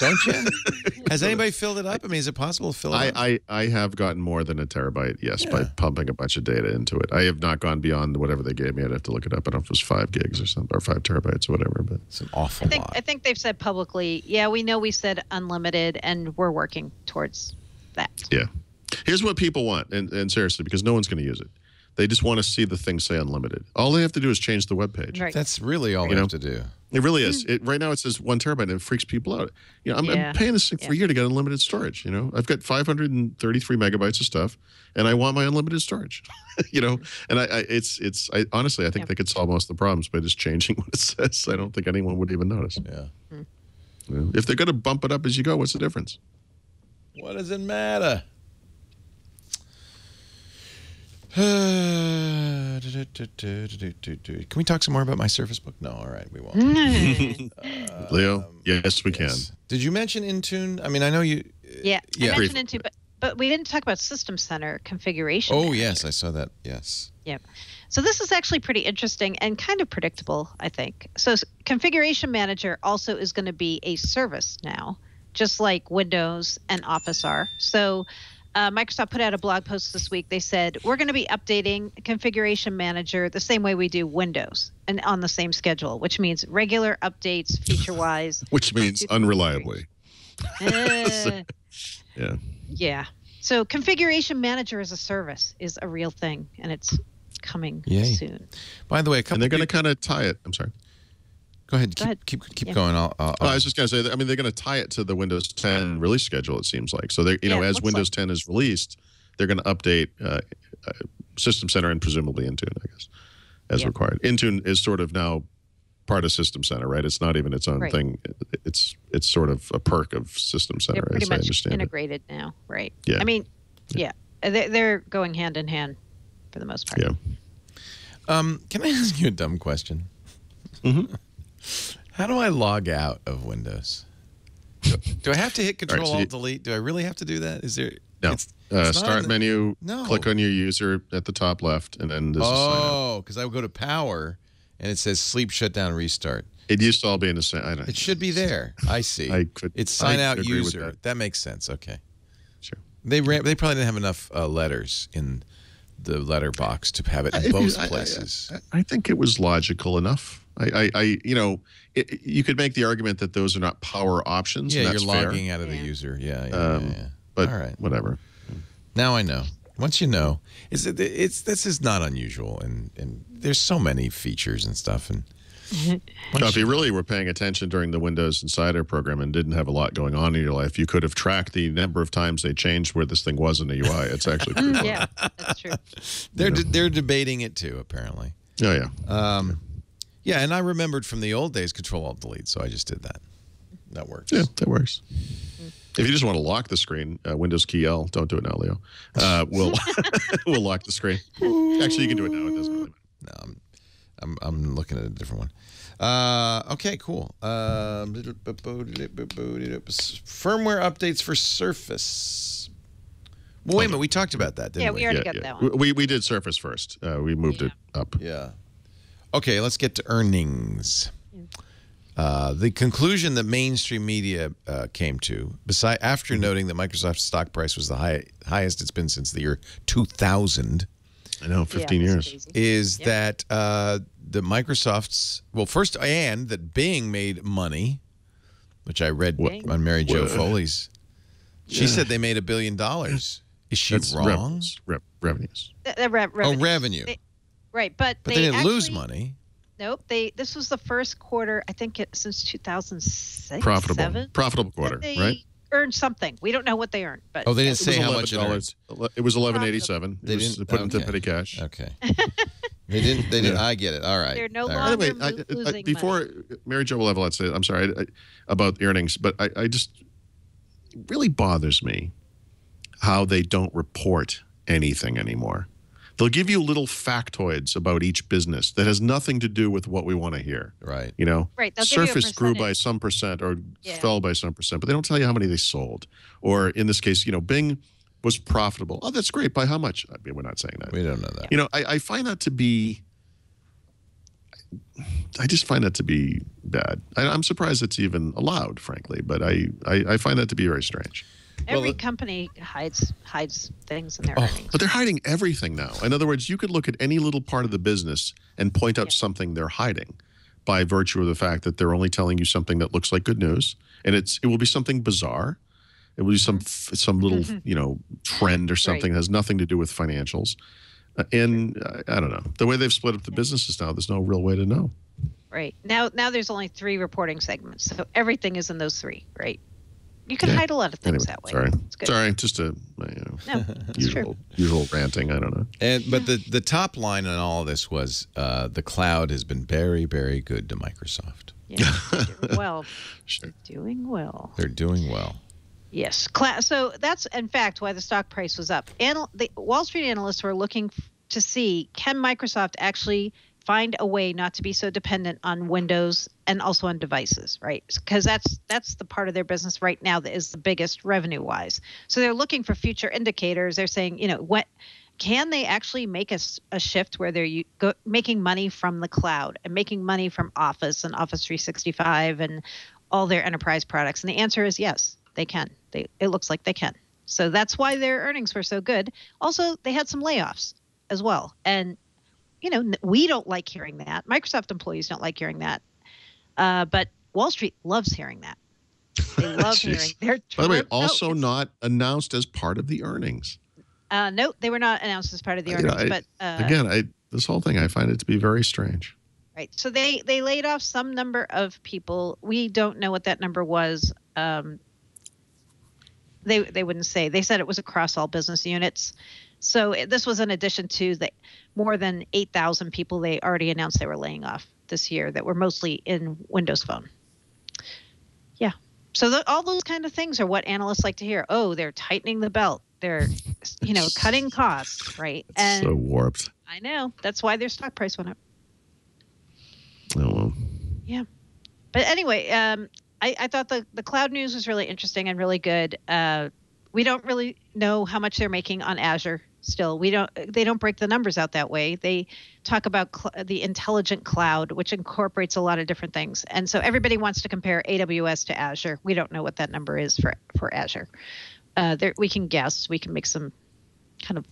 [SPEAKER 1] don't you? Has anybody filled it up? I mean, is it possible to fill it
[SPEAKER 4] I,
[SPEAKER 1] up?
[SPEAKER 4] I, I have gotten more than a terabyte, yes, by pumping a bunch of data into it. I have not gone beyond whatever they gave me. I'd have to look it up. I don't know if it was five gigs or something, or five terabytes or whatever. But
[SPEAKER 1] It's an awful
[SPEAKER 5] I think
[SPEAKER 1] lot.
[SPEAKER 5] I think they've said publicly, yeah, we know we said unlimited, and we're working towards that.
[SPEAKER 4] yeah, here's what people want, and, and seriously, because no one's going to use it. They just want to see the thing say unlimited. All they have to do is change the web page.
[SPEAKER 5] Right.
[SPEAKER 1] That's really all
[SPEAKER 4] You
[SPEAKER 1] I
[SPEAKER 4] know?
[SPEAKER 1] have to do.
[SPEAKER 4] It really is. Mm. It, right now it says one terabyte, and it freaks people out. You know, I'm,
[SPEAKER 5] Yeah.
[SPEAKER 4] I'm paying this thing for a year to get unlimited storage. You know, I've got 533 megabytes of stuff, and I want my unlimited storage. you know, and I, I it's it's I honestly I think
[SPEAKER 5] Yeah.
[SPEAKER 4] they could solve most of the problems by just changing what it says. I don't think anyone would even notice.
[SPEAKER 1] Yeah. Hmm.
[SPEAKER 4] You know, If they're going to bump it up as you go, what's the difference?
[SPEAKER 1] What does it matter? Can we talk some more about my Surface Book? No, all right, we won't.
[SPEAKER 4] Leo, um, yes, we
[SPEAKER 1] Yes. Did you mention Intune? I mean, I know you.
[SPEAKER 5] yeah,
[SPEAKER 1] Yeah.
[SPEAKER 5] I mentioned it too, but but we didn't talk about System Center configuration.
[SPEAKER 1] Oh
[SPEAKER 5] manager.
[SPEAKER 1] yes, I saw that. Yes.
[SPEAKER 5] Yep. So this is actually pretty interesting and kind of predictable, I think. So Configuration Manager also is going to be a service now, just like Windows and Office are. So uh, Microsoft put out a blog post this week. They said we're going to be updating Configuration Manager the same way we do Windows and on the same schedule, which means regular updates, feature-wise.
[SPEAKER 4] Which means unreliably.
[SPEAKER 5] Uh,
[SPEAKER 4] Yeah.
[SPEAKER 5] yeah. So Configuration Manager as a service is a real thing, and it's coming
[SPEAKER 1] Yay.
[SPEAKER 5] soon.
[SPEAKER 1] By the way, a couple.
[SPEAKER 4] And they're going to kind of tie it. I'm sorry.
[SPEAKER 1] Go ahead. Keep
[SPEAKER 5] ahead.
[SPEAKER 1] keep, keep
[SPEAKER 5] Yeah.
[SPEAKER 1] going. I'll, I'll,
[SPEAKER 4] I was just going to say, that, I mean, they're going to tie it to the Windows 10 release schedule, it seems like. So, they, you know,
[SPEAKER 5] Yeah, it
[SPEAKER 4] as Windows
[SPEAKER 5] like-
[SPEAKER 4] 10 is released, they're going to update uh, uh, System Center and presumably Intune, I guess, as
[SPEAKER 5] Yeah.
[SPEAKER 4] required. Intune is sort of now part of System Center, right? It's not even its own
[SPEAKER 5] Right.
[SPEAKER 4] thing. It's it's sort of a perk of System Center,
[SPEAKER 5] They're pretty
[SPEAKER 4] I
[SPEAKER 5] much
[SPEAKER 4] understand it.
[SPEAKER 5] integrated now, right?
[SPEAKER 4] Yeah.
[SPEAKER 5] I mean, yeah, They're, they're going hand in hand for the most part.
[SPEAKER 4] Yeah.
[SPEAKER 1] Um, can I ask you a dumb question?
[SPEAKER 4] Mhm.
[SPEAKER 1] How do I log out of Windows? Do, do I have to hit Control
[SPEAKER 4] so you-
[SPEAKER 1] Alt Delete? Do I really have to do that? Is there?
[SPEAKER 4] No.
[SPEAKER 1] It's,
[SPEAKER 4] Uh,
[SPEAKER 1] it's
[SPEAKER 4] start
[SPEAKER 1] the-
[SPEAKER 4] menu,
[SPEAKER 1] No.
[SPEAKER 4] click on your user at the top left, and then this is sign up.
[SPEAKER 1] Oh, because I would go to Power, and it says Sleep Shutdown Restart.
[SPEAKER 4] It used to all be in the same. I don't
[SPEAKER 1] It should be there. I see.
[SPEAKER 4] I could-
[SPEAKER 1] it's sign
[SPEAKER 4] I
[SPEAKER 1] out user.
[SPEAKER 4] that.
[SPEAKER 1] makes sense. Okay.
[SPEAKER 4] Sure.
[SPEAKER 1] They ran, they probably didn't have enough uh, letters in the letter box to have it in
[SPEAKER 4] you-
[SPEAKER 1] both
[SPEAKER 4] I- I-
[SPEAKER 1] places.
[SPEAKER 4] I, I think it was logical enough. I, I, I you know, it, you could make the argument that those are not power options.
[SPEAKER 1] Yeah,
[SPEAKER 4] and
[SPEAKER 1] you're
[SPEAKER 4] that's fair,
[SPEAKER 1] logging out of the
[SPEAKER 5] Yeah.
[SPEAKER 1] user. Yeah, yeah,
[SPEAKER 4] Um,
[SPEAKER 1] yeah, yeah.
[SPEAKER 4] but
[SPEAKER 1] All right.
[SPEAKER 4] whatever.
[SPEAKER 1] Now I know. Once you know, is it? It's this is not unusual, and and there's so many features and stuff, and
[SPEAKER 4] Now, if you really were paying attention during the Windows Insider program and didn't have a lot going on in your life, you could have tracked the number of times they changed where this thing was in the UI. It's actually pretty.
[SPEAKER 5] Yeah, that's true.
[SPEAKER 1] they're they're debating it too, apparently.
[SPEAKER 4] Oh, yeah.
[SPEAKER 1] Um, yeah, and I remembered from the old days Control Alt Delete, so I just did that. That works.
[SPEAKER 4] Yeah, that works. If you just want to lock the screen, uh, Windows key L, don't do it now, Leo. Uh, we'll we'll lock the screen. Actually, you can do it now. It doesn't really matter.
[SPEAKER 1] No, I'm, I'm, I'm looking at a different one. Uh, okay, cool. Um, firmware updates for Surface. Well, wait a minute. We talked about that, didn't we?
[SPEAKER 5] Yeah,
[SPEAKER 1] we?
[SPEAKER 5] we already
[SPEAKER 4] yeah,
[SPEAKER 5] got
[SPEAKER 4] yeah.
[SPEAKER 5] that one.
[SPEAKER 4] We we did Surface first. Uh, we moved
[SPEAKER 5] Yeah.
[SPEAKER 4] it up.
[SPEAKER 1] Yeah. Okay, let's get to earnings. Uh, the conclusion that mainstream media uh, came to, beside after noting that Microsoft's stock price was the high, highest it's been since the year 2000,
[SPEAKER 4] I know, 15
[SPEAKER 5] Yeah,
[SPEAKER 4] years.
[SPEAKER 5] crazy.
[SPEAKER 1] is
[SPEAKER 5] Yep.
[SPEAKER 1] that uh, the Microsoft's well, first and that Bing made money, which I read
[SPEAKER 5] Bing?
[SPEAKER 1] on Mary Jo Foley's. She said they made a billion dollars. Is she
[SPEAKER 4] That's
[SPEAKER 1] wrong?
[SPEAKER 4] revenues. Rev- revenues.
[SPEAKER 5] The- the re-
[SPEAKER 1] Oh,
[SPEAKER 5] revenue.
[SPEAKER 1] revenue.
[SPEAKER 5] They- Right, but
[SPEAKER 1] but they, didn't lose money.
[SPEAKER 5] Nope. They this was the first quarter I think it, since 2006.
[SPEAKER 4] Profitable.
[SPEAKER 5] seven,
[SPEAKER 4] Profitable quarter,
[SPEAKER 5] they
[SPEAKER 4] right?
[SPEAKER 5] Earned something. We don't know what they earned, but
[SPEAKER 1] Oh, they didn't say how much it earned.
[SPEAKER 4] It was 1187.
[SPEAKER 1] They
[SPEAKER 4] was
[SPEAKER 1] didn't-
[SPEAKER 4] put into petty cash.
[SPEAKER 1] Okay. they didn't. They didn't.
[SPEAKER 4] Yeah.
[SPEAKER 1] I get it. All right.
[SPEAKER 5] They're no
[SPEAKER 1] All right.
[SPEAKER 5] longer-
[SPEAKER 4] By the way, I, I,
[SPEAKER 5] losing
[SPEAKER 4] before Mary Jo will have a lot to say. I'm sorry I, I, about earnings, but I, I just it really bothers me how they don't report anything anymore. They'll give you little factoids about each business that has nothing to do with what we want to hear.
[SPEAKER 1] Right.
[SPEAKER 4] You know,
[SPEAKER 5] Right, they'll give you
[SPEAKER 4] Surface grew by some percent or
[SPEAKER 5] Yeah.
[SPEAKER 4] fell by some percent, but they don't tell you how many they sold. Or in this case, you know, Bing was profitable. Oh, that's great. By how much? I mean, we're not saying that.
[SPEAKER 1] We don't know that.
[SPEAKER 4] You know, I, I find that to be. I just find that to be bad. I, I'm surprised it's even allowed, frankly, but I, I, I find that to be very strange.
[SPEAKER 5] Every
[SPEAKER 1] it-
[SPEAKER 5] company hides hides things in their
[SPEAKER 1] Oh,
[SPEAKER 5] earnings.
[SPEAKER 4] But they're hiding everything now. In other words, you could look at any little part of the business and point out
[SPEAKER 5] Yeah.
[SPEAKER 4] something they're hiding by virtue of the fact that they're only telling you something that looks like good news, and it's it will be something bizarre. It will be some some little you know trend or something
[SPEAKER 5] Right.
[SPEAKER 4] that has nothing to do with financials. Uh, And uh, I don't know the way they've split up the businesses now. There's no real way to know.
[SPEAKER 5] Right. Now now there's only three reporting segments. So everything is in those three, right? You can
[SPEAKER 4] Yeah.
[SPEAKER 5] hide a lot of things
[SPEAKER 4] Anyway,
[SPEAKER 5] that way.
[SPEAKER 4] sorry,
[SPEAKER 5] It's good.
[SPEAKER 4] sorry, just a uh, you know,
[SPEAKER 5] No, it's true.
[SPEAKER 4] usual usual ranting. I don't know.
[SPEAKER 1] And but the the top line on all of this was uh, the cloud has been very very good to Microsoft.
[SPEAKER 5] Yeah, they're doing well.
[SPEAKER 4] Sure.
[SPEAKER 5] Doing well.
[SPEAKER 1] They're doing well.
[SPEAKER 5] Yes. Cla- so that's in fact why the stock price was up. Anal- the Wall Street analysts were looking f- to see can Microsoft actually find a way not to be so dependent on Windows and also on devices, right? Because that's that's the part of their business right now that is the biggest revenue wise. So they're looking for future indicators. They're saying, you know, what can they actually make a shift where they're u- go, making money from the cloud and making money from Office and Office 365 and all their enterprise products? And the answer is yes, they can. They it looks like they can. So that's why their earnings were so good. Also, they had some layoffs as well. And you know, we don't like hearing that. Microsoft employees don't like hearing that. Uh, but Wall Street loves hearing that. They love hearing. They're
[SPEAKER 4] By the way, also not announced as part of the earnings.
[SPEAKER 5] Uh, no, they were not announced as part of the
[SPEAKER 4] You know,
[SPEAKER 5] earnings.
[SPEAKER 4] I-
[SPEAKER 5] but uh,
[SPEAKER 4] Again, I this whole thing I find it to be very strange.
[SPEAKER 5] Right. So they they laid off some number of people. We don't know what that number was. Um, they they wouldn't say. They said it was across all business units. So this was in addition to the more than 8,000 people they already announced they were laying off this year that were mostly in Windows Phone. Yeah. So the, all those kind of things are what analysts like to hear. Oh, they're tightening the belt. They're you know cutting costs, right?
[SPEAKER 4] It's
[SPEAKER 5] And
[SPEAKER 4] so warped.
[SPEAKER 5] I know that's why their stock price went up.
[SPEAKER 4] Oh well. Yeah.
[SPEAKER 5] But anyway, um, I, I thought the, the cloud news was really interesting and really good. Uh, we don't really know how much they're making on Azure still. We don't they don't break the numbers out that way. They talk about cl- the intelligent cloud, which incorporates a lot of different things. And so everybody wants to compare AWS to Azure. We don't know what that number is for for Azure. Uh, there we can guess. We can make some kind of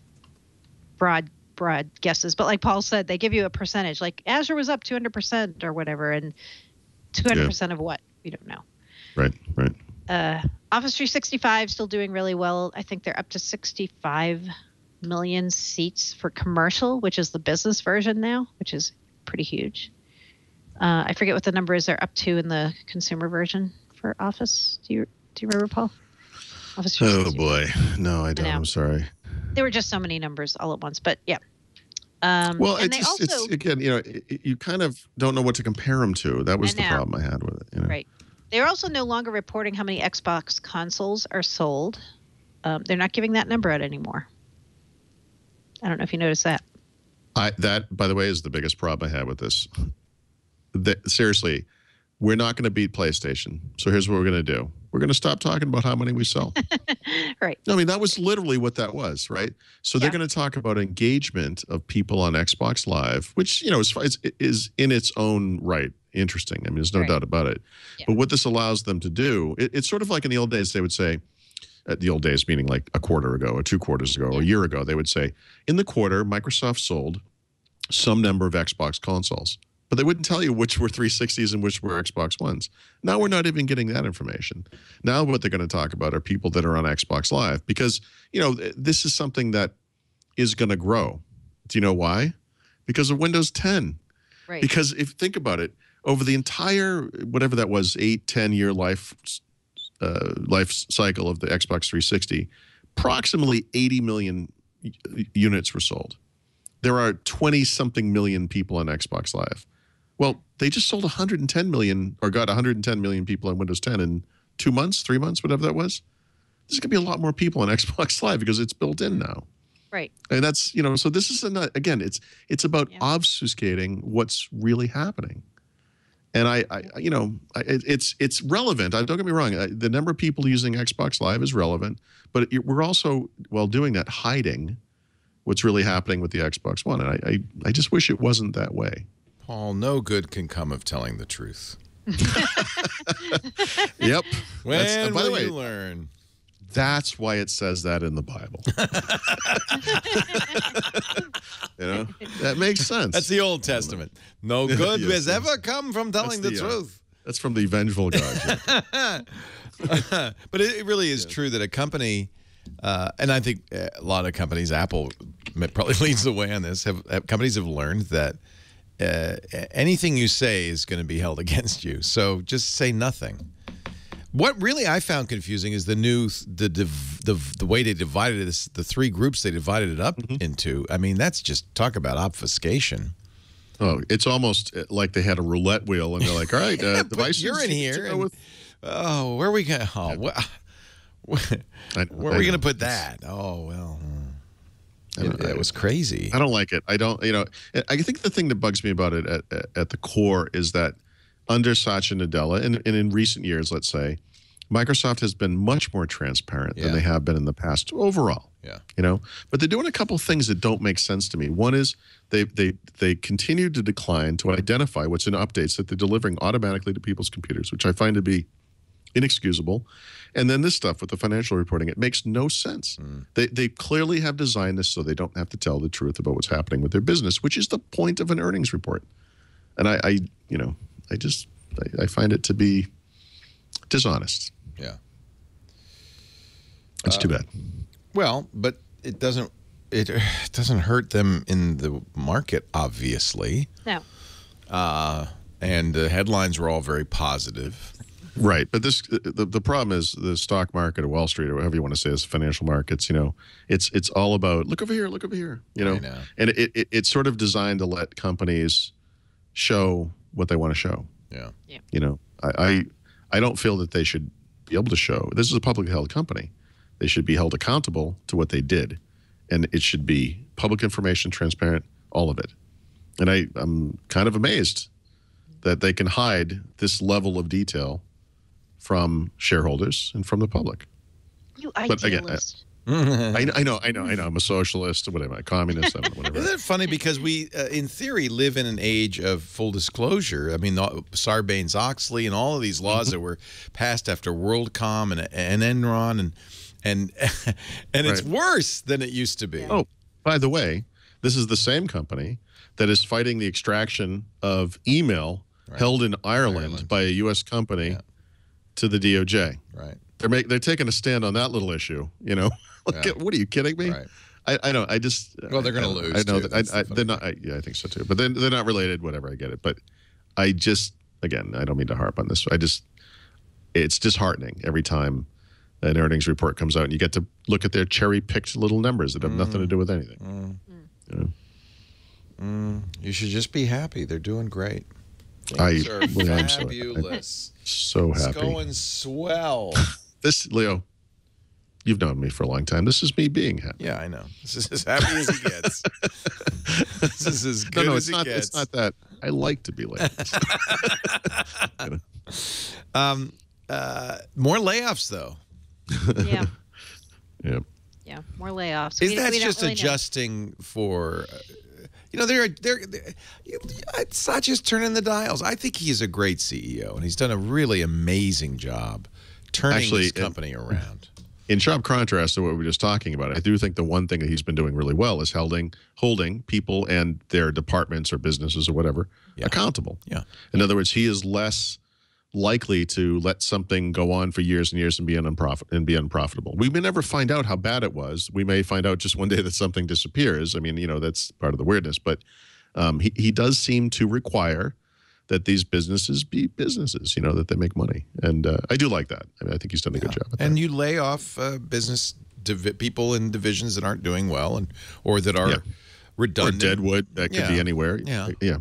[SPEAKER 5] broad broad guesses. But like Paul said, they give you a percentage. Like Azure was up 200% or whatever, and 200% of what? We don't know.
[SPEAKER 4] Right, right.
[SPEAKER 5] Uh, Office 365 still doing really well. I think they're up to 65 million seats for commercial, which is the business version now, which is pretty huge. Uh, I forget what the number is they're up to in the consumer version for Office. Do you do you remember, Paul? Office
[SPEAKER 4] Oh
[SPEAKER 5] 365.
[SPEAKER 4] boy, no, I don't.
[SPEAKER 5] know.
[SPEAKER 4] I'm sorry.
[SPEAKER 5] There were just so many numbers all at once, but yeah. Um,
[SPEAKER 4] Well, it's just,
[SPEAKER 5] also
[SPEAKER 4] it's again, you know, it, you kind of don't know what to compare them to. That was the problem I had with it. You know?
[SPEAKER 5] Right. They're also no longer reporting how many Xbox consoles are sold. Um, they're not giving that number out anymore. I don't know if you noticed that.
[SPEAKER 4] I that, by the way, is the biggest problem I had with this. That, seriously, we're not going to beat PlayStation. So here's what we're going to do: we're going to stop talking about how many we sell.
[SPEAKER 5] Right.
[SPEAKER 4] I mean, that was literally what that was, right? So they're going to talk about engagement of people on Xbox Live, which you know is is, is in its own right interesting. I mean, there's no
[SPEAKER 5] Right.
[SPEAKER 4] doubt about it.
[SPEAKER 5] Yeah.
[SPEAKER 4] But what this allows them to do, it, it's sort of like in the old days, they would say, at the old days, meaning like a quarter ago or two quarters ago or a year ago, they would say, in the quarter, Microsoft sold some number of Xbox consoles. But they wouldn't tell you which were 360s and which were Xbox Ones. Now we're not even getting that information. Now what they're going to talk about are people that are on Xbox Live because, you know, this is something that is going to grow. Do you know why? Because of Windows 10.
[SPEAKER 5] Right.
[SPEAKER 4] Because if think about it, over the entire whatever that was, eight, 10 year life uh, life cycle of the Xbox 360, approximately 80 million units were sold. There are 20 something million people on Xbox Live. Well, they just sold 110 million or got 110 million people on Windows 10 in two months, three months, whatever that was. There's going to be a lot more people on Xbox Live because it's built in now
[SPEAKER 5] right.
[SPEAKER 4] and that's you know so this is a, again it's it's about
[SPEAKER 5] Yeah.
[SPEAKER 4] obfuscating what's really happening and I, I you know I, it's it's relevant. I, don't get me wrong. I, the number of people using xbox live is relevant but it, we're also while doing that hiding what's really happening with the xbox one. And I, I i just wish it wasn't that way.
[SPEAKER 1] Paul, no good can come of telling the truth.
[SPEAKER 4] yep.
[SPEAKER 1] When
[SPEAKER 4] That's- uh, by the
[SPEAKER 1] will
[SPEAKER 4] way
[SPEAKER 1] you learn?
[SPEAKER 4] That's why it says that in the bible you know that makes sense
[SPEAKER 1] That's the Old Testament. No good
[SPEAKER 4] Yes,
[SPEAKER 1] has
[SPEAKER 4] yes.
[SPEAKER 1] ever come from telling the,
[SPEAKER 4] the, uh,
[SPEAKER 1] truth.
[SPEAKER 4] that's from the vengeful god
[SPEAKER 1] but it, it really is true that a company, uh, and I think uh, a lot of companies, Apple probably leads the way on this. Have, have companies have learned that uh, anything you say is going to be held against you. So just say nothing. What really I found confusing is the new the div, the the way they divided this the three groups they divided it up
[SPEAKER 4] Mm-hmm.
[SPEAKER 1] into. I mean that's just talk about obfuscation.
[SPEAKER 4] Oh, it's almost uh, like they had a roulette wheel, and they're like, "All right, uh, devices
[SPEAKER 1] you're in here. and-
[SPEAKER 4] with-
[SPEAKER 1] oh, where are we going? Oh, wha-
[SPEAKER 4] I-
[SPEAKER 1] where are we going to put that? Oh well, it, it was crazy.
[SPEAKER 4] I don't like it. I don't. You know, I think the thing that bugs me about it at, at the core is that under Satya Nadella, and, and in recent years, let's say, Microsoft has been much more transparent
[SPEAKER 1] Yeah.
[SPEAKER 4] than they have been in the past overall.
[SPEAKER 1] Yeah.
[SPEAKER 4] You know, but they're doing a couple things that don't make sense to me. One is they they they continue to decline to identify what's in updates that they're delivering automatically to people's computers, which I find to be inexcusable. And then this stuff with the financial reporting, it makes no sense. Hmm. They they clearly have designed this so they don't have to tell the truth about what's happening with their business, which is the point of an earnings report. And I, I you know, I just I, I find it to be dishonest.
[SPEAKER 1] Yeah.
[SPEAKER 4] It's too bad.
[SPEAKER 1] Well, but it doesn't it, it doesn't hurt them in the market, obviously.
[SPEAKER 5] No.
[SPEAKER 1] Uh, and the headlines were all very positive.
[SPEAKER 4] Right, but this the, the problem is the stock market or Wall Street or whatever you want to say is financial markets. You know, it's it's all about look over here, look over here. You know,
[SPEAKER 1] know.
[SPEAKER 4] and it, it it's sort of designed to let companies show what they want to show.
[SPEAKER 1] Yeah.
[SPEAKER 4] You know, I, I I don't feel that they should be able to show. This is a publicly held company. They should be held accountable to what they did, and it should be public information, transparent, all of it. And I I'm kind of amazed that they can hide this level of detail from shareholders and from the public.
[SPEAKER 5] You
[SPEAKER 4] But again,
[SPEAKER 5] idealist.
[SPEAKER 4] I, I know, I know, I know. I'm a socialist, or whatever, a communist, whatever.
[SPEAKER 1] Isn't that funny because we, uh, in theory, live in an age of full disclosure? I mean, Sarbanes Oxley and all of these laws
[SPEAKER 4] Mm-hmm.
[SPEAKER 1] that were passed after WorldCom and, and Enron and and and it's
[SPEAKER 4] Right.
[SPEAKER 1] worse than it used to be.
[SPEAKER 4] Oh, by the way, this is the same company that is fighting the extraction of email held in Ireland,
[SPEAKER 1] Ireland.
[SPEAKER 4] by a U.S. company
[SPEAKER 1] Yeah.
[SPEAKER 4] to the DOJ.
[SPEAKER 1] Right.
[SPEAKER 4] They're make, they're taking a stand on that little issue. You know, Like,
[SPEAKER 1] Yeah.
[SPEAKER 4] what are you kidding me?
[SPEAKER 1] Right.
[SPEAKER 4] I, I don't. I just.
[SPEAKER 1] Well, they're gonna lose,
[SPEAKER 4] I know
[SPEAKER 1] too.
[SPEAKER 4] that. I, I,
[SPEAKER 1] the
[SPEAKER 4] they're not. I, yeah, I think so too. But then they're not related. Whatever. I get it. But I just again, I don't mean to harp on this. I just, it's disheartening every time an earnings report comes out and you get to look at their cherry picked little numbers that have nothing to mm. do with anything. Mm. Mm.
[SPEAKER 1] You should just be happy. They're doing great.
[SPEAKER 4] I,
[SPEAKER 1] Things are
[SPEAKER 4] well, I'm so,
[SPEAKER 1] fabulous.
[SPEAKER 4] so
[SPEAKER 1] It's
[SPEAKER 4] happy.
[SPEAKER 1] going swell.
[SPEAKER 4] This Leo, you've known me for a long time. This is me being happy.
[SPEAKER 1] Yeah, I know. This is as happy as he gets. this is as good
[SPEAKER 4] no,
[SPEAKER 1] as
[SPEAKER 4] it's
[SPEAKER 1] he
[SPEAKER 4] not.
[SPEAKER 1] gets.
[SPEAKER 4] It's not that. I like to be like this. You know?
[SPEAKER 1] Um, uh, more layoffs, though.
[SPEAKER 5] Yeah.
[SPEAKER 4] Yeah.
[SPEAKER 5] Yeah. More layoffs.
[SPEAKER 1] Is that just
[SPEAKER 5] really know.
[SPEAKER 1] adjusting for? Uh, you know, they're, they're, they're- it's not just turning the dials. I think he's a great CEO, and he's done a really amazing job turning
[SPEAKER 4] Actually,
[SPEAKER 1] company around.
[SPEAKER 4] in sharp contrast to what we were just talking about, I do think the one thing that he's been doing really well is holding holding people and their departments or businesses or whatever
[SPEAKER 1] Yeah.
[SPEAKER 4] accountable.
[SPEAKER 1] Yeah.
[SPEAKER 4] In other words, he is less likely to let something go on for years and years and be an unprofit and be unprofitable. We may never find out how bad it was. We may find out just one day that something disappears. I mean, you know, that's part of the weirdness. But um, he he does seem to require that these businesses be businesses. You know, that they make money, and uh, I do like that. I, mean, I think he's done a good job. At that.
[SPEAKER 1] And you lay off uh, business divi- people in divisions that aren't doing well, and or that are
[SPEAKER 4] Yeah. or
[SPEAKER 1] redundant.
[SPEAKER 4] Deadwood, that could
[SPEAKER 1] Yeah.
[SPEAKER 4] be anywhere.
[SPEAKER 1] Yeah.
[SPEAKER 4] yeah.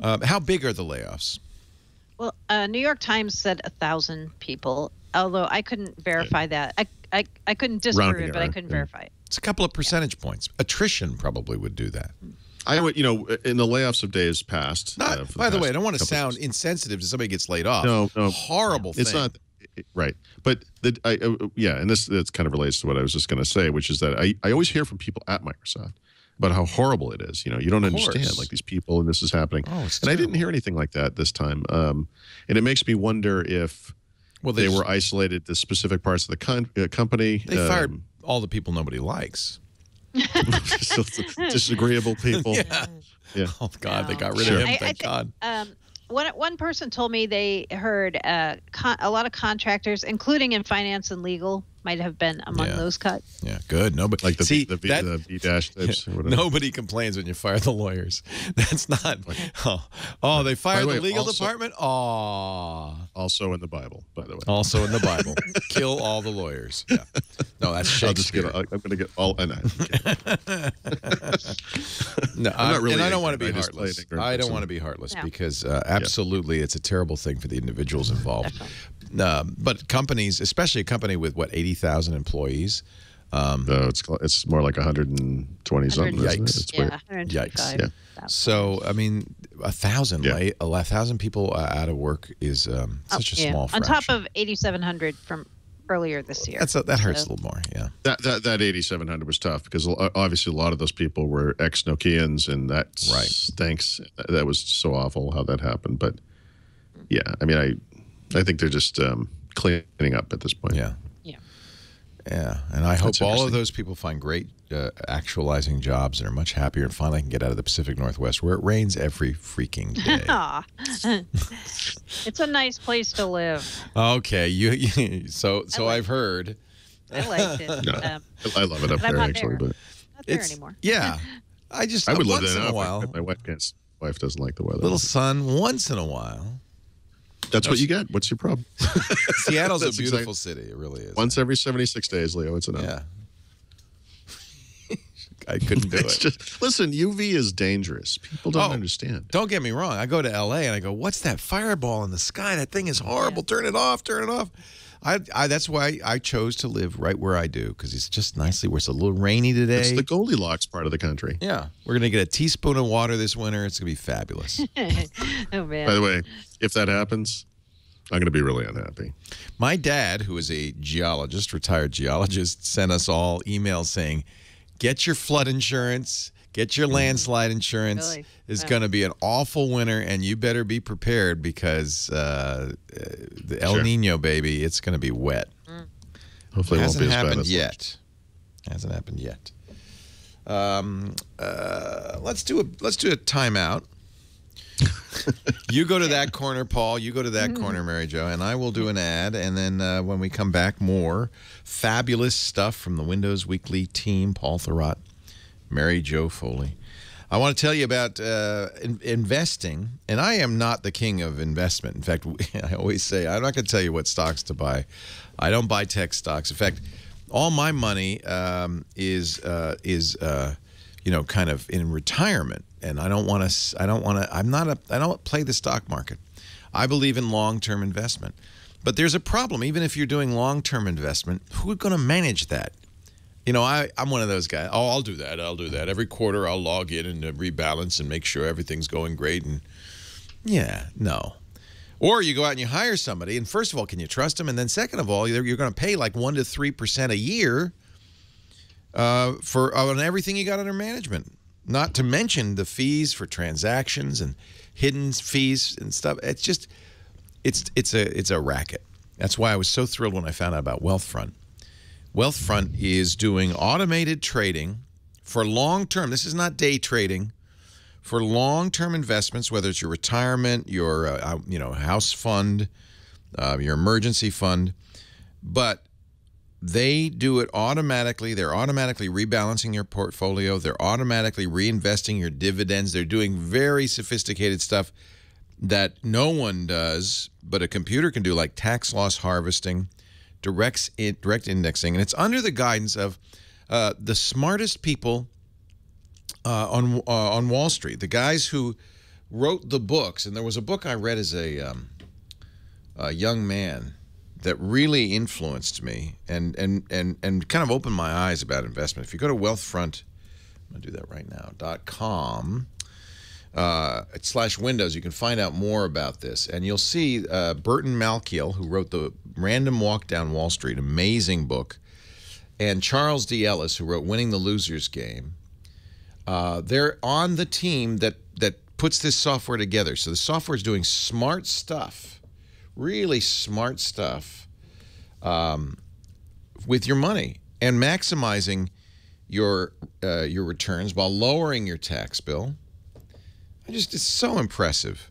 [SPEAKER 1] Uh, how big are the layoffs?
[SPEAKER 5] Well, uh, New York Times said a thousand people, although I couldn't verify that. I, I, I couldn't disprove it, but I couldn't
[SPEAKER 4] yeah.
[SPEAKER 5] verify it.
[SPEAKER 1] It's a couple of percentage points. Attrition probably would do that.
[SPEAKER 4] I would, you know, in the layoffs of days past.
[SPEAKER 1] Not,
[SPEAKER 4] uh,
[SPEAKER 1] by the way, I don't want to sound insensitive to somebody gets laid off.
[SPEAKER 4] No, no.
[SPEAKER 1] horrible thing.
[SPEAKER 4] It's not right, but the, I, uh, yeah, and this this kind of relates to what I was just going to say, which is that I, I always hear from people at Microsoft about how horrible it is. You know, you don't understand like these people and this is happening.
[SPEAKER 1] Oh, it's
[SPEAKER 4] and I didn't hear anything like that this time, um, and it makes me wonder if
[SPEAKER 1] Well,
[SPEAKER 4] they
[SPEAKER 1] they,
[SPEAKER 4] were isolated to specific parts of the con- uh, company.
[SPEAKER 1] They fired
[SPEAKER 4] um,
[SPEAKER 1] all the people nobody likes.
[SPEAKER 4] disagreeable people.
[SPEAKER 1] Yeah.
[SPEAKER 4] Yeah.
[SPEAKER 1] Oh God, they got rid
[SPEAKER 4] Sure.
[SPEAKER 1] of him.
[SPEAKER 5] I- I
[SPEAKER 1] thank
[SPEAKER 5] thi-
[SPEAKER 1] God.
[SPEAKER 5] Um, one, one person told me they heard uh, con- a lot of contractors, including in finance and legal, might have been among
[SPEAKER 1] Yeah.
[SPEAKER 5] those cut.
[SPEAKER 1] Yeah, good. Nobody
[SPEAKER 4] Like the
[SPEAKER 1] see
[SPEAKER 4] the,
[SPEAKER 1] that.
[SPEAKER 4] the B dash types.
[SPEAKER 1] Nobody complains when you fire the lawyers. That's not. Oh, oh they fired
[SPEAKER 4] way,
[SPEAKER 1] the legal
[SPEAKER 4] also-
[SPEAKER 1] department. Oh,
[SPEAKER 4] Also in the Bible, by the way.
[SPEAKER 1] also in the Bible, kill all the lawyers. Yeah. No, that's
[SPEAKER 4] I'll just
[SPEAKER 1] Shakespeare.
[SPEAKER 4] get. I'm going to get all. And I,
[SPEAKER 1] No,
[SPEAKER 4] I'm
[SPEAKER 1] I,
[SPEAKER 4] not really
[SPEAKER 1] and I don't want to be
[SPEAKER 4] I just play
[SPEAKER 1] heartless. I don't want to be heartless
[SPEAKER 5] No.
[SPEAKER 1] because uh, absolutely it's a terrible thing for the individuals involved. Um, but companies, especially a company with what eighty thousand employees, um,
[SPEAKER 4] no, it's it's more like 120 something. isn't it?
[SPEAKER 1] Yikes.
[SPEAKER 4] It's
[SPEAKER 5] Yeah,
[SPEAKER 4] weird.
[SPEAKER 5] 125.
[SPEAKER 4] Yeah.
[SPEAKER 1] so I mean, a thousand,
[SPEAKER 4] Yeah.
[SPEAKER 1] lay, a thousand people uh, out of work is um,
[SPEAKER 5] Oh,
[SPEAKER 1] such a
[SPEAKER 5] yeah.
[SPEAKER 1] small
[SPEAKER 5] On top of 8,700 from earlier this year.
[SPEAKER 1] That's a, that hurts
[SPEAKER 5] So-
[SPEAKER 1] a little more. Yeah.
[SPEAKER 4] That that that 8700 was tough because obviously a lot of those people were ex Nokians, and that
[SPEAKER 1] Right.
[SPEAKER 4] stinks. That was so awful how that happened. But yeah, I mean, I I think they're just um, cleaning up at this point.
[SPEAKER 1] Yeah.
[SPEAKER 5] Yeah.
[SPEAKER 1] Yeah, and I hope all of those people find great uh, actualizing jobs and are much happier and finally can get out of the Pacific Northwest where it rains every freaking day.
[SPEAKER 5] Aw. it's a nice place to live.
[SPEAKER 1] okay, you, you so so
[SPEAKER 5] like
[SPEAKER 1] I've heard.
[SPEAKER 5] I liked it.
[SPEAKER 4] No.
[SPEAKER 5] Um,
[SPEAKER 4] I I love it up
[SPEAKER 5] But I'm
[SPEAKER 4] there
[SPEAKER 5] not
[SPEAKER 4] actually.
[SPEAKER 5] there.
[SPEAKER 4] But
[SPEAKER 5] not there
[SPEAKER 1] It's
[SPEAKER 5] anymore.
[SPEAKER 1] yeah. I just
[SPEAKER 4] I would love
[SPEAKER 1] once
[SPEAKER 4] there
[SPEAKER 1] in a while.
[SPEAKER 4] My wife can't. Wife doesn't like the weather.
[SPEAKER 1] Little sun once in a while.
[SPEAKER 4] That's what you get. What's your problem?
[SPEAKER 1] Seattle's a
[SPEAKER 4] That's
[SPEAKER 1] beautiful city. It really is.
[SPEAKER 4] Once every 76 days, Leo. It's enough.
[SPEAKER 1] yeah. I couldn't do
[SPEAKER 4] It's
[SPEAKER 1] it.
[SPEAKER 4] just listen. UV is dangerous. People don't
[SPEAKER 1] Oh.
[SPEAKER 4] understand.
[SPEAKER 1] Don't get me wrong. I go to LA and I go, "What's that fireball in the sky? That thing is oh, horrible. Turn it off. Turn it off." I, I that's why I chose to live right where I do because it's just nicely where it's a little rainy today.
[SPEAKER 4] It's the Goldilocks part of the country.
[SPEAKER 1] yeah, we're gonna get a teaspoon of water this winter. It's gonna be fabulous.
[SPEAKER 5] oh man.
[SPEAKER 4] By the way, if that happens, I'm going to be really unhappy.
[SPEAKER 1] My dad, who is a geologist, retired geologist, sent us all emails saying, "Get your flood insurance." Get your landslide insurance.
[SPEAKER 5] Really?
[SPEAKER 1] It's
[SPEAKER 5] Wow.
[SPEAKER 1] going to be an awful winter, and you better be prepared because uh, uh, the El
[SPEAKER 4] Sure.
[SPEAKER 1] Nino, baby, it's going to be wet.
[SPEAKER 4] Hopefully, it won't
[SPEAKER 1] Hasn't
[SPEAKER 4] be as bad
[SPEAKER 1] happened
[SPEAKER 4] as
[SPEAKER 1] yet. Hasn't happened yet. Um, uh, let's do a let's do a timeout. you go to that corner, Paul. You go to that corner, Mary Jo, and I will do an ad. And then uh, when we come back, more fabulous stuff from the Windows Weekly team. Paul Thurrott, Mary Jo Foley. I want to tell you about uh, in- investing, and I am not the king of investment. In fact, I always say I'm not going to tell you what stocks to buy. I don't buy tech stocks. In fact, all my money um, is uh, is uh, you know kind of in retirement, and I don't want to. I don't want to. I'm not a. I don't play the stock market. I believe in long-term investment, but there's a problem. Even if you're doing long-term investment, who's going to manage that? You know, I, I'm one of those guys. Oh, I'll do that. I'll do that. Every quarter, I'll log in and uh, rebalance and make sure everything's going great. And yeah, no. Or you go out and you hire somebody, and first of all, can you trust them? And then second of all, you're, you're going to pay like one to three percent a year uh, for on everything you got under management. Not to mention the fees for transactions and hidden fees and stuff. It's just, it's it's a it's a racket. That's why I was so thrilled when I found out about Wealthfront. Wealthfront is doing automated trading for long term. This is not day trading. For long term investments, whether it's your retirement, your uh, you know house fund, uh, your emergency fund, but they do it automatically. They're automatically rebalancing your portfolio. They're automatically reinvesting your dividends. They're doing very sophisticated stuff that no one does, but a computer can do, like tax loss harvesting, direct direct indexing, and it's under the guidance of uh, the smartest people uh, on uh, on Wall Street, the guys who wrote the books. And there was a book I read as a, um, a young man that really influenced me and and and and kind of opened my eyes about investment. If you go to Wealthfront, I'm gonna do that right now. dot com uh, slash Windows, you can find out more about this, and you'll see uh, Burton Malkiel, who wrote the Random Walk Down Wall Street, amazing book, and Charles D. Ellis, who wrote Winning the Losers Game. Uh, they're on the team that that puts this software together. So the software is doing smart stuff, really smart stuff, um, with your money and maximizing your uh, your returns while lowering your tax bill. I just it's so impressive.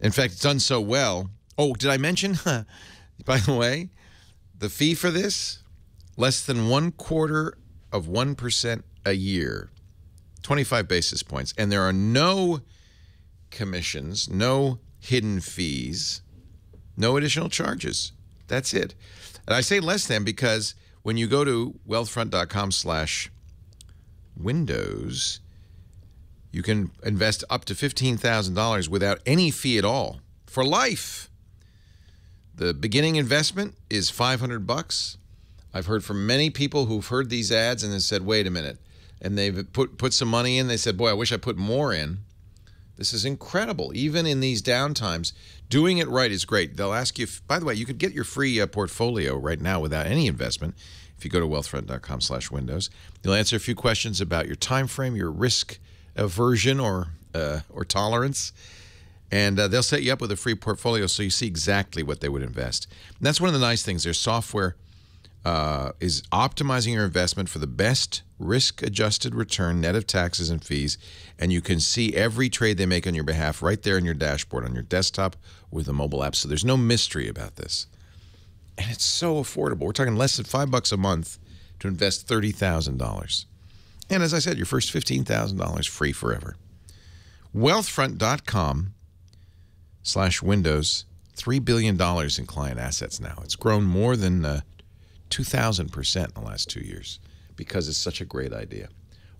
[SPEAKER 1] In fact, it's done so well. Oh, did I mention? by the way, the fee for this less than one quarter of one percent a year. 25 basis points. And there are no commissions, no hidden fees, no additional charges. That's it. And I say less than because when you go to wealthfront.com slash windows, you can invest up to $15,000 without any fee at all for life. The beginning investment is 500 bucks. I've heard from many people who've heard these ads and have said, wait a minute, and they've put put some money in. They said, "Boy, I wish I put more in." This is incredible. Even in these downtimes, doing it right is great. They'll ask you. If, by the way, you could get your free uh, portfolio right now without any investment if you go to wealthfront.com slash windows. They'll answer a few questions about your time frame, your risk aversion or uh, or tolerance. And uh, they'll set you up with a free portfolio so you see exactly what they would invest. And that's one of the nice things. Their software uh, is optimizing your investment for the best risk adjusted return net of taxes and fees. And you can see every trade they make on your behalf right there in your dashboard on your desktop with a mobile app. So there's no mystery about this. And it's so affordable. We're talking less than five bucks a month to invest $30,000. And as I said, your first $15,000 free forever. Wealthfront.com slash windows, $3 billion in client assets now. It's grown more than uh, 2,000% in the last two years because it's such a great idea.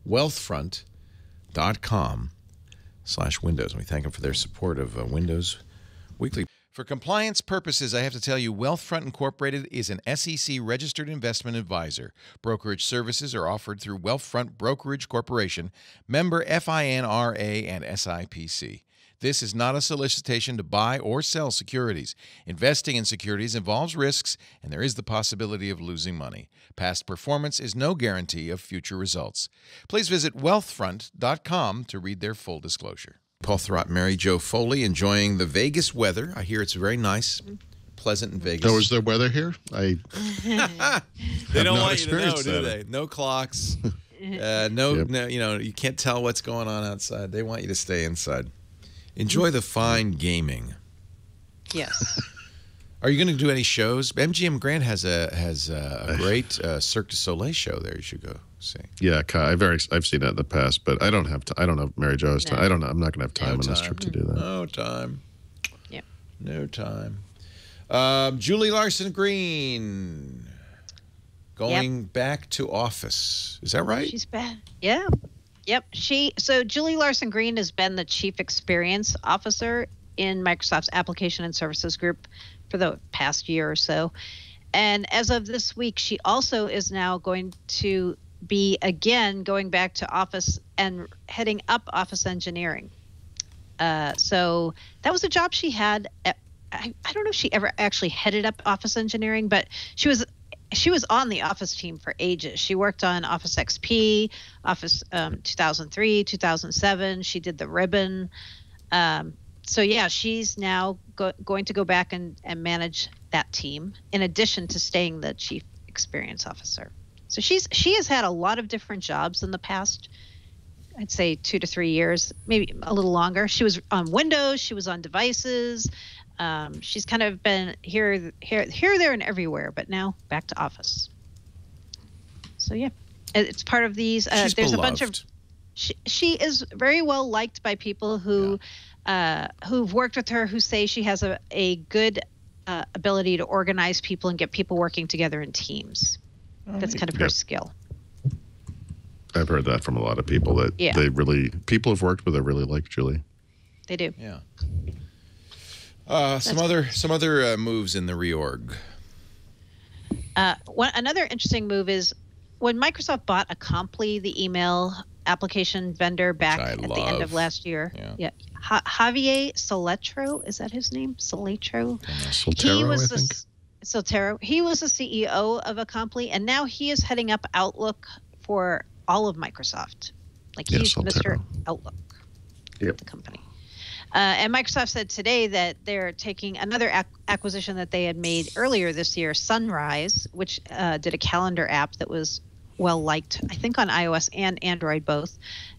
[SPEAKER 1] Wealthfront.com slash windows. And we thank them for their support of uh, Windows Weekly. For compliance purposes, I have to tell you, Wealthfront Incorporated is an SEC registered investment advisor. Brokerage services are offered through Wealthfront Brokerage Corporation, member FINRA and SIPC. This is not a solicitation to buy or sell securities. Investing in securities involves risks, and there is the possibility of losing money. Past performance is no guarantee of future results. Please visit wealthfront.com to read their full disclosure. Paul Thurrott, Mary Jo Foley, enjoying the Vegas weather. I hear it's very nice, pleasant in Vegas.
[SPEAKER 4] So is there weather here? I
[SPEAKER 1] they don't want you to know,
[SPEAKER 4] experienced
[SPEAKER 1] do they? No clocks. Uh, no,
[SPEAKER 4] Yep.
[SPEAKER 1] no, you know, you can't tell what's going on outside. They want you to stay inside. Enjoy the fine gaming.
[SPEAKER 5] Yes.
[SPEAKER 1] Are you going to do any shows? MGM Grand has a has a, a great uh, Cirque du Soleil show there. You should go see.
[SPEAKER 4] Yeah, Kai, I've very I've seen that in the past, but I don't have to, I don't know Mary Jo has time. I don't know. I'm not going to have time
[SPEAKER 1] No
[SPEAKER 4] on this trip to do that.
[SPEAKER 1] No time.
[SPEAKER 5] Yep.
[SPEAKER 1] No time. Um, Julie Larson Green going back to office. Is that right?
[SPEAKER 5] She's bad. Yeah. Yep. She so Julie Larson Green has been the chief experience officer in Microsoft's application and services group for the past year or so. And as of this week, she also is now going to be again going back to office and heading up office engineering. Uh, so that was a job she had. At, I, I don't know if she ever actually headed up office engineering, but she was she was on the Office team for ages. She worked on Office XP, Office um, 2003, 2007. She did the ribbon. Um, so yeah, she's now go- going to go back and, and manage that team in addition to staying the chief experience officer. So she's she has had a lot of different jobs in the past. I'd say two to three years, maybe a little longer. She was on Windows. She was on devices. Um, she's kind of been here, here, here, there, and everywhere, but now back to Office. So yeah, it's part of these. Uh, there's
[SPEAKER 1] beloved.
[SPEAKER 5] a bunch of. She, she is very well liked by people who, uh, who've worked with her, who say she has a a good uh, ability to organize people and get people working together in teams. That's kind of her
[SPEAKER 4] Yep.
[SPEAKER 5] skill.
[SPEAKER 4] I've heard that from a lot of people that
[SPEAKER 5] Yeah.
[SPEAKER 4] they really people have worked with her really like Julie.
[SPEAKER 5] They do.
[SPEAKER 1] Yeah. Uh, some other some other uh, moves in the reorg.
[SPEAKER 5] Uh, one, another interesting move is when Microsoft bought Acompli, the email application vendor, back
[SPEAKER 1] I
[SPEAKER 5] at the end of last year.
[SPEAKER 1] Yeah.
[SPEAKER 5] Ha- Javier Soletro, is that his name? Soletro?
[SPEAKER 4] Soltero,
[SPEAKER 5] he was
[SPEAKER 4] I
[SPEAKER 5] the
[SPEAKER 4] think.
[SPEAKER 5] S- Soltero. He was the CEO of Acompli, and now he is heading up Outlook for all of Microsoft. Like he's Mr. Outlook,
[SPEAKER 4] Yep.
[SPEAKER 5] the company. Uh, and Microsoft said today that they're taking another ac- acquisition that they had made earlier this year, Sunrise, which uh, did a calendar app that was well liked, I think, on iOS and Android both.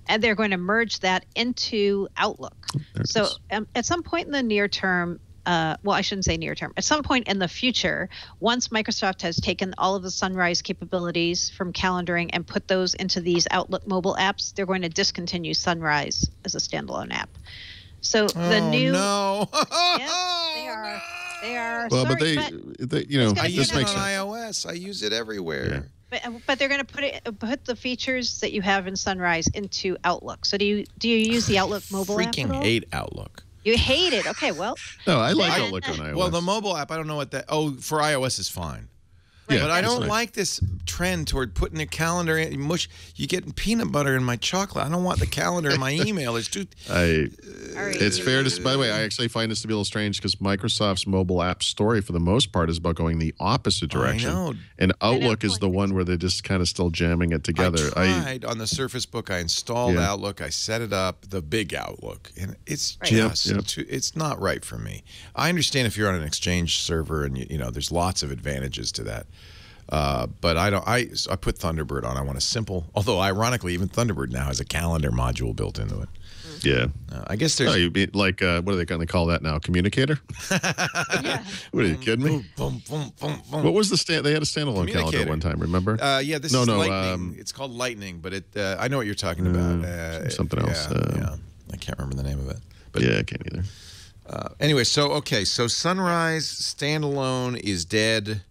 [SPEAKER 5] And they're going to merge that into Outlook.
[SPEAKER 4] There
[SPEAKER 5] So um, at some point in the near term, uh, well, I shouldn't say near term. At some point in the future, once Microsoft has taken all of the Sunrise capabilities from calendaring and put those into these Outlook mobile apps, they're going to discontinue Sunrise as a standalone app. So the
[SPEAKER 1] oh,
[SPEAKER 5] new,
[SPEAKER 1] no.
[SPEAKER 5] Yes, they are. They are.
[SPEAKER 4] well,
[SPEAKER 5] sorry,
[SPEAKER 4] but they,
[SPEAKER 5] but,
[SPEAKER 4] they, you know,
[SPEAKER 1] I use
[SPEAKER 4] this
[SPEAKER 1] it on
[SPEAKER 4] sense.
[SPEAKER 1] iOS. I use it everywhere.
[SPEAKER 5] but, but they're going to put it put the features that you have in Sunrise into Outlook. So do you do you use the Outlook mobile app?
[SPEAKER 1] Freaking
[SPEAKER 5] at all?
[SPEAKER 1] hate Outlook.
[SPEAKER 5] You hate it. Okay, well,
[SPEAKER 4] No, I like
[SPEAKER 5] Then-
[SPEAKER 4] Outlook on iOS.
[SPEAKER 1] Well, the mobile app, I don't know what that. Oh, for iOS is fine.
[SPEAKER 4] Yeah,
[SPEAKER 1] but I don't
[SPEAKER 4] nice.
[SPEAKER 1] like this trend toward putting a calendar in mush. You get peanut butter in my chocolate. I don't want the calendar in my email. It's too.
[SPEAKER 4] I, uh,
[SPEAKER 5] all right.
[SPEAKER 4] it's fair to. By the way, I actually find this to be a little strange because Microsoft's mobile app story, for the most part, is about going the opposite direction.
[SPEAKER 1] I know.
[SPEAKER 4] And Outlook is the one where they're just kind of still jamming it together.
[SPEAKER 1] I tried on the Surface Book. I installed
[SPEAKER 4] Yeah.
[SPEAKER 1] Outlook. I set it up, the big Outlook, and it's
[SPEAKER 5] Right.
[SPEAKER 4] Yep,
[SPEAKER 1] just
[SPEAKER 4] yep.
[SPEAKER 1] Too, it's not right for me. I understand if you're on an Exchange server, and you, you know there's lots of advantages to that. Uh, but I don't. I I put Thunderbird on. I want a simple. Although ironically, even Thunderbird now has a calendar module built into it.
[SPEAKER 4] yeah.
[SPEAKER 1] Uh, I guess there's.
[SPEAKER 4] No, you mean like uh, what are they going to call that now? Communicator?
[SPEAKER 5] yeah.
[SPEAKER 4] What are you kidding me?
[SPEAKER 1] Boom, boom, boom, boom.
[SPEAKER 4] What was the stand? They had a standalone calendar
[SPEAKER 1] Communicator.
[SPEAKER 4] one time. Remember?
[SPEAKER 1] Uh, yeah, this
[SPEAKER 4] No,
[SPEAKER 1] is
[SPEAKER 4] no,
[SPEAKER 1] lightning.
[SPEAKER 4] um,
[SPEAKER 1] it's called lightning, but it. Uh, I know what you're talking about. Uh,
[SPEAKER 4] something else,
[SPEAKER 1] Yeah,
[SPEAKER 4] uh,
[SPEAKER 1] yeah, I can't remember the name of it. But
[SPEAKER 4] yeah, I can't either.
[SPEAKER 1] uh, anyway, so okay, so Sunrise standalone is dead.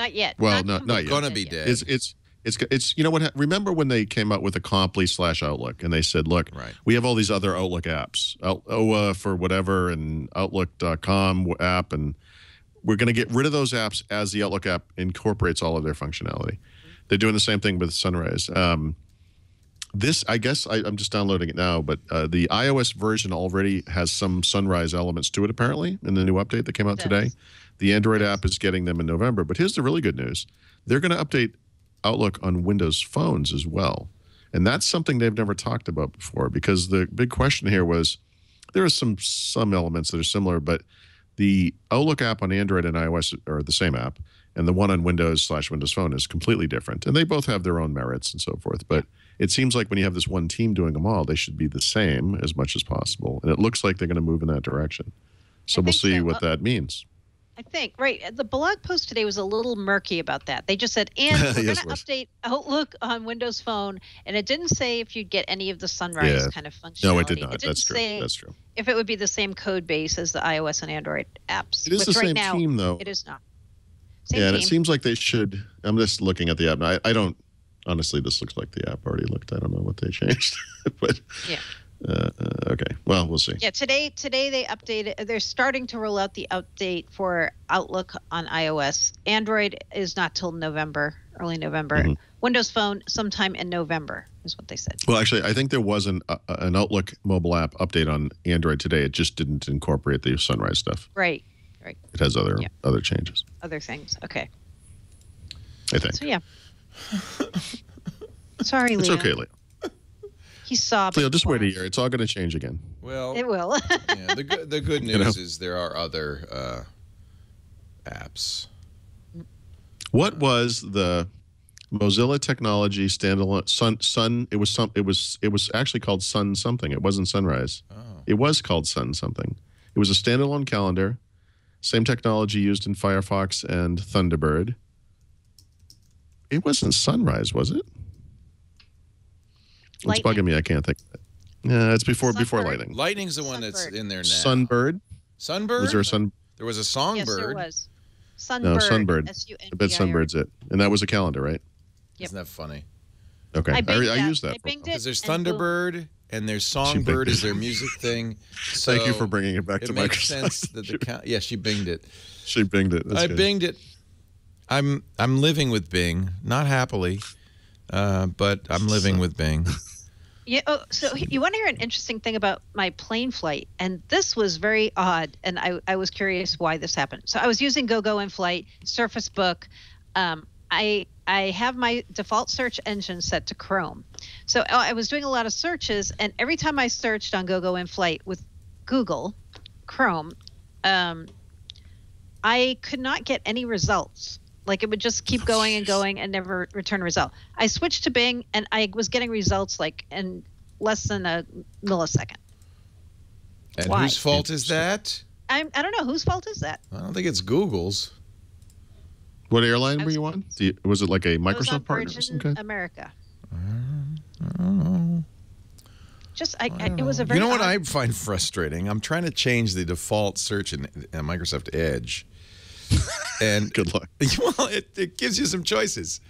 [SPEAKER 5] Not yet.
[SPEAKER 4] Well, not- not yet.
[SPEAKER 1] Gonna be dead.
[SPEAKER 4] It's it's it's it's you know what? Remember when they came out with Acompli slash Outlook and they said, look,
[SPEAKER 1] Right.
[SPEAKER 4] we have all these other Outlook apps, Out, OA for whatever, and Outlook.com app, and we're going to get rid of those apps as the Outlook app incorporates all of their functionality. They're doing the same thing with Sunrise. Um, this, I guess, I, I'm just downloading it now, but uh, the iOS version already has some Sunrise elements to it, apparently, in the new update that came out
[SPEAKER 5] It
[SPEAKER 4] today. The Android app is getting them in November. But here's the really good news they're going to update Outlook on Windows phones as well. And that's something they've never talked about before because the big question here was there are some some elements that are similar, but the Outlook app on Android and iOS are the same app, and the one on Windows slash Windows Phone is completely different. And they both have their own merits and so forth. But it seems like when you have this one team doing them all, they should be the same as much as possible. And it looks like they're going to move in that direction. So
[SPEAKER 5] I
[SPEAKER 4] we'll see
[SPEAKER 5] so.
[SPEAKER 4] what that means.
[SPEAKER 5] I think right. Uh, the blog post today was a little murky about that. They just said, "And we're
[SPEAKER 4] Yes,
[SPEAKER 5] going to update Outlook on Windows Phone," and it didn't say if you'd get any of the Sunrise
[SPEAKER 4] Yeah.
[SPEAKER 5] kind of functionality.
[SPEAKER 4] No, it did not.
[SPEAKER 5] didn't
[SPEAKER 4] That's true. That's true.
[SPEAKER 5] if it would be the same code base as the iOS and Android apps.
[SPEAKER 4] It is the
[SPEAKER 5] right
[SPEAKER 4] same
[SPEAKER 5] now,
[SPEAKER 4] team, though.
[SPEAKER 5] It is not. Same
[SPEAKER 4] yeah, and
[SPEAKER 5] team.
[SPEAKER 4] it seems like they should. I'm just looking at the app. I, I don't. Honestly, this looks like the app already looked. I don't know what they changed, but
[SPEAKER 5] Yeah.
[SPEAKER 4] Uh, uh, okay. Well, we'll see.
[SPEAKER 5] Yeah, today today they updated. They're starting to roll out the update for Outlook on iOS. Android is not till November, early November.
[SPEAKER 4] Mhm.
[SPEAKER 5] Windows Phone sometime in November is what they said.
[SPEAKER 4] Well, actually, I think there was an uh, an Outlook mobile app update on Android today. It just didn't incorporate the Sunrise stuff.
[SPEAKER 5] Right, Right.
[SPEAKER 4] It has other
[SPEAKER 5] Yeah.
[SPEAKER 4] other changes.
[SPEAKER 5] other things. Okay,
[SPEAKER 4] I think
[SPEAKER 5] so yeah. Sorry,
[SPEAKER 4] it's okay, Leo.
[SPEAKER 5] He's sobbing.
[SPEAKER 4] Leo, just wait a year. It's all going to change again.
[SPEAKER 1] Well,
[SPEAKER 5] It will.
[SPEAKER 1] yeah, the good the good
[SPEAKER 4] You
[SPEAKER 1] news
[SPEAKER 4] know?
[SPEAKER 1] is there are other uh, apps.
[SPEAKER 4] What was the Mozilla Technology standalone Sun Sun? It was some. It was it was actually called Sun something. It wasn't Sunrise.
[SPEAKER 1] Oh,
[SPEAKER 4] It was called Sun something. It was a standalone calendar, same technology used in Firefox and Thunderbird. It wasn't Sunrise, was it? It's bugging me. I can't think. Of it. Yeah, it's before before Lightning.
[SPEAKER 1] Lightning's the one that's in there now.
[SPEAKER 4] Sunbird.
[SPEAKER 1] Sunbird.
[SPEAKER 4] Was there a sun?
[SPEAKER 1] There was a songbird.
[SPEAKER 5] yes,
[SPEAKER 1] songbird.
[SPEAKER 5] there was. Sunbird.
[SPEAKER 4] No, Sunbird.
[SPEAKER 5] S-U-N-B-I-R-D.
[SPEAKER 4] I bet Sunbird's it, and that was a calendar, right?
[SPEAKER 5] Yep.
[SPEAKER 1] Isn't that funny?
[SPEAKER 4] Okay,
[SPEAKER 5] I
[SPEAKER 4] I,
[SPEAKER 5] binged
[SPEAKER 4] I,
[SPEAKER 5] that.
[SPEAKER 4] used that.
[SPEAKER 5] I
[SPEAKER 4] for a
[SPEAKER 5] binged
[SPEAKER 4] while.
[SPEAKER 5] it.
[SPEAKER 1] Because there's
[SPEAKER 5] and boom.
[SPEAKER 1] Thunderbird and there's Songbird
[SPEAKER 4] binged
[SPEAKER 1] is their music thing.
[SPEAKER 4] Thank you for bringing it back
[SPEAKER 1] It
[SPEAKER 4] to
[SPEAKER 1] makes
[SPEAKER 4] Microsoft.
[SPEAKER 1] sense that the count. Yeah, she binged it.
[SPEAKER 4] she binged it. That's
[SPEAKER 1] I
[SPEAKER 4] good.
[SPEAKER 1] binged it. I'm I'm living with Bing, not happily, uh, but I'm living with Bing.
[SPEAKER 5] Yeah. Oh, so you want to hear an interesting thing about my plane flight? And this was very odd, and I, I was curious why this happened. So I was using GoGo in flight, Surface Book. Um, I I have my default search engine set to Chrome. So uh, I was doing a lot of searches, and every time I searched on GoGo in flight with Google Chrome, um, I could not get any results. Like it would just keep going and going and never return a result. I switched to Bing and I was getting results like in less than a millisecond.
[SPEAKER 1] And
[SPEAKER 5] Why?
[SPEAKER 1] whose fault is that?
[SPEAKER 5] I'm, I don't know whose fault is that.
[SPEAKER 1] I don't think it's Google's.
[SPEAKER 4] What airline were you on? Do you- was it like a Microsoft partner or
[SPEAKER 5] Virgin
[SPEAKER 4] some kind?
[SPEAKER 5] America.
[SPEAKER 1] Uh, I don't know.
[SPEAKER 5] Just I,
[SPEAKER 1] I
[SPEAKER 5] I, it was a very
[SPEAKER 1] You know what
[SPEAKER 5] odd-
[SPEAKER 1] I find frustrating? I'm trying to change the default search in, in Microsoft Edge, and
[SPEAKER 4] Good luck.
[SPEAKER 1] well, it, it gives you some choices.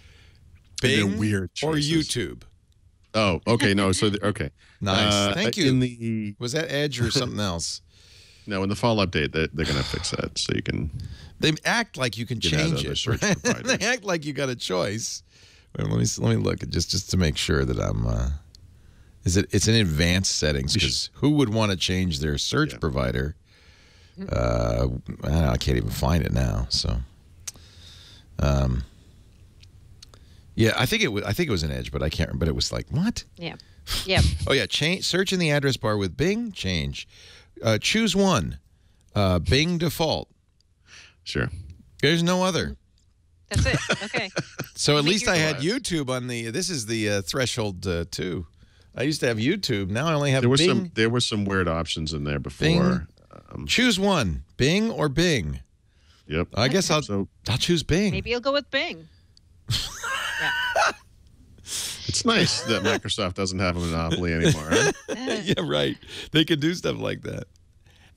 [SPEAKER 4] They're
[SPEAKER 1] Bing
[SPEAKER 4] weird
[SPEAKER 1] or. YouTube.
[SPEAKER 4] Oh, okay. No, so the, okay.
[SPEAKER 1] Nice.
[SPEAKER 4] Uh,
[SPEAKER 1] Thank you.
[SPEAKER 4] In the
[SPEAKER 1] Was that Edge or something else?
[SPEAKER 4] no, in the fall update, they, they're going to fix that so you can.
[SPEAKER 1] They act like you can
[SPEAKER 4] You can add
[SPEAKER 1] change it. right? they act like you got a choice. Wait, let me let me look just just to make sure that I'm. Uh, is it? It's in advanced settings because who would want to change their search
[SPEAKER 4] Yeah.
[SPEAKER 1] provider? Uh, I, know, I can't even find it now. So, um, yeah, I think it was. I think it was an Edge, but I can't. But it was like what?
[SPEAKER 5] Yeah. Yeah.
[SPEAKER 1] Oh yeah, change search in the address bar with Bing. Change. Uh, choose one. Uh, Bing default.
[SPEAKER 4] Sure.
[SPEAKER 1] There's no other.
[SPEAKER 5] That's it. Okay.
[SPEAKER 1] So at least I had
[SPEAKER 4] choice.
[SPEAKER 1] YouTube on the. This is the uh, threshold uh, too. I used to have YouTube. Now I only have
[SPEAKER 4] There were
[SPEAKER 1] Bing.
[SPEAKER 4] some there were some weird options in there before.
[SPEAKER 1] Bing. Choose one: Bing or Bing.
[SPEAKER 4] Yep.
[SPEAKER 1] I guess I'll
[SPEAKER 4] So
[SPEAKER 1] I'll choose Bing.
[SPEAKER 5] Maybe you'll go with Bing.
[SPEAKER 4] it's nice that Microsoft doesn't have a monopoly anymore. huh?
[SPEAKER 1] yeah, right. They can do stuff like that.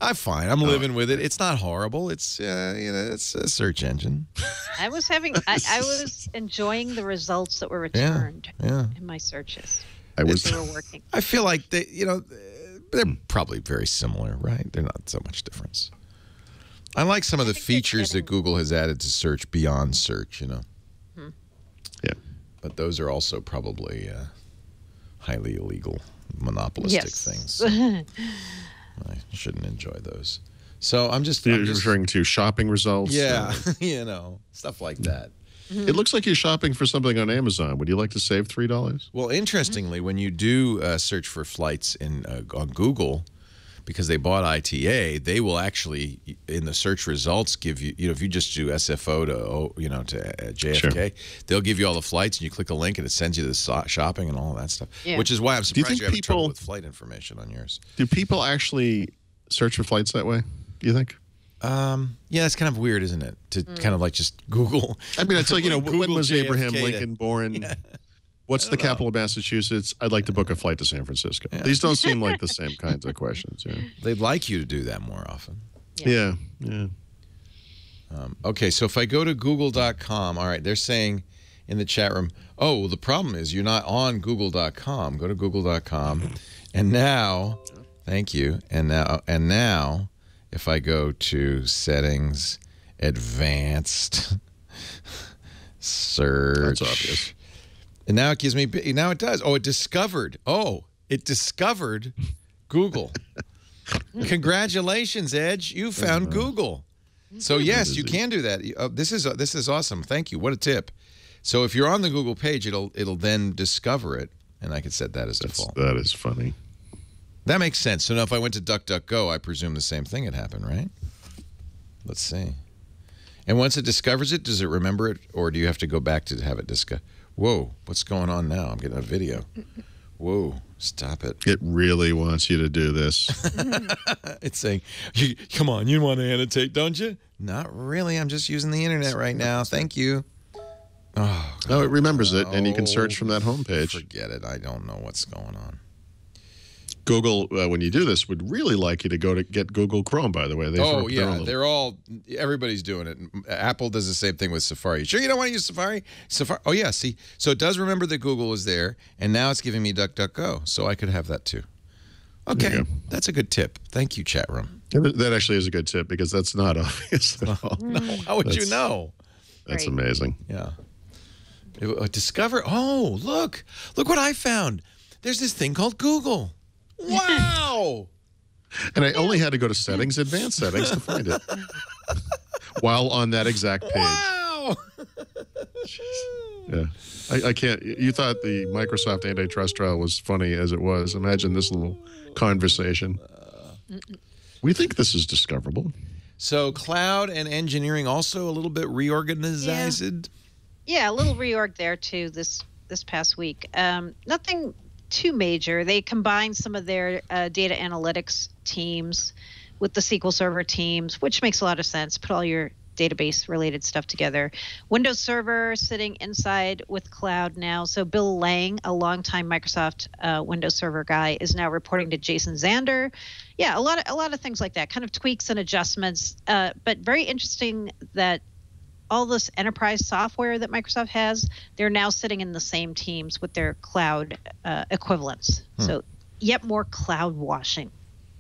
[SPEAKER 1] I'm fine. I'm living with it. It's not horrible. It's uh, you know, it's a search engine.
[SPEAKER 5] I was having I, I was enjoying the results that were
[SPEAKER 1] Yeah.
[SPEAKER 5] returned
[SPEAKER 1] Yeah.
[SPEAKER 5] in my searches.
[SPEAKER 4] I was
[SPEAKER 5] They were working.
[SPEAKER 1] I feel like they, you know, they're hmm. probably very similar, right? They're not so much difference. I like some of the features that Google has added to search beyond search, you know.
[SPEAKER 4] Yeah.
[SPEAKER 1] But those are also probably uh, highly illegal, monopolistic
[SPEAKER 5] Yes.
[SPEAKER 1] things. I shouldn't enjoy those. So I'm just,
[SPEAKER 4] You're
[SPEAKER 1] I'm just
[SPEAKER 4] referring to shopping results.
[SPEAKER 1] yeah, you know, stuff like hmm. that.
[SPEAKER 4] It looks like you're shopping for something on Amazon. Would you like to save three dollars?
[SPEAKER 1] Well, interestingly, when you do uh, search for flights in uh, on Google, because they bought ITA, they will actually in the search results give you, you know, if you just do SFO to, you know, to uh, JFK, they'll give you all the flights and you click a link and it sends you the so- shopping and all that stuff.
[SPEAKER 5] Yeah.
[SPEAKER 1] Which is why I'm
[SPEAKER 4] Do you
[SPEAKER 1] surprised
[SPEAKER 4] think
[SPEAKER 1] you, have trouble
[SPEAKER 4] people-
[SPEAKER 1] with flight information on yours.
[SPEAKER 4] Do people actually search for flights that way? Do you think?
[SPEAKER 1] Um, yeah, that's kind of weird, isn't it? To
[SPEAKER 5] Mm.
[SPEAKER 1] kind of like just Google.
[SPEAKER 4] I mean, it's like you know, when
[SPEAKER 1] Google
[SPEAKER 4] was Abraham
[SPEAKER 1] JFK to-
[SPEAKER 4] Lincoln born? What's the capital of Massachusetts? I'd like to book a flight to San Francisco. These don't seem like the same kinds of questions. Yeah.
[SPEAKER 1] They'd like you to do that more often.
[SPEAKER 4] Yeah. Yeah.
[SPEAKER 1] Um, okay, so if I go to google.com, all right, they're saying in the chat room, oh, well, the problem is you're not on google.com. Go to google.com. And now, thank you. And now, and now, if I go to settings, advanced, search.
[SPEAKER 4] That's obvious.
[SPEAKER 1] And now it gives me, now it does. Oh, it discovered. Oh, it discovered Google. Congratulations, Edge. You found Google. So yes, you can do that. Uh, this is uh, this is awesome. Thank you. What a tip. So if you're on the Google page, it'll it'll then discover it, and I could set that as
[SPEAKER 4] That's,
[SPEAKER 1] default.
[SPEAKER 4] that is funny.
[SPEAKER 1] That makes sense. So now if I went to DuckDuckGo, I presume the same thing had happened, right? Let's see. And once it discovers it, does it remember it, or do you have to go back to have it discover? Whoa, what's going on now? I'm getting a video. Whoa, stop it.
[SPEAKER 4] It really wants you to do this.
[SPEAKER 1] It's saying, come on, you want to annotate, don't you? Not really. I'm just using the internet right now. Thank you. Oh,
[SPEAKER 4] no, it remembers it, and you can
[SPEAKER 1] Oh,
[SPEAKER 4] search from that homepage.
[SPEAKER 1] forget it. I don't know what's going on.
[SPEAKER 4] Google, uh, when you do this, would really like you to go to get Google Chrome. By the way, they
[SPEAKER 1] oh
[SPEAKER 4] up their own
[SPEAKER 1] yeah,
[SPEAKER 4] little-
[SPEAKER 1] they're all. Everybody's doing it. Apple does the same thing with Safari. Sure, you don't want to use Safari. Safari. Oh yeah, see, so it does remember that Google was there, and now it's giving me DuckDuckGo, so I could have that too. Okay, that's a good tip. Thank you, chat room.
[SPEAKER 4] That that actually is a good tip because that's not obvious at all.
[SPEAKER 1] How would you know?
[SPEAKER 4] That's
[SPEAKER 5] Right.
[SPEAKER 4] amazing.
[SPEAKER 1] Yeah. It- uh, discover. Oh, look. Look what I found. There's this thing called Google. Wow.
[SPEAKER 4] And I only had to go to settings, advanced settings to find it. While on that exact page.
[SPEAKER 1] wow.
[SPEAKER 4] Yeah. I, I can't. You thought the Microsoft antitrust trial was funny as it was. Imagine this little conversation. We think this is discoverable.
[SPEAKER 1] So cloud and engineering also a little bit reorganized.
[SPEAKER 5] Yeah, a little reorg there too this this past week. Um, nothing too major. They combined some of their uh, data analytics teams with the SQL Server teams, which makes a lot of sense. Put all your database related stuff together. Windows Server sitting inside with cloud now. So Bill Laing, a longtime Microsoft uh, Windows Server guy, is now reporting to Jason Zander. Yeah, a lot of a lot of things like that, kind of tweaks and adjustments. Uh, but very interesting that all this enterprise software that Microsoft has, they're now sitting in the same teams with their cloud uh, equivalents. So, yet more cloud washing.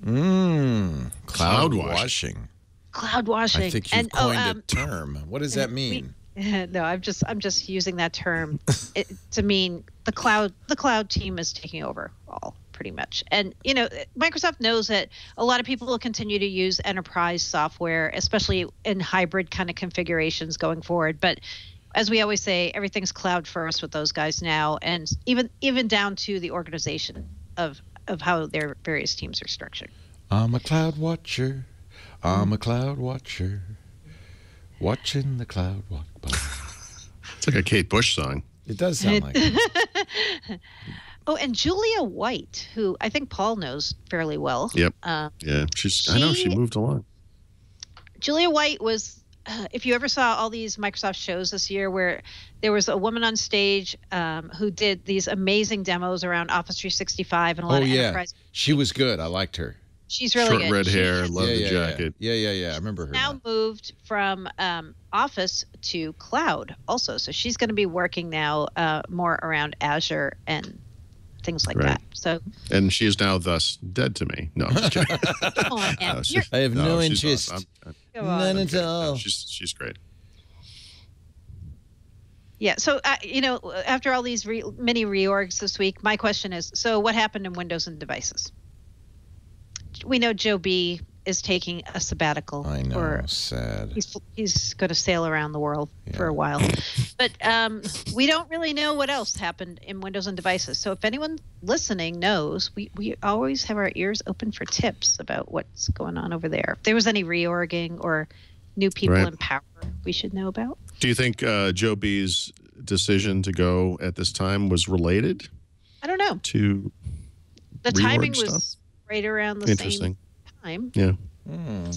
[SPEAKER 1] Mmm. Cloud,
[SPEAKER 4] Cloud
[SPEAKER 1] washing.
[SPEAKER 4] washing.
[SPEAKER 5] Cloud washing.
[SPEAKER 1] I think you've
[SPEAKER 5] and
[SPEAKER 1] coined
[SPEAKER 5] oh,
[SPEAKER 1] a
[SPEAKER 5] um,
[SPEAKER 1] term. What does that mean?
[SPEAKER 5] no, I'm just I'm just using that term it, to mean the cloud the cloud team is taking over all pretty much. And you know, Microsoft knows that a lot of people will continue to use enterprise software, especially in hybrid kind of configurations going forward. But as we always say, everything's cloud first with those guys now, and even even down to the organization of of how their various teams are structured.
[SPEAKER 1] I'm a cloud watcher. I'm a mm-hmm. cloud watcher. Watching the cloud walk by.
[SPEAKER 4] It's like a Kate Bush song.
[SPEAKER 1] It does sound like it.
[SPEAKER 5] Oh, and Julia White, who I think Paul knows fairly well.
[SPEAKER 4] Yep.
[SPEAKER 5] Uh,
[SPEAKER 4] Yeah. She's. I know she
[SPEAKER 5] She-
[SPEAKER 4] moved along.
[SPEAKER 5] Julia White was, uh, if you ever saw all these Microsoft shows this year where there was a woman on stage um, who did these amazing demos around Office 365 and a lot
[SPEAKER 1] Oh
[SPEAKER 5] of
[SPEAKER 1] yeah,
[SPEAKER 5] enterprise.
[SPEAKER 1] she was good. I liked her.
[SPEAKER 5] She's really
[SPEAKER 4] Short
[SPEAKER 5] good.
[SPEAKER 4] red
[SPEAKER 5] She
[SPEAKER 4] hair,
[SPEAKER 5] has
[SPEAKER 4] love
[SPEAKER 1] yeah,
[SPEAKER 4] the
[SPEAKER 1] yeah,
[SPEAKER 4] jacket.
[SPEAKER 1] Yeah, yeah, yeah. I remember her.
[SPEAKER 5] now
[SPEAKER 1] now.
[SPEAKER 5] moved from um, Office to cloud also. So she's going to be working now uh, more around Azure and things like
[SPEAKER 4] Right.
[SPEAKER 5] that. So,
[SPEAKER 4] And she is now thus dead to me. No, I'm just kidding.
[SPEAKER 5] come
[SPEAKER 4] No, she-
[SPEAKER 1] I have no
[SPEAKER 4] she's
[SPEAKER 1] interest.
[SPEAKER 4] awesome. I'm-
[SPEAKER 5] come on.
[SPEAKER 1] None
[SPEAKER 4] I'm
[SPEAKER 1] at
[SPEAKER 4] kidding.
[SPEAKER 1] all.
[SPEAKER 4] No, she's she's great.
[SPEAKER 5] Yeah. So, uh, you know, after all these re- mini reorgs this week, my question is: so what happened in Windows and devices? We know Joe B is taking a sabbatical.
[SPEAKER 1] I know.
[SPEAKER 5] Or
[SPEAKER 1] sad.
[SPEAKER 5] he's he's going to sail around the world for a while. But um, we don't really know what else happened in Windows and devices. So if anyone listening knows, we, we always have our ears open for tips about what's going on over there. If there was any reorging or new people
[SPEAKER 4] Right.
[SPEAKER 5] in power we should know about.
[SPEAKER 4] Do you think uh, Joe B's decision to go at this time was related
[SPEAKER 5] I don't know.
[SPEAKER 4] to
[SPEAKER 5] The
[SPEAKER 4] Reorg
[SPEAKER 5] timing was right around the
[SPEAKER 4] interesting?
[SPEAKER 5] same time.
[SPEAKER 4] Yeah.
[SPEAKER 1] Hmm.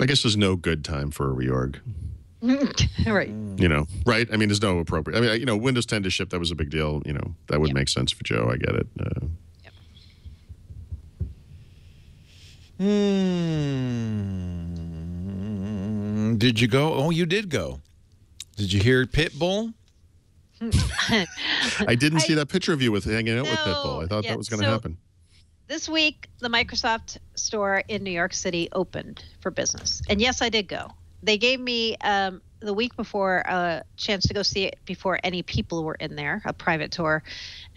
[SPEAKER 4] I guess there's no good time for a reorg.
[SPEAKER 5] right.
[SPEAKER 4] You know, right? I mean, there's no appropriate. I mean, you know, Windows 10 to ship that was a big deal. You know, that would
[SPEAKER 5] Yep.
[SPEAKER 4] make sense for Joe. I get it. Uh,
[SPEAKER 1] Hmm. Did you go? Oh, you did go. Did you hear Pitbull?
[SPEAKER 4] I didn't see that picture of you with hanging out with Pitbull. I thought
[SPEAKER 5] yeah,
[SPEAKER 4] that was going to
[SPEAKER 5] so-
[SPEAKER 4] happen.
[SPEAKER 5] This week, the Microsoft store in New York City opened for business. And yes, I did go. They gave me um, the week before a chance to go see it before any people were in there, a private tour.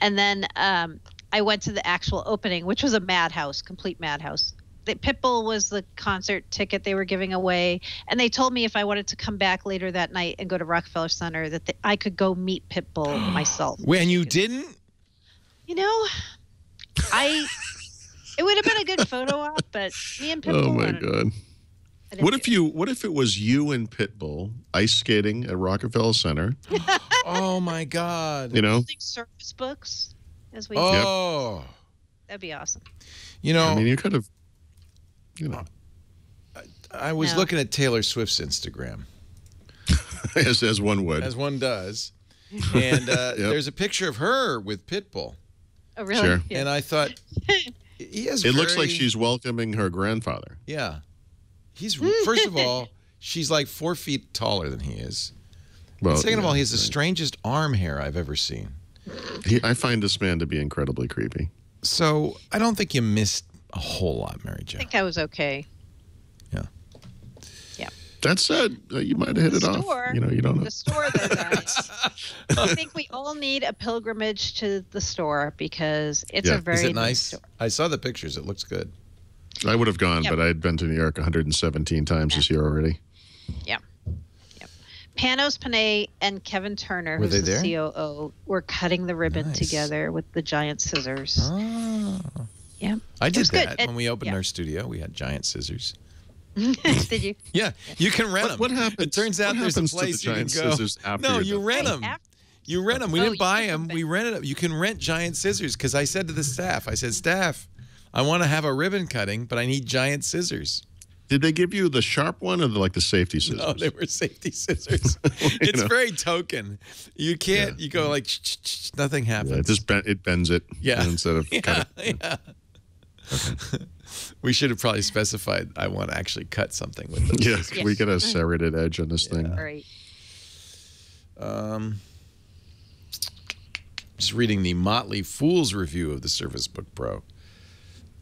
[SPEAKER 5] And then um, I went to the actual opening, which was a madhouse, complete madhouse. The Pitbull was the concert ticket they were giving away, and they told me if I wanted to come back later that night and go to Rockefeller Center, that the, I could go meet Pitbull myself.
[SPEAKER 1] When you didn't?
[SPEAKER 5] You know, I. It would have been a good photo op, but me and Pitbull.
[SPEAKER 4] Oh my
[SPEAKER 5] I don't know.
[SPEAKER 4] god. What if you? What if it was you and Pitbull ice skating at Rockefeller Center?
[SPEAKER 1] Oh my God.
[SPEAKER 4] You know,
[SPEAKER 5] Using Surface Books as we
[SPEAKER 1] Oh.
[SPEAKER 5] that'd be awesome.
[SPEAKER 1] You know,
[SPEAKER 4] I mean, you could have. You know,
[SPEAKER 1] I was
[SPEAKER 5] No.
[SPEAKER 1] looking at Taylor Swift's Instagram,
[SPEAKER 4] as as one would.
[SPEAKER 1] as one does, and uh,
[SPEAKER 4] Yep.
[SPEAKER 1] there's a picture of her with Pitbull,
[SPEAKER 5] Oh really?
[SPEAKER 4] Sure.
[SPEAKER 5] Yeah.
[SPEAKER 1] and I thought he has.
[SPEAKER 4] it looks like she's welcoming her grandfather.
[SPEAKER 1] Yeah, he's first of all, she's like four feet taller than he is.
[SPEAKER 4] Well,
[SPEAKER 1] Second of all, he has the strangest arm hair I've ever seen.
[SPEAKER 4] He, I find this man to be incredibly creepy.
[SPEAKER 1] So I don't think you missed a whole lot, Mary Jo.
[SPEAKER 5] I think I was okay.
[SPEAKER 4] That said, uh, you might have hit
[SPEAKER 5] The
[SPEAKER 4] it
[SPEAKER 5] store-
[SPEAKER 4] off. You know, you don't know.
[SPEAKER 5] The store though, guys. I think we all need a pilgrimage to the store because it's
[SPEAKER 4] Yeah.
[SPEAKER 5] a
[SPEAKER 4] Is
[SPEAKER 5] very
[SPEAKER 1] Is it
[SPEAKER 5] nice
[SPEAKER 1] nice?
[SPEAKER 5] store.
[SPEAKER 1] I saw the pictures. It looks good.
[SPEAKER 4] I would have gone,
[SPEAKER 5] Yep.
[SPEAKER 4] but I had been to New York 117 times this year already. Yeah. Yep.
[SPEAKER 5] Panos Panay and Kevin Turner,
[SPEAKER 1] Were
[SPEAKER 5] who's
[SPEAKER 1] they
[SPEAKER 5] the COO, were cutting the ribbon
[SPEAKER 1] Nice.
[SPEAKER 5] together with the giant scissors.
[SPEAKER 1] Oh.
[SPEAKER 5] Yeah.
[SPEAKER 1] I did
[SPEAKER 5] was good.
[SPEAKER 1] that
[SPEAKER 5] It-
[SPEAKER 1] when we opened
[SPEAKER 5] yeah.
[SPEAKER 1] our studio. We had giant scissors.
[SPEAKER 5] Did you?
[SPEAKER 1] Yeah, you can rent
[SPEAKER 4] What,
[SPEAKER 1] them.
[SPEAKER 4] what happens?
[SPEAKER 1] It turns out there's a
[SPEAKER 4] happens to the
[SPEAKER 1] place you can
[SPEAKER 4] giant
[SPEAKER 1] go.
[SPEAKER 4] after
[SPEAKER 1] No,
[SPEAKER 4] you're
[SPEAKER 1] rent them.
[SPEAKER 5] after-
[SPEAKER 1] You rent them. We
[SPEAKER 5] Oh,
[SPEAKER 1] didn't buy them. We rented them. You can rent giant scissors because I said to the staff, I said, staff, I want to have a ribbon cutting, but I need giant scissors.
[SPEAKER 4] Did they give you the sharp one or the, like the safety scissors?
[SPEAKER 1] No, they were safety scissors. it's
[SPEAKER 4] know.
[SPEAKER 1] very token. You can't. You go like ch- ch- ch- nothing
[SPEAKER 4] Yeah,
[SPEAKER 1] happens.
[SPEAKER 4] it just ben- it bends it.
[SPEAKER 1] Yeah.
[SPEAKER 4] Instead of
[SPEAKER 1] yeah,
[SPEAKER 4] cutting.
[SPEAKER 1] yeah. We should have probably specified. I want to actually cut something with this.
[SPEAKER 4] Yeah,
[SPEAKER 1] scissors.
[SPEAKER 4] we get a serrated edge on this thing.
[SPEAKER 5] Right.
[SPEAKER 1] Um, just reading the Motley Fool's review of the Surface Book Pro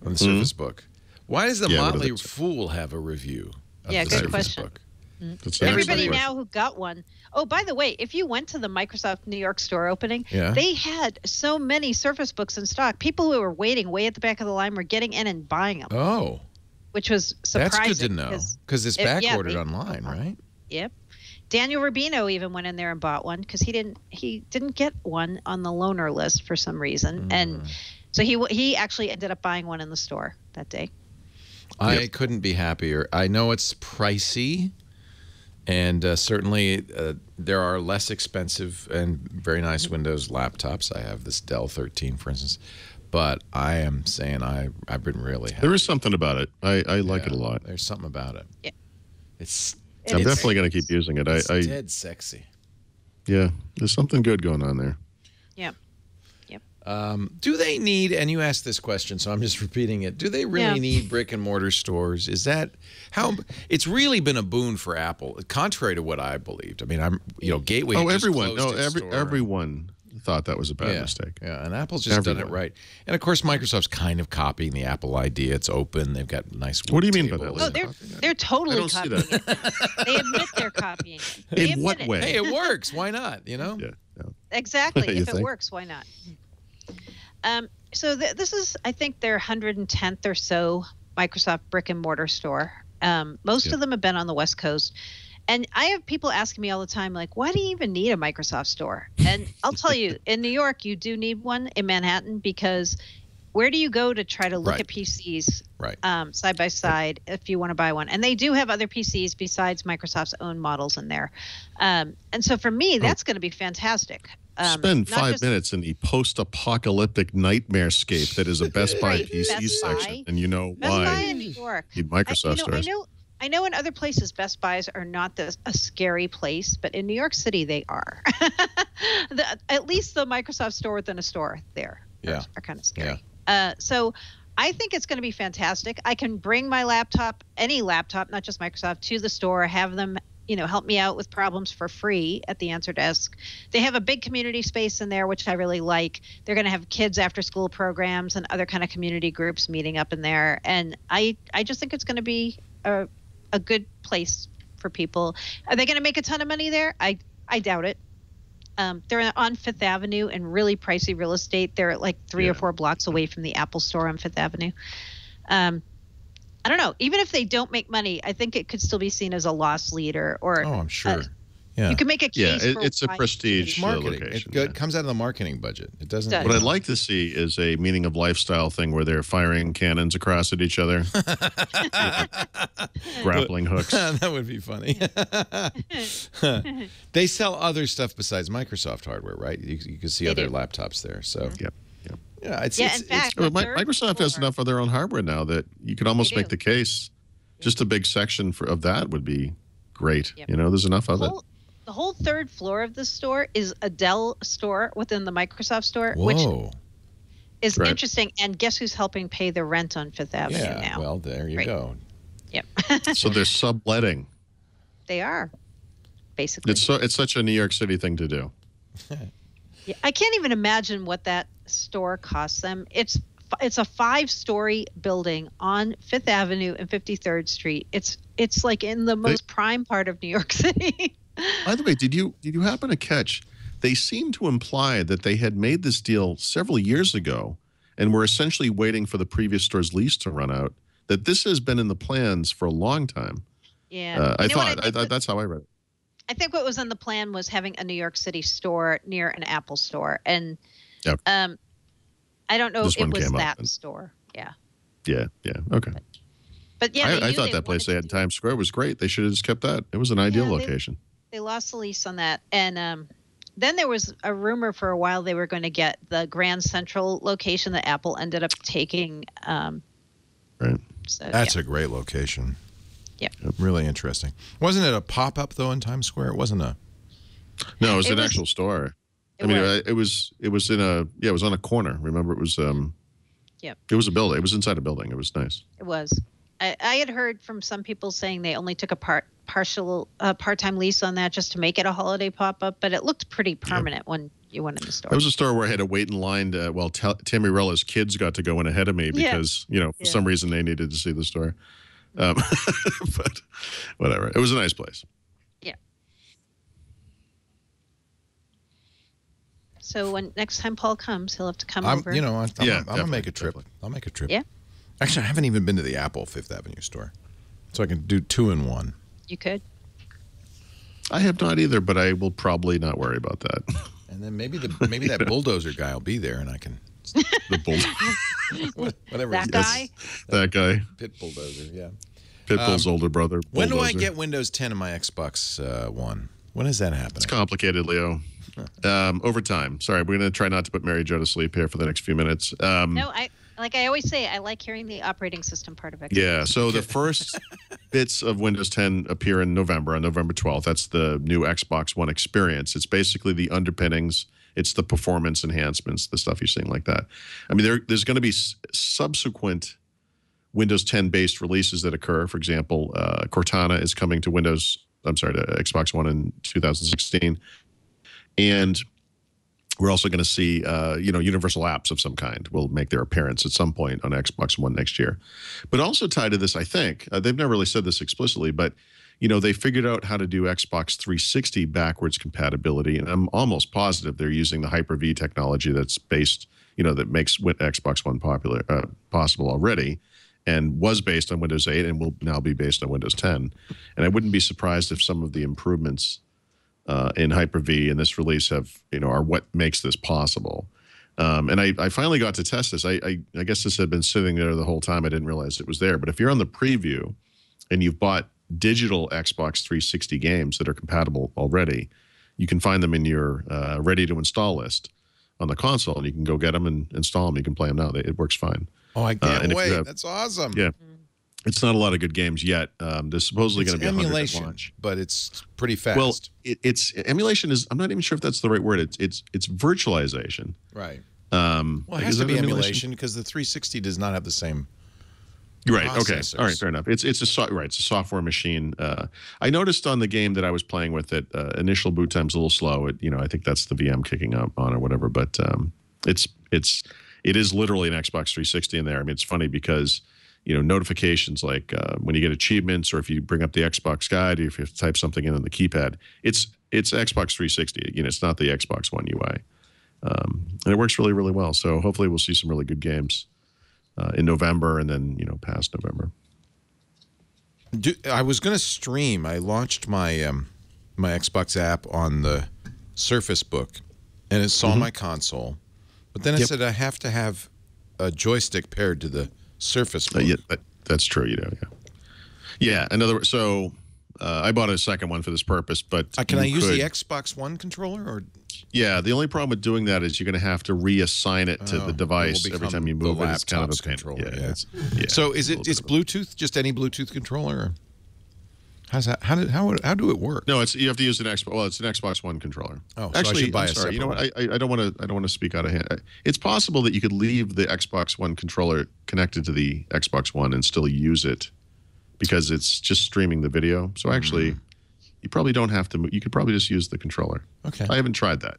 [SPEAKER 1] on the Surface Book. Why does the.
[SPEAKER 4] Yeah,
[SPEAKER 1] Motley
[SPEAKER 4] they?
[SPEAKER 1] Fool have a review? Of
[SPEAKER 5] Yeah,
[SPEAKER 1] the
[SPEAKER 5] good
[SPEAKER 1] Surface
[SPEAKER 5] question.
[SPEAKER 1] Book?
[SPEAKER 4] That's an
[SPEAKER 5] Everybody now who got one. Oh, by the way, if you went to the Microsoft New York store opening,
[SPEAKER 1] Yeah.
[SPEAKER 5] they had so many Surface Books in stock. People who were waiting way at the back of the line were getting in and buying them,
[SPEAKER 1] Oh,
[SPEAKER 5] which was surprising.
[SPEAKER 1] that's good to know
[SPEAKER 5] because-
[SPEAKER 1] because it's
[SPEAKER 5] it-
[SPEAKER 1] back
[SPEAKER 5] yeah,
[SPEAKER 1] ordered
[SPEAKER 5] they-
[SPEAKER 1] online, right?
[SPEAKER 5] Yep. Daniel Rubino even went in there and bought one because he didn't he didn't get one on the loaner list for some reason, and
[SPEAKER 1] Mm.
[SPEAKER 5] so he he actually ended up buying one in the store that day.
[SPEAKER 1] I couldn't be happier. I know it's pricey, and uh, certainly uh, there are less expensive and very nice Windows laptops. I have this Dell 13, for instance, but I am saying I I've been really happy.
[SPEAKER 4] There is something about it. I, I like it a lot.
[SPEAKER 1] There's something about it.
[SPEAKER 5] Yeah.
[SPEAKER 1] It's
[SPEAKER 4] I'm
[SPEAKER 5] It's-
[SPEAKER 4] definitely going to keep using it. I,
[SPEAKER 1] it's
[SPEAKER 4] I
[SPEAKER 1] dead sexy.
[SPEAKER 4] yeah, there's something good going on there.
[SPEAKER 1] Um, do they need? And you asked this question, so I'm just repeating it. Do they really
[SPEAKER 5] Yeah.
[SPEAKER 1] need brick and mortar stores? Is that how? It's really been a boon for Apple, contrary to what I believed. I mean, I'm you know Gateway.
[SPEAKER 4] oh, everyone,
[SPEAKER 1] closed
[SPEAKER 4] no, every
[SPEAKER 1] store.
[SPEAKER 4] everyone thought that was a bad
[SPEAKER 1] yeah,
[SPEAKER 4] mistake.
[SPEAKER 1] Yeah, and Apple's just done it right. And of course, Microsoft's kind of copying the Apple idea. It's open. They've got nice.
[SPEAKER 4] What do you
[SPEAKER 1] wood
[SPEAKER 4] mean by that,
[SPEAKER 1] tables.
[SPEAKER 5] Oh,
[SPEAKER 4] Lisa?
[SPEAKER 5] they're they're totally
[SPEAKER 4] I don't see
[SPEAKER 5] copying it. They admit they're copying it. They
[SPEAKER 4] In
[SPEAKER 5] admit
[SPEAKER 4] what
[SPEAKER 5] it.
[SPEAKER 4] way?
[SPEAKER 1] Hey, it works. Why not? You know.
[SPEAKER 4] Yeah, yeah.
[SPEAKER 5] Exactly.
[SPEAKER 4] You
[SPEAKER 5] if it works, why not? Um, so th- this is, I think, their 110th or so Microsoft brick and mortar store. Um, most of them have been on the West Coast. And I have people asking me all the time, like, why do you even need a Microsoft store? And I'll tell you, in New York, you do need one in Manhattan because where do you go to try to look
[SPEAKER 1] Right.
[SPEAKER 5] at PCs
[SPEAKER 1] Right.
[SPEAKER 5] um, side by side if you want to buy one? And they do have other PCs besides Microsoft's own models in there. Um, and so for me, that's going to be fantastic. Um,
[SPEAKER 4] Spend
[SPEAKER 5] not
[SPEAKER 4] five
[SPEAKER 5] just-
[SPEAKER 4] minutes in the post-apocalyptic nightmare scape that is a Best Buy
[SPEAKER 5] Right.
[SPEAKER 4] PC
[SPEAKER 5] Best
[SPEAKER 4] section,
[SPEAKER 5] Buy.
[SPEAKER 4] and you know
[SPEAKER 5] Best Buy
[SPEAKER 4] why
[SPEAKER 5] in New York.
[SPEAKER 4] you need
[SPEAKER 5] I,
[SPEAKER 4] Microsoft
[SPEAKER 5] you know,
[SPEAKER 4] stores.
[SPEAKER 5] I know. I know in other places Best Buys are not the, a scary place, but in New York City they are. the, at least the Microsoft store within a store there
[SPEAKER 1] Yeah.
[SPEAKER 5] are, kind of scary. Uh, so I think it's going to be fantastic. I can bring my laptop, any laptop, not just Microsoft, to the store, have them you know help me out with problems for free at the answer desk. They have a big community space in there which i really like. They're going to have kids after school programs and other kind of community groups meeting up in there. And i i just think it's going to be a, a good place for people. Are they going to make a ton of money there? I i doubt it um, they're on fifth avenue in really pricey real estate they're like three
[SPEAKER 4] Yeah.
[SPEAKER 5] or four blocks away from the apple store on fifth avenue um, I don't know. Even if they don't make money, I think it could still be seen as a loss leader, or
[SPEAKER 1] Oh, I'm sure.
[SPEAKER 5] uh,
[SPEAKER 1] yeah.
[SPEAKER 5] you can make a
[SPEAKER 4] Yeah,
[SPEAKER 5] case.
[SPEAKER 4] it-
[SPEAKER 5] for
[SPEAKER 4] it's a
[SPEAKER 5] why-
[SPEAKER 4] prestige
[SPEAKER 1] It's
[SPEAKER 4] uh,
[SPEAKER 1] marketing.
[SPEAKER 4] location,
[SPEAKER 1] it go-
[SPEAKER 4] yeah.
[SPEAKER 1] comes out of the marketing budget. It doesn't.
[SPEAKER 5] Does.
[SPEAKER 4] What I'd like to see is a meaning of lifestyle thing where they're firing cannons across at each other, grappling hooks.
[SPEAKER 1] that would be funny. they sell other stuff besides Microsoft hardware, right? You, you can see
[SPEAKER 5] They
[SPEAKER 1] other
[SPEAKER 5] do.
[SPEAKER 1] laptops there. So
[SPEAKER 4] Yep. Yep.
[SPEAKER 1] yeah, it's
[SPEAKER 5] Yeah,
[SPEAKER 1] it's,
[SPEAKER 5] in fact,
[SPEAKER 4] Well,
[SPEAKER 5] the
[SPEAKER 4] Mi-
[SPEAKER 5] third
[SPEAKER 4] Microsoft has enough of their own hardware now that you could almost make the case. Just a big section for, of that would be great.
[SPEAKER 5] Yep.
[SPEAKER 4] You know, there's enough
[SPEAKER 5] The
[SPEAKER 4] of it.
[SPEAKER 5] Whole, the whole third floor of the store is a Dell store within the Microsoft store,
[SPEAKER 1] Whoa.
[SPEAKER 5] which is
[SPEAKER 4] Right.
[SPEAKER 5] interesting. And guess who's helping pay the rent on Fifth Avenue
[SPEAKER 1] yeah.
[SPEAKER 5] now?
[SPEAKER 1] Well, there you
[SPEAKER 5] Right.
[SPEAKER 1] go.
[SPEAKER 5] yep,
[SPEAKER 4] So they're subletting.
[SPEAKER 5] they are basically.
[SPEAKER 4] It's so it's such a New York City thing to do.
[SPEAKER 5] Yeah, I can't even imagine what that store costs them. It's it's a five story building on Fifth Avenue and 53rd Street. It's it's like in the most prime part of New York City.
[SPEAKER 4] By the way, did you did you happen to catch? They seem to imply that they had made this deal several years ago, and were essentially waiting for the previous store's lease to run out. That this has been in the plans for a long time.
[SPEAKER 5] yeah,
[SPEAKER 4] Uh, I
[SPEAKER 5] You know what
[SPEAKER 4] thought I, thought that's how I read it.
[SPEAKER 5] I think what was in the plan was having a New York City store near an Apple store, and
[SPEAKER 4] Yep.
[SPEAKER 5] um, I don't know
[SPEAKER 4] This
[SPEAKER 5] if it was that
[SPEAKER 4] and-
[SPEAKER 5] store. Yeah,
[SPEAKER 4] Yeah, yeah, okay.
[SPEAKER 5] but yeah,
[SPEAKER 4] I, I thought that place they had in. Times Square was great. They should have just kept that. It was an ideal
[SPEAKER 5] Yeah, they-
[SPEAKER 4] location.
[SPEAKER 5] They lost the lease on that and um then there was a rumor for a while they were going to get the grand central location that apple ended up taking um
[SPEAKER 4] Right.
[SPEAKER 5] so
[SPEAKER 1] That's
[SPEAKER 5] yeah.
[SPEAKER 1] a great location.
[SPEAKER 5] Yeah.
[SPEAKER 1] Really interesting. Wasn't it a pop up though in Times Square? It wasn't a.
[SPEAKER 4] No, it was
[SPEAKER 5] It
[SPEAKER 4] an
[SPEAKER 5] was-
[SPEAKER 4] actual store.
[SPEAKER 5] it
[SPEAKER 4] I mean,
[SPEAKER 5] was.
[SPEAKER 4] it was it was in a yeah, it was on a corner. Remember, it was um.
[SPEAKER 5] Yep.
[SPEAKER 4] It was a building. It was inside a building. It was nice.
[SPEAKER 5] it was I, I had heard from some people saying they only took a part partial uh, part-time lease on that just to make it a holiday pop-up but it looked pretty permanent when you went in the store
[SPEAKER 4] That was a store where I had to wait in line to, well, T- Tammy Rella's kids got to go in ahead of me
[SPEAKER 5] Yeah.
[SPEAKER 4] because, you know, for
[SPEAKER 5] Yeah.
[SPEAKER 4] some reason they needed to see the store. Um, but whatever. It was a nice place. Yeah.
[SPEAKER 5] So when next time paul comes he'll have to come
[SPEAKER 1] I'm,
[SPEAKER 5] over
[SPEAKER 1] you know, I'm, I'm,
[SPEAKER 4] Yeah,
[SPEAKER 1] I'm gonna make a trip.
[SPEAKER 4] definitely.
[SPEAKER 1] I'll make a trip.
[SPEAKER 5] Yeah.
[SPEAKER 1] Actually, I haven't even been to the Apple Fifth Avenue store, so I can do two in one.
[SPEAKER 5] You could
[SPEAKER 4] I have not either, but I will probably not worry about that.
[SPEAKER 1] And then maybe the maybe that bulldozer guy will be there, and I can
[SPEAKER 4] the bull,
[SPEAKER 1] whatever.
[SPEAKER 5] that
[SPEAKER 1] his-
[SPEAKER 5] guy
[SPEAKER 4] that guy,
[SPEAKER 1] Pit bulldozer. Yeah.
[SPEAKER 4] Pitbull's older brother.
[SPEAKER 1] Um, When do I get Windows 10 in my Xbox uh, One? When is that happening?
[SPEAKER 4] It's complicated, Leo. Um, over time. Sorry, we're going to try not to put Mary Jo to sleep here for the next few minutes. Um,
[SPEAKER 5] no i like i always say i like hearing the operating system part of it
[SPEAKER 4] Yeah. So the first bits of Windows 10 appear in November, on November 12th. That's the new Xbox One experience. It's basically the underpinnings. It's the performance enhancements, the stuff you're seeing like that. I mean, there, there's going to be s- subsequent Windows 10 based releases that occur. For example, uh, Cortana is coming to Windows. I'm sorry, to Xbox One in 2016, and we're also going to see, uh, you know, universal apps of some kind will make their appearance at some point on Xbox One next year. But also tied to this, I think uh, they've never really said this explicitly, but you know, they figured out how to do Xbox 360 backwards compatibility, and I'm almost positive they're using the Hyper-V technology that's based, you know, that makes Xbox One popular uh, possible already. and was based on Windows 8 and will now be based on Windows 10. And I wouldn't be surprised if some of the improvements uh, in Hyper-V in this release have, you know, are what makes this possible. Um, and I, I finally got to test this. I, I, I guess this had been sitting there the whole time. I didn't realize it was there. But if you're on the preview and you've bought digital Xbox 360 games that are compatible already, you can find them in your uh, ready to install list on the console, and you can go get them and install them. You can play them now. They, it works fine.
[SPEAKER 1] Oh, I
[SPEAKER 4] Uh,
[SPEAKER 1] can't
[SPEAKER 4] you
[SPEAKER 1] wait.
[SPEAKER 4] have-
[SPEAKER 1] That's awesome.
[SPEAKER 4] Yeah, it's not a lot of good games yet. Um, there's supposedly going to be
[SPEAKER 1] emulation,
[SPEAKER 4] launch.
[SPEAKER 1] but it's pretty fast.
[SPEAKER 4] Well, it, it's emulation is. I'm not even sure if that's the right word. It's it's it's virtualization.
[SPEAKER 1] right.
[SPEAKER 4] Um,
[SPEAKER 1] Well, it has to be
[SPEAKER 4] emulation?
[SPEAKER 1] because the 360 does not have the same.
[SPEAKER 4] Right. Okay. All right. Fair enough. It's it's a so, right. It's a software machine. Uh, I noticed on the game that I was playing with that uh, initial boot time's a little slow. It, you know, I think that's the VM kicking up on or whatever. But um, it's it's it is literally an Xbox 360 in there. I mean, it's funny because you know notifications like uh, when you get achievements or if you bring up the Xbox guide or if you type something in on the keypad, it's it's Xbox 360. You know, it's not the Xbox One UI, um, and it works really really well. So hopefully we'll see some really good games uh, in November and then you know past November.
[SPEAKER 1] Do, I was going to stream. I launched my um, my Xbox app on the Surface Book, and it saw my console. But then it
[SPEAKER 4] Mm-hmm. Yep.
[SPEAKER 1] said I have to have a joystick paired to the Surface
[SPEAKER 4] Uh, yeah, that, that's true. You know, yeah, yeah. Another. So uh, I bought a second one for this purpose, but
[SPEAKER 1] Uh, can I use
[SPEAKER 4] could-
[SPEAKER 1] the Xbox One controller or
[SPEAKER 4] Yeah, the only problem with doing that is you're going to have to reassign it to
[SPEAKER 1] Oh,
[SPEAKER 4] the device every time you move it. It's kind of a pain.
[SPEAKER 1] controller,
[SPEAKER 4] Yeah,
[SPEAKER 1] yeah.
[SPEAKER 4] Yeah.
[SPEAKER 1] So is it it's
[SPEAKER 4] bit of a-
[SPEAKER 1] Bluetooth? Just any Bluetooth controller? Or how's that? How did how how do it work?
[SPEAKER 4] No, it's you have to use an Xbox. Well, it's an Xbox One controller.
[SPEAKER 1] Oh, so I
[SPEAKER 4] actually,
[SPEAKER 1] should buy
[SPEAKER 4] I'm
[SPEAKER 1] a
[SPEAKER 4] sorry. You know what? I, I I don't want to. I don't want to speak out of hand. It's possible that you could leave the Xbox One controller connected to the Xbox One and still use it because it's just streaming the video. So actually,
[SPEAKER 1] Mm.
[SPEAKER 4] you probably don't have to. You could probably just use the controller.
[SPEAKER 1] Okay.
[SPEAKER 4] I haven't tried that,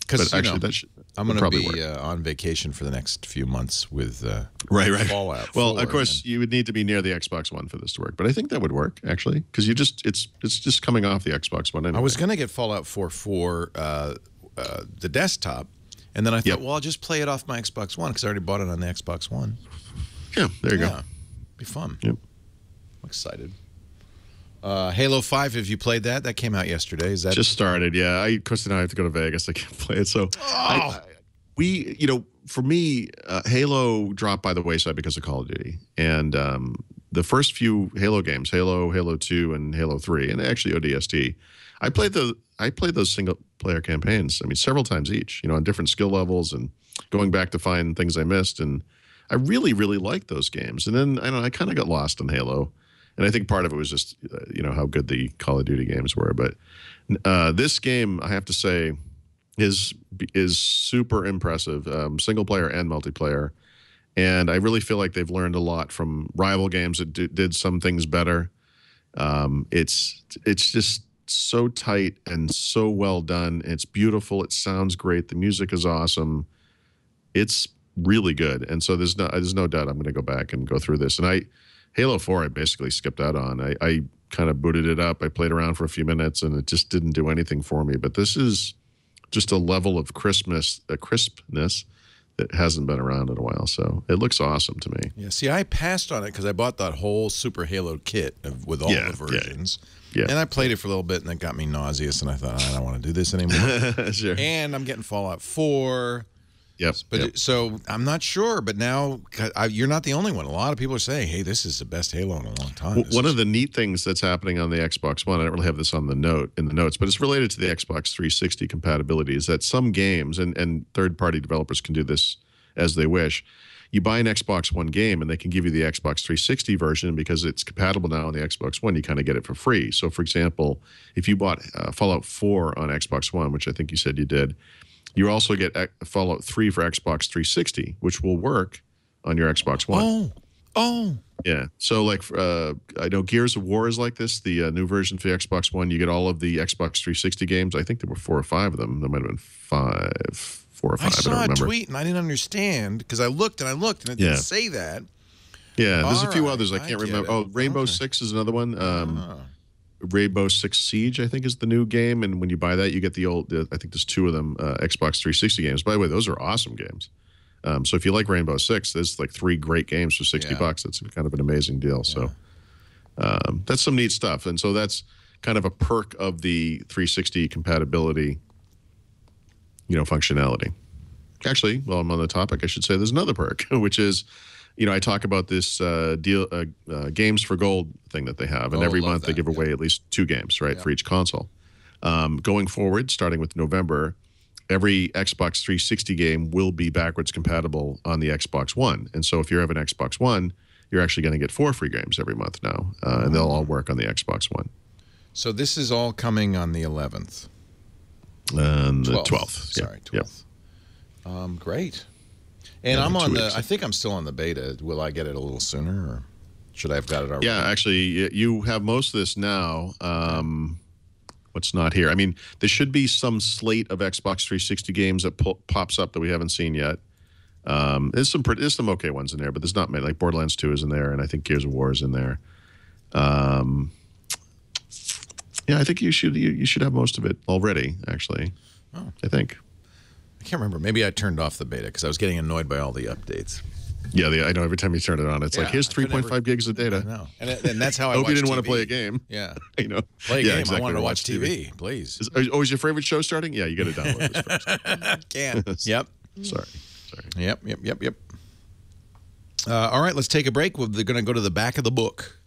[SPEAKER 1] Because
[SPEAKER 4] but actually, that should
[SPEAKER 1] I'm going to be uh, on vacation for the next few months with uh,
[SPEAKER 4] right, right.
[SPEAKER 1] Fallout.
[SPEAKER 4] Well, of course, you would need to be near the Xbox One for this to work, but I think that would work actually because you just it's it's just coming off the Xbox One. Anyway.
[SPEAKER 1] I was going to get Fallout 4 for uh, uh, the desktop, and then I thought,
[SPEAKER 4] Yep.
[SPEAKER 1] well, I'll just play it off my Xbox One because I already bought it on the Xbox One.
[SPEAKER 4] yeah. There you
[SPEAKER 1] yeah,
[SPEAKER 4] go.
[SPEAKER 1] be fun.
[SPEAKER 4] Yep.
[SPEAKER 1] I'm excited. Uh, Halo 5, have you played that? That came out yesterday. Is that
[SPEAKER 4] Just started, yeah. I Kristen and I have to go to Vegas. I can't play it, so I, I- we, you know, for me, uh, Halo dropped by the wayside because of Call of Duty, and um, the first few Halo games, Halo, Halo Two, and Halo Three, and actually ODST, I played the I played those single player campaigns. I mean, several times each, you know, on different skill levels, and going back to find things I missed, and I really, really liked those games. And then I don't I kind of got lost in Halo. And I think part of it was just, uh, you know, how good the Call of Duty games were. But uh, this game, I have to say, is is super impressive, um, single player and multiplayer. And I really feel like they've learned a lot from rival games that did some things better. Um, it's it's just so tight and so well done. It's beautiful. It sounds great. The music is awesome. It's really good. And so there's no there's no doubt I'm going to go back and go through this. And I Halo 4 I basically skipped out on. I, I kind of booted it up. I played around for a few minutes and it just didn't do anything for me. But this is just a level of crispness, a crispness that hasn't been around in a while. So it looks awesome to me.
[SPEAKER 1] Yeah, see, I passed on it because I bought that whole Super Halo kit of, with all
[SPEAKER 4] Yeah,
[SPEAKER 1] the
[SPEAKER 4] yeah.
[SPEAKER 1] versions.
[SPEAKER 4] Yeah.
[SPEAKER 1] And I played it for a little bit and it got me nauseous, and I thought, ah, I don't want to do this anymore.
[SPEAKER 4] sure.
[SPEAKER 1] and I'm getting Fallout 4.
[SPEAKER 4] Yep.
[SPEAKER 1] But
[SPEAKER 4] yep.
[SPEAKER 1] so I'm not sure, but now I, you're not the only one. A lot of people are saying, "Hey, this is the best Halo in a long time."
[SPEAKER 4] W-
[SPEAKER 1] This
[SPEAKER 4] One
[SPEAKER 1] is-
[SPEAKER 4] of the neat things that's happening on the Xbox One, I don't really have this on the note in the notes, but it's related to the Xbox 360 compatibility. Is that some games and and third party developers can do this as they wish. You buy an Xbox One game and they can give you the Xbox 360 version because it's compatible now on the Xbox One. You kind of get it for free. So, for example, if you bought uh, Fallout 4 on Xbox One, which I think you said you did, you also get Fallout 3 for Xbox 360, which will work on your Xbox One.
[SPEAKER 1] oh, oh,
[SPEAKER 4] Yeah. So like uh, I know Gears of War is like this. The uh, new version for the Xbox One, you get all of the Xbox 360 games. I think there were four or five of them. There might have been five, four or five. I,
[SPEAKER 1] saw a tweet and I didn't understand because I looked and I looked and it
[SPEAKER 4] Yeah.
[SPEAKER 1] didn't say that.
[SPEAKER 4] Yeah. There's a few
[SPEAKER 1] All right,
[SPEAKER 4] others I
[SPEAKER 1] I
[SPEAKER 4] can't
[SPEAKER 1] get
[SPEAKER 4] remember.
[SPEAKER 1] it.
[SPEAKER 4] Oh, Rainbow
[SPEAKER 1] Okay.
[SPEAKER 4] Six is another one. Um,
[SPEAKER 1] Ah.
[SPEAKER 4] Rainbow Six Siege, I think, is the new game. And when you buy that, you get the old. I think there's two of them uh, Xbox 360 games. By the way, those are awesome games. Um, so if you like Rainbow Six, there's like three great games for sixty
[SPEAKER 1] Yeah.
[SPEAKER 4] bucks. It's kind of an amazing deal. So um, that's some neat stuff, and so that's kind of a perk of the 360 compatibility, you know, functionality. Actually, while I'm on the topic, I should say there's another perk, which is, you know, I talk about this uh, deal, uh, uh, games for gold thing that they have, and
[SPEAKER 1] Oh,
[SPEAKER 4] every month they give away at least two games, right, for each console. Um, going forward, starting with November, every Xbox 360 game will be backwards compatible on the Xbox One. And so if you have an Xbox One, you're actually going to get four free games every month now, uh, and they'll all work on the Xbox One.
[SPEAKER 1] So this is all coming on the 11th.
[SPEAKER 4] And the
[SPEAKER 1] 12th.
[SPEAKER 4] 12th.
[SPEAKER 1] Sorry,
[SPEAKER 4] yeah.
[SPEAKER 1] 12th. Um, great. And I'm on the,
[SPEAKER 4] weeks.
[SPEAKER 1] I think I'm still on the beta. Will I get it a little sooner or should I have got it already?
[SPEAKER 4] Yeah, actually, you have most of this now. Um, what's not here? I mean, there should be some slate of Xbox 360 games that po- pops up that we haven't seen yet. Um, there's some pretty, there's some okay ones in there, but there's not many. Like Borderlands 2 is in there, and I think Gears of War is in there. Um, yeah, I think you should you, you should have most of it already. Actually,
[SPEAKER 1] Oh.
[SPEAKER 4] I think.
[SPEAKER 1] I can't remember. Maybe I turned off the beta because I was getting annoyed by all the updates.
[SPEAKER 4] Yeah, the, I know. Every time you turn it on, it's
[SPEAKER 1] Yeah,
[SPEAKER 4] like here's 3.5
[SPEAKER 1] never-
[SPEAKER 4] gigs of data.
[SPEAKER 1] And, and that's how I
[SPEAKER 4] Hope you didn't want to play a game.
[SPEAKER 1] Yeah.
[SPEAKER 4] You know,
[SPEAKER 1] Play a
[SPEAKER 4] yeah,
[SPEAKER 1] game.
[SPEAKER 4] exactly.
[SPEAKER 1] I wanted to watch TV, please.
[SPEAKER 4] Is, oh, is your favorite show starting? Yeah, you got to download this first.
[SPEAKER 1] Can't. yep.
[SPEAKER 4] Sorry. Sorry.
[SPEAKER 1] Yep, yep, yep, yep. Uh, all right, let's take a break. We're going to go to the back of the book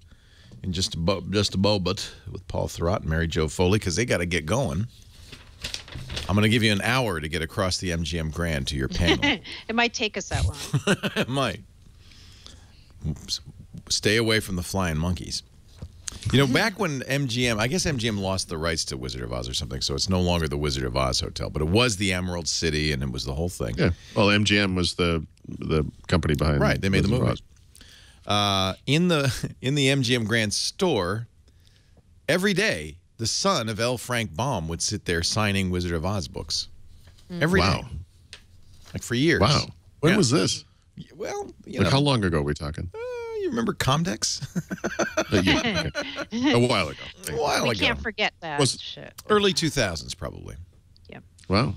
[SPEAKER 1] in just a, bo- just a moment with Paul Thurrott and Mary Jo Foley because they got to get going. I'm going to give you an hour to get across the MGM Grand to your panel.
[SPEAKER 5] It might take us that long.
[SPEAKER 1] it might. Oops. Stay away from the flying monkeys. You know, back when MGM, I guess MGM lost the rights to Wizard of Oz or something, so it's no longer the Wizard of Oz Hotel, but it was the Emerald City and it was the whole thing.
[SPEAKER 4] Yeah. Well, MGM was the the company behind.
[SPEAKER 1] Right, they made the
[SPEAKER 4] Wizard of
[SPEAKER 1] movie.
[SPEAKER 4] Oz.
[SPEAKER 1] uh, in the in the MGM Grand store, every day the son of L. Frank Baum would sit there signing Wizard of Oz books. Every day,
[SPEAKER 4] Wow.
[SPEAKER 1] like for years.
[SPEAKER 4] Wow. When
[SPEAKER 1] Yeah.
[SPEAKER 4] was this?
[SPEAKER 1] Well, you
[SPEAKER 4] Like
[SPEAKER 1] know,
[SPEAKER 4] how long ago are we talking?
[SPEAKER 1] uh, you remember Comdex?
[SPEAKER 4] A. Okay. A while ago.
[SPEAKER 1] a while
[SPEAKER 5] we
[SPEAKER 1] ago,
[SPEAKER 5] can't forget that
[SPEAKER 4] Was-
[SPEAKER 5] shit.
[SPEAKER 1] early two thousands probably. Yeah.
[SPEAKER 4] Wow.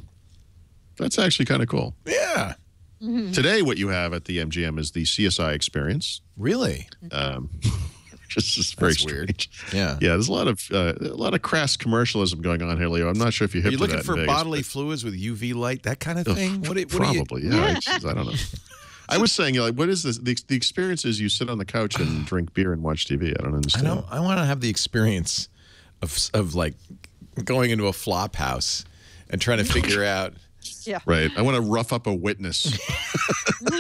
[SPEAKER 4] That's actually kind of cool.
[SPEAKER 1] Yeah,
[SPEAKER 4] Today, what you have at the MGM is the CSI experience.
[SPEAKER 1] really.
[SPEAKER 4] Um, which is very
[SPEAKER 1] That's weird.
[SPEAKER 4] strange.
[SPEAKER 1] Yeah.
[SPEAKER 4] Yeah, there's a lot of uh, a lot of crass commercialism going on here, Leo. I'm not sure if you're
[SPEAKER 1] Are you looking
[SPEAKER 4] that
[SPEAKER 1] for
[SPEAKER 4] Vegas,
[SPEAKER 1] bodily
[SPEAKER 4] but-
[SPEAKER 1] fluids with UV light, that kind of
[SPEAKER 4] Ugh,
[SPEAKER 1] thing? What, do- what do you-
[SPEAKER 4] Probably, yeah. I, I don't know. I was saying, like, what is this? The, the experience is you sit on the couch and drink beer and watch TV. I don't understand.
[SPEAKER 1] I know. I want to have the experience of of like going into a flop house and trying to figure out.
[SPEAKER 5] Yeah.
[SPEAKER 4] Right. I want to rough up a witness.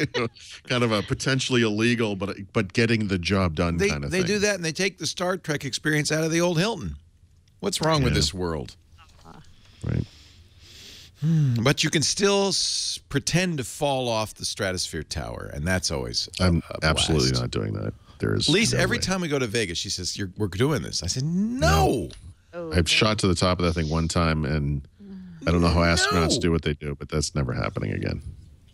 [SPEAKER 4] You know, kind of a potentially illegal, but but getting the job done
[SPEAKER 1] They
[SPEAKER 4] kind of thing.
[SPEAKER 1] they do that and they take the Star Trek experience out of the old Hilton. What's wrong with this world?
[SPEAKER 4] Right.
[SPEAKER 1] Hmm, but you can still s- pretend to fall off the Stratosphere Tower, and that's always a-
[SPEAKER 4] I'm
[SPEAKER 1] a
[SPEAKER 4] absolutely not doing that. There is
[SPEAKER 1] Lisa,
[SPEAKER 4] no
[SPEAKER 1] every
[SPEAKER 4] way.
[SPEAKER 1] time we go to Vegas, she says, You're, "We're doing this." I said, "No."
[SPEAKER 5] Oh,
[SPEAKER 4] I've shot to the top of that thing one time, and I don't know how astronauts
[SPEAKER 1] No.
[SPEAKER 4] do what they do, but that's never happening again.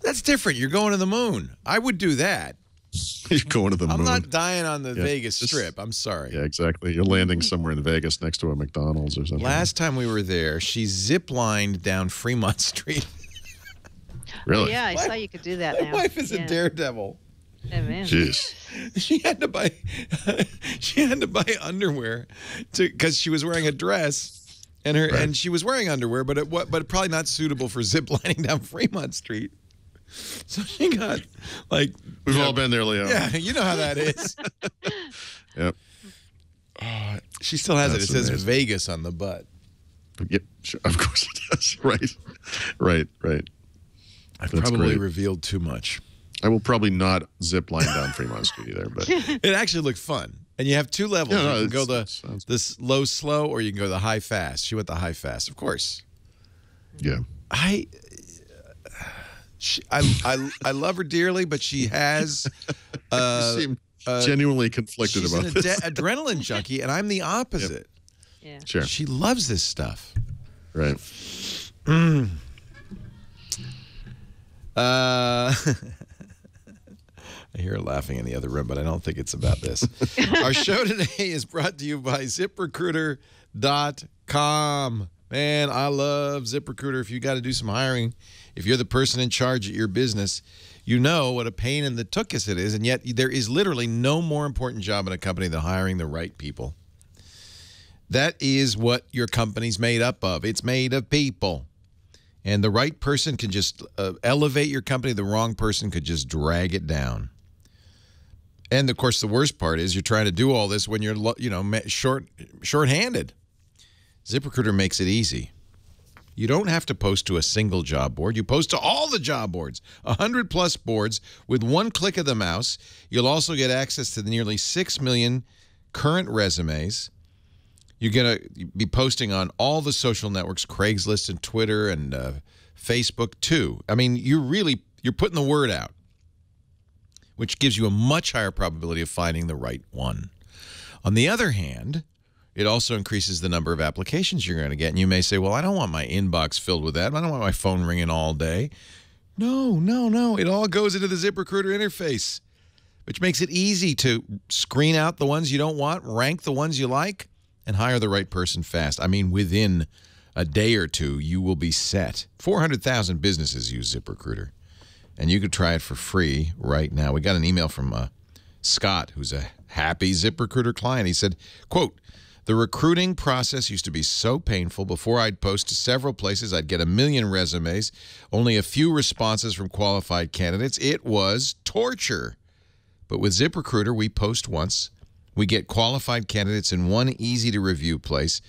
[SPEAKER 1] That's different. You're going to the moon. I would do that.
[SPEAKER 4] You're going to the moon.
[SPEAKER 1] I'm not dying on the
[SPEAKER 4] Yeah,
[SPEAKER 1] Vegas
[SPEAKER 4] this-
[SPEAKER 1] Strip. I'm sorry.
[SPEAKER 4] Yeah, exactly. You're landing somewhere in Vegas next to a McDonald's or something.
[SPEAKER 1] Last time we were there, she zip lined down Fremont Street.
[SPEAKER 4] really?
[SPEAKER 5] Yeah, I saw you could do that
[SPEAKER 1] My
[SPEAKER 5] now.
[SPEAKER 1] wife is
[SPEAKER 5] yeah.
[SPEAKER 1] a daredevil.
[SPEAKER 5] Yeah, man.
[SPEAKER 4] Jeez.
[SPEAKER 1] She had to buy, she had to buy underwear, to because she was wearing a dress, and her
[SPEAKER 4] Right.
[SPEAKER 1] and she was wearing underwear, but it what but probably not suitable for zip lining down Fremont Street. So she got like,
[SPEAKER 4] We've all been there, Leo.
[SPEAKER 1] yeah, you know how that is.
[SPEAKER 4] Yep.
[SPEAKER 1] Uh, she still has
[SPEAKER 4] That's
[SPEAKER 1] it. It says. Vegas on the butt.
[SPEAKER 4] Yep. Sure. Of course it does. Right. Right. Right.
[SPEAKER 1] I've
[SPEAKER 4] That's
[SPEAKER 1] probably
[SPEAKER 4] great.
[SPEAKER 1] revealed too much.
[SPEAKER 4] I will probably not zip line down Fremont Street either, but
[SPEAKER 1] It actually looked fun. And you have two levels.
[SPEAKER 4] Yeah,
[SPEAKER 1] you can go the
[SPEAKER 4] sounds-
[SPEAKER 1] this low slow or you can go the high fast. She went the high fast, of course.
[SPEAKER 4] yeah.
[SPEAKER 1] I she, I, I I love her dearly, but she has uh,
[SPEAKER 4] you seem
[SPEAKER 1] uh,
[SPEAKER 4] genuinely conflicted
[SPEAKER 1] she's
[SPEAKER 4] about
[SPEAKER 1] an
[SPEAKER 4] this.
[SPEAKER 1] ade- adrenaline junkie, and I'm the opposite.
[SPEAKER 5] Yeah.
[SPEAKER 4] Sure.
[SPEAKER 1] She loves this stuff.
[SPEAKER 4] Right.
[SPEAKER 1] Uh, I hear laughing in the other room, but I don't think it's about this. Our show today is brought to you by ZipRecruiter.com. Man, I love ZipRecruiter. If you got to do some hiring, if you're the person in charge at your business, you know what a pain in the tuchus it is. And yet, there is literally no more important job in a company than hiring the right people. That is what your company's made up of. It's made of people. And the right person can just uh, elevate your company, the wrong person could just drag it down. And of course, the worst part is you're trying to do all this when you're, you know, short, short-handed. ZipRecruiter makes it easy. You don't have to post to a single job board. You post to all the job boards, 100 plus boards with one click of the mouse. You'll also get access to the nearly 6 million current resumes. You're going to be posting on all the social networks, Craigslist and Twitter and uh, Facebook too. I mean, you're really, you're putting the word out, which gives you a much higher probability of finding the right one. On the other hand, it also increases the number of applications you're going to get. And you may say, well, I don't want my inbox filled with that. I don't want my phone ringing all day. No, no, no. It all goes into the ZipRecruiter interface, which makes it easy to screen out the ones you don't want, rank the ones you like, and hire the right person fast. I mean, within a day or two, you will be set. 400,000 businesses use ZipRecruiter, and you could try it for free right now. We got an email from uh, Scott, who's a happy ZipRecruiter client. He said, quote, the recruiting process used to be so painful. Before I'd post to several places, I'd get a million resumes, only a few responses from qualified candidates. It was torture. But with ZipRecruiter, we post once, we get qualified candidates in one easy to review place.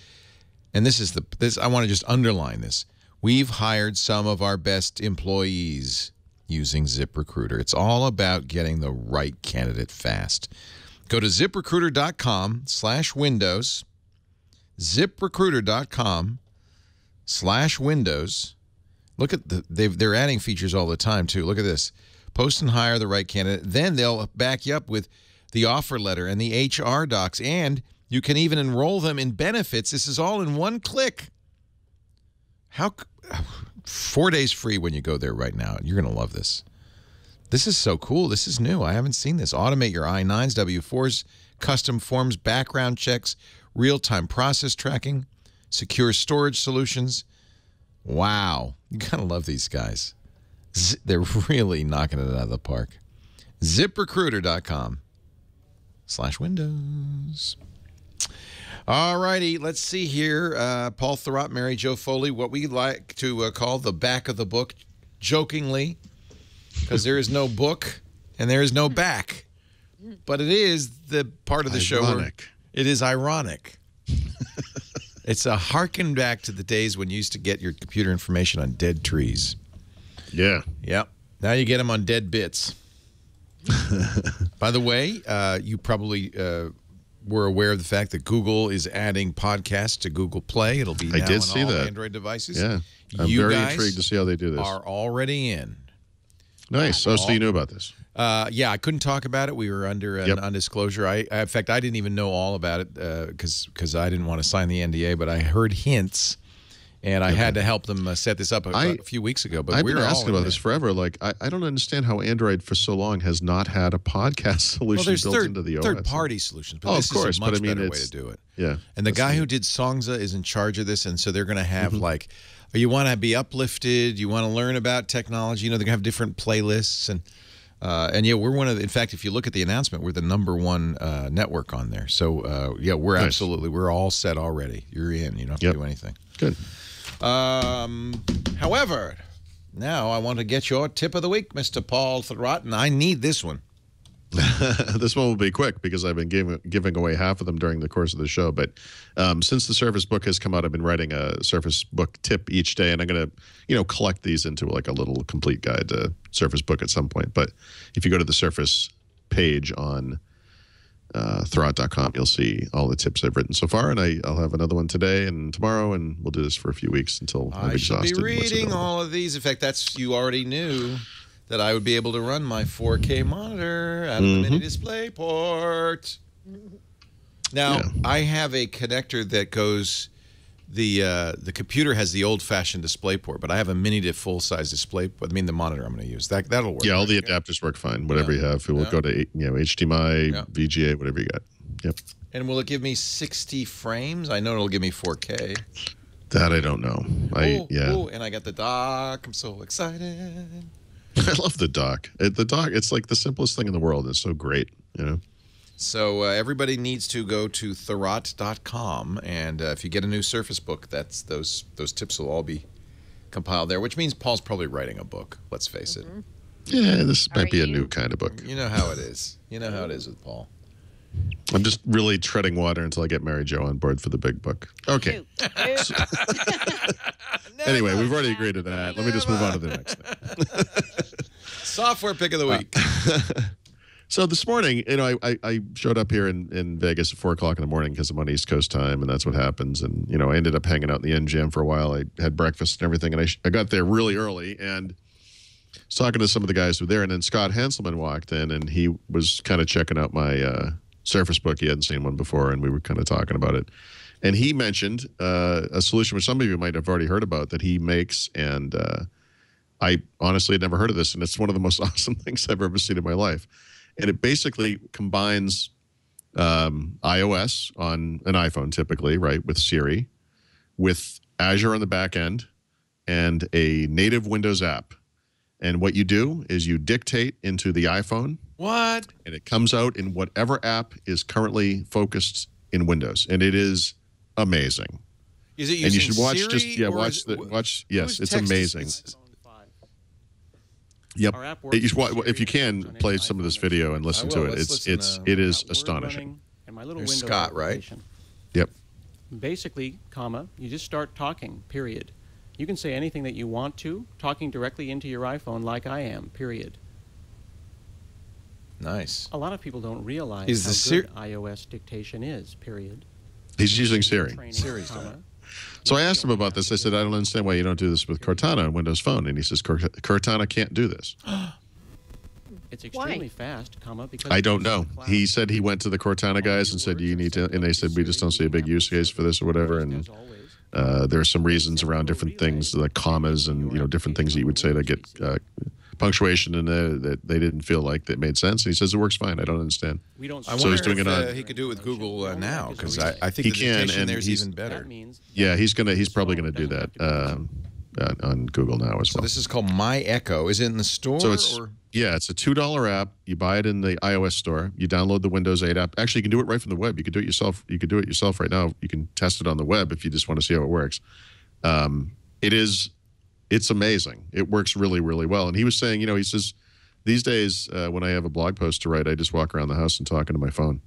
[SPEAKER 1] And this is the this I want to just underline this. We've hired some of our best employees using ZipRecruiter. It's all about getting the right candidate fast. Go to ziprecruiter.com slash windows, ziprecruiter.com slash windows. Look at the, they're adding features all the time, too. Look at this. Post and hire the right candidate. Then they'll back you up with the offer letter and the HR docs, and you can even enroll them in benefits. This is all in one click. How four days free when you go there right now. You're going to love this. This is so cool. This is new. I haven't seen this. Automate your I-9s, W-4s, custom forms, background checks, real-time process tracking, secure storage solutions. Wow. You got to love these guys. Z they're really knocking it out of the park. ZipRecruiter.com slash windows. All righty, let's see here. Uh, Paul Thurrott, Mary Jo Foley, what we like to uh, call the back of the book, jokingly because there is no book and there is no back. But it is the part of the
[SPEAKER 4] ironic.
[SPEAKER 1] show it is ironic. it's a harken back to the days when you used to get your computer information on dead trees.
[SPEAKER 4] Yeah.
[SPEAKER 1] Yep. Now you get them on dead bits. By the way, uh, you probably uh, were aware of the fact that Google is adding podcasts to Google Play. It'll be
[SPEAKER 4] I did
[SPEAKER 1] on
[SPEAKER 4] see that.
[SPEAKER 1] Android devices.
[SPEAKER 4] Yeah. I'm
[SPEAKER 1] you
[SPEAKER 4] very intrigued to see how they do this.
[SPEAKER 1] Are already in.
[SPEAKER 4] Nice. Oh, so you knew about this.
[SPEAKER 1] Uh, yeah, I couldn't talk about it. We were under an
[SPEAKER 4] Yep.
[SPEAKER 1] undisclosure. I, I, in fact, I didn't even know all about it because because I didn't want to sign the NDA. But I heard hints, and I had to help them uh, set this up a,
[SPEAKER 4] I-
[SPEAKER 1] a few weeks ago. But
[SPEAKER 4] I've
[SPEAKER 1] we
[SPEAKER 4] been
[SPEAKER 1] were
[SPEAKER 4] asking about
[SPEAKER 1] there.
[SPEAKER 4] this forever. Like, I, I don't understand how Android for so long has not had a podcast solution
[SPEAKER 1] Well, there's
[SPEAKER 4] built
[SPEAKER 1] third,
[SPEAKER 4] into the OS.
[SPEAKER 1] third party solutions, but
[SPEAKER 4] Oh,
[SPEAKER 1] this
[SPEAKER 4] of course,
[SPEAKER 1] is a much
[SPEAKER 4] but I mean,
[SPEAKER 1] better way to do it.
[SPEAKER 4] Yeah.
[SPEAKER 1] And the guy
[SPEAKER 4] neat.
[SPEAKER 1] who did Songza is in charge of this, and so they're going to have
[SPEAKER 4] Mm-hmm.
[SPEAKER 1] like, you want to be uplifted, you want to learn about technology. You know, they're going to have different playlists, and uh, and yeah, we're one of. The, in fact, if you look at the announcement, we're the number one uh, network on there. So uh, yeah, we're
[SPEAKER 4] Nice.
[SPEAKER 1] absolutely we're all set already. You're in. You don't have
[SPEAKER 4] Yep.
[SPEAKER 1] to do anything.
[SPEAKER 4] Good.
[SPEAKER 1] Um, however, now I want to get your tip of the week, Mr. Paul Thurrott, and I need this one.
[SPEAKER 4] this one will be quick because I've been giving giving away half of them during the course of the show. But um, since the Surface Book has come out, I've been writing a Surface Book tip each day, and I'm going to, you know, collect these into like a little complete guide to Surface Book at some point. But if you go to the Surface page on uh, Thurrott.com, you'll see all the tips I've written so far, and I, I'll have another one today and tomorrow, and we'll do this for a few weeks until I've
[SPEAKER 1] I shall be
[SPEAKER 4] exhausted.
[SPEAKER 1] reading all of these. In fact, that's you already knew that I would be able to run my 4K monitor out of the mini display port. Now
[SPEAKER 4] Yeah.
[SPEAKER 1] I have a connector that goes. The uh, the computer has the old fashioned display port, but I have a mini to full size display. I mean the monitor I'm going to use that that'll work.
[SPEAKER 4] Yeah, all the adapters work fine. Whatever
[SPEAKER 1] Yeah.
[SPEAKER 4] you have, it will
[SPEAKER 1] Yeah.
[SPEAKER 4] go to you know HDMI,
[SPEAKER 1] Yeah.
[SPEAKER 4] VGA, whatever you got. Yep.
[SPEAKER 1] And will it give me 60 frames? I know it'll give me 4K.
[SPEAKER 4] That I don't know. I
[SPEAKER 1] oh,
[SPEAKER 4] yeah.
[SPEAKER 1] oh, and I got the dock. I'm so excited.
[SPEAKER 4] I love the dock. The dock. It's like the simplest thing in the world. It's so great. You know.
[SPEAKER 1] So uh, everybody needs to go to Thurrott.com, and uh, if you get a new Surface Book, that's those those tips will all be compiled there. Which means Paul's probably writing a book. Let's face it.
[SPEAKER 4] Yeah, this
[SPEAKER 5] Are
[SPEAKER 4] might be a new kind of book.
[SPEAKER 1] You know how it is. You know how it is with Paul.
[SPEAKER 4] I'm just really treading water until I get Mary Jo on board for the big book. Okay.
[SPEAKER 5] Shoot. Shoot.
[SPEAKER 4] Anyway, we've already agreed to that. Let me just move on to the next thing.
[SPEAKER 1] Software pick of the week.
[SPEAKER 4] So this morning, you know, I, I, showed up here in, in Vegas at four o'clock in the morning because I'm on East Coast time, and that's what happens. And you know, I ended up hanging out in the MGM for a while. I had breakfast and everything, and I, I got there really early and was talking to some of the guys who were there. And then Scott Hanselman walked in, and he was kind of checking out my uh, Surface Book. He hadn't seen one before, and we were kind of talking about it. And he mentioned uh, a solution which some of you might have already heard about that he makes, and uh, I honestly had never heard of this, and it's one of the most awesome things I've ever seen in my life. And it basically combines um, iOS on an iPhone, typically, right, with Siri, with Azure on the back end, and a native Windows app. And what you do is you dictate into the iPhone,
[SPEAKER 1] What?
[SPEAKER 4] and it comes out in whatever app is currently focused in Windows, and it is amazing.
[SPEAKER 1] Is it using
[SPEAKER 4] and you should watch
[SPEAKER 1] Siri,
[SPEAKER 4] just yeah watch the watch yes it's amazing
[SPEAKER 1] it's-
[SPEAKER 4] yep
[SPEAKER 6] Our app
[SPEAKER 4] It- you should
[SPEAKER 6] works
[SPEAKER 4] wa-
[SPEAKER 6] with
[SPEAKER 4] if you can play some of this video and listen to it
[SPEAKER 1] Let's
[SPEAKER 4] it's it's it is astonishing
[SPEAKER 6] and my little
[SPEAKER 1] There's
[SPEAKER 6] Windows
[SPEAKER 1] Scott, right?
[SPEAKER 4] yep
[SPEAKER 6] Basically, comma, you just start talking, period. You can say anything that you want to, talking directly into your iPhone like I am, period.
[SPEAKER 1] Nice.
[SPEAKER 6] A lot of people don't realize
[SPEAKER 1] Is
[SPEAKER 6] how
[SPEAKER 1] the
[SPEAKER 6] good iOS dictation is, period.
[SPEAKER 4] he's using Siri
[SPEAKER 6] Training,
[SPEAKER 1] Siri's
[SPEAKER 6] comma,
[SPEAKER 1] doing
[SPEAKER 4] so I asked him about this. I said I don't understand why you don't do this with Cortana on Windows Phone. And he says Cortana can't do this.
[SPEAKER 6] It's extremely fast, comma, because
[SPEAKER 4] I don't know. he said he went to the Cortana guys and said you need to? And they said we just don't see a big use case for this or whatever. And uh, there are some reasons around different things like commas and you know different things that you would say to get uh, punctuation in there that they didn't feel like that made sense and he says it works fine I don't understand
[SPEAKER 6] we don't
[SPEAKER 1] I
[SPEAKER 4] So
[SPEAKER 1] wonder
[SPEAKER 4] he's doing
[SPEAKER 1] if
[SPEAKER 4] it on-
[SPEAKER 1] uh, he could do it with Google uh, now because I, I think
[SPEAKER 4] He
[SPEAKER 1] the
[SPEAKER 4] can, and
[SPEAKER 1] there's
[SPEAKER 4] he's-
[SPEAKER 1] even better.
[SPEAKER 6] That means
[SPEAKER 4] yeah he's gonna he's probably gonna do that um, on- on Google now as
[SPEAKER 1] So
[SPEAKER 4] well
[SPEAKER 1] this is called My Echo. Is it in the store?
[SPEAKER 4] So it's
[SPEAKER 1] or?
[SPEAKER 4] yeah, it's a two dollar app. You buy it in the iOS store. You download the Windows 8 app. Actually, you can do it right from the web. You can do it yourself. You can do it yourself right now. You can test it on the web if you just want to see how it works. Um, it is, it's amazing. It works really, really well. And he was saying, you know, he says these days uh, when I have a blog post to write, I just walk around the house and talk into my phone.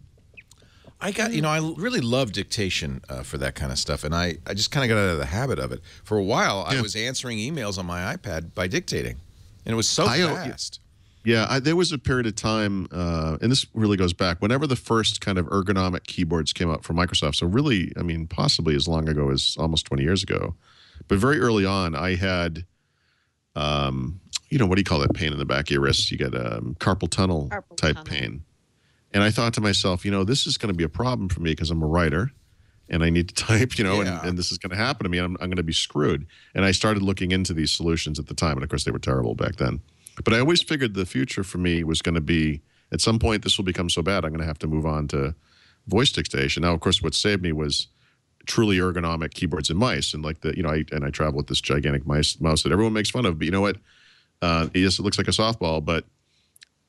[SPEAKER 1] I got you know I really love dictation uh, for that kind of stuff, and I I just kind of got out of the habit of it. For a while, I was answering emails on my iPad by dictating, and it was so
[SPEAKER 4] I,
[SPEAKER 1] fast.
[SPEAKER 4] Yeah, I, there was a period of time, uh, and this really goes back whenever the first kind of ergonomic keyboards came out from Microsoft. So, really, I mean, possibly as long ago as almost 20 years ago. But very early on, I had, um, you know, what do you call that pain in the back of your wrist? You get um, carpal tunnel
[SPEAKER 5] Carpal
[SPEAKER 4] type
[SPEAKER 5] tunnel.
[SPEAKER 4] pain. And I thought to myself, you know, this is going to be a problem for me because I'm a writer and I need to type, you know,
[SPEAKER 1] Yeah.
[SPEAKER 4] and, and this is going to happen to me. And I'm, I'm going to be screwed. And I started looking into these solutions at the time. And of course, they were terrible back then. But I always figured the future for me was going to be at some point, this will become so bad, I'm going to have to move on to voice dictation. Now, of course, what saved me was truly ergonomic keyboards and mice. And like the, you know, I, and I travel with this gigantic mice, mouse that everyone makes fun of. But you know what? Uh, yes, it looks like a softball, but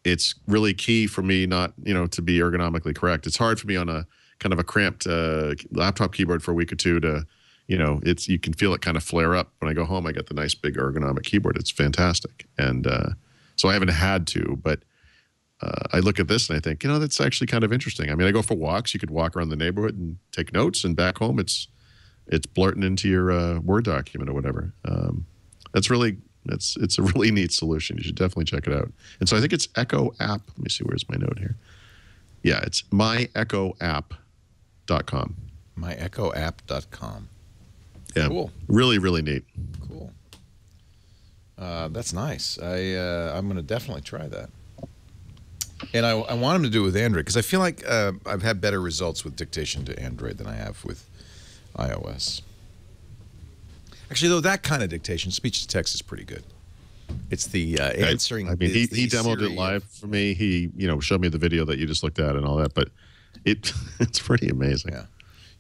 [SPEAKER 4] it's really key for me not you know to be ergonomically correct it's hard for me on a kind of a cramped uh, laptop keyboard for a week or two to you know it's you can feel it kind of flare up when i go home i get the nice big ergonomic keyboard it's fantastic and uh, so i haven't had to but uh, i look at this and i think you know that's actually kind of interesting i mean i go for walks you could walk around the neighborhood and take notes and back home it's it's blurting into your uh, word document or whatever um, that's really it's it's a really neat solution. You should definitely check it out. And so I think it's Echo App. Let me see where's my note here. Yeah, it's myechoapp.com.
[SPEAKER 1] MyEchoApp.com.
[SPEAKER 4] Yeah,
[SPEAKER 1] Cool.
[SPEAKER 4] really really neat.
[SPEAKER 1] Cool. Uh, that's nice. I uh, I'm going to definitely try that. And I, I want him to do it with Android because I feel like uh, I've had better results with dictation to Android than I have with iOS. Actually, though, that kind of dictation, speech to text, is pretty good. It's the uh, answering.
[SPEAKER 4] I mean, he, he demoed it live for me. He you know showed me the video that you just looked at and all that, but it it's pretty amazing.
[SPEAKER 1] Yeah.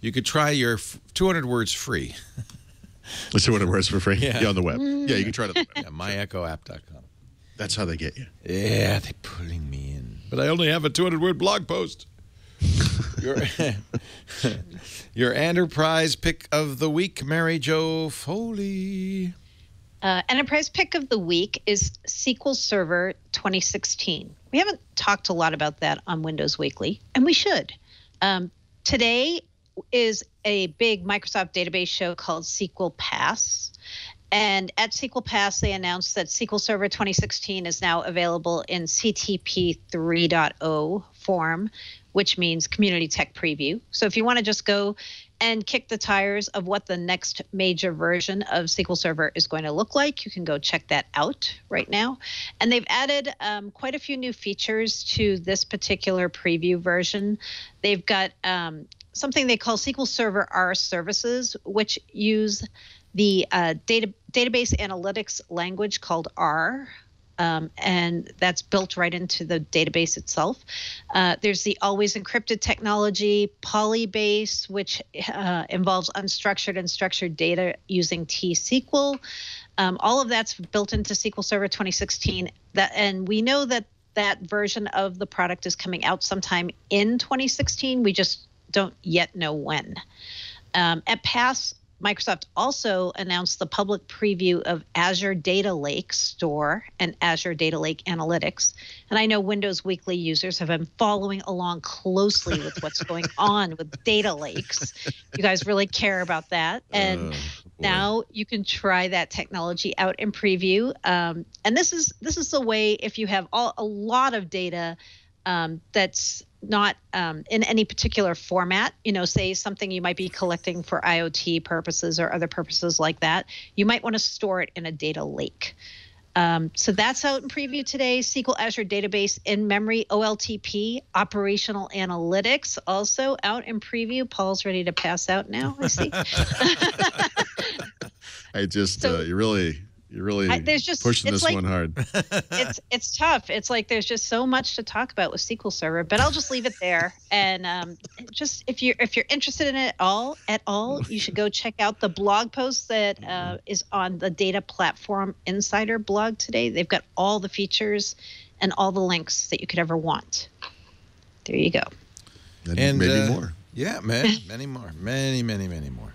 [SPEAKER 1] You could try your f- 200 words free.
[SPEAKER 4] So what it wears for free?
[SPEAKER 1] Yeah.
[SPEAKER 4] on the web. Yeah, you can try it on the web.
[SPEAKER 1] Yeah, myechoapp.com.
[SPEAKER 4] That's how they get you.
[SPEAKER 1] Yeah, they're pulling me in. But I only have a 200 word blog post. your, your enterprise pick of the week, Mary Jo Foley.
[SPEAKER 5] Uh, enterprise pick of the week is SQL Server 2016. We haven't talked a lot about that on Windows Weekly, and we should. Um, today is a big Microsoft database show called SQL Pass. And at SQL Pass, they announced that SQL Server 2016 is now available in CTP 3.0 form, which means Community Tech Preview. So if you want to just go and kick the tires of what the next major version of SQL Server is going to look like, you can go check that out right now. And they've added um, quite a few new features to this particular preview version. They've got um, something they call SQL Server R services, which use the uh, data database analytics language called R. Um, and that's built right into the database itself. Uh, there's the always encrypted technology, Polybase, which uh, involves unstructured and structured data using T-SQL. Um, all of that's built into SQL Server 2016. That, and we know that that version of the product is coming out sometime in 2016. We just don't yet know when. Um, at PASS, Microsoft also announced the public preview of Azure Data Lake Store and Azure Data Lake Analytics. And I know Windows Weekly users have been following along closely with what's going on with data lakes. You guys really care about that. And
[SPEAKER 4] Oh, boy.
[SPEAKER 5] now you can try that technology out in preview. Um, and this is this is the way if you have all, a lot of data um, that's not um, in any particular format, you know, say something you might be collecting for IoT purposes or other purposes like that, you might want to store it in a data lake. Um, so that's out in preview today. SQL Azure Database in memory OLTP operational analytics also out in preview. Paul's ready to pass out now. I see.
[SPEAKER 4] I just
[SPEAKER 5] So-
[SPEAKER 4] uh, you really you really
[SPEAKER 5] I- there's just-
[SPEAKER 4] pushing
[SPEAKER 5] it's
[SPEAKER 4] this
[SPEAKER 5] like-
[SPEAKER 4] one hard.
[SPEAKER 5] it's it's tough. It's like there's just so much to talk about with SQL Server, but I'll just leave it there. And um, just if you're if you're interested in it all at all, you should go check out the blog post that uh, is on the Data Platform Insider blog today. They've got all the features and all the links that you could ever want. There you go.
[SPEAKER 4] And,
[SPEAKER 1] And
[SPEAKER 4] maybe
[SPEAKER 1] uh,
[SPEAKER 4] more.
[SPEAKER 1] Yeah, man, many more. Many, many, many more.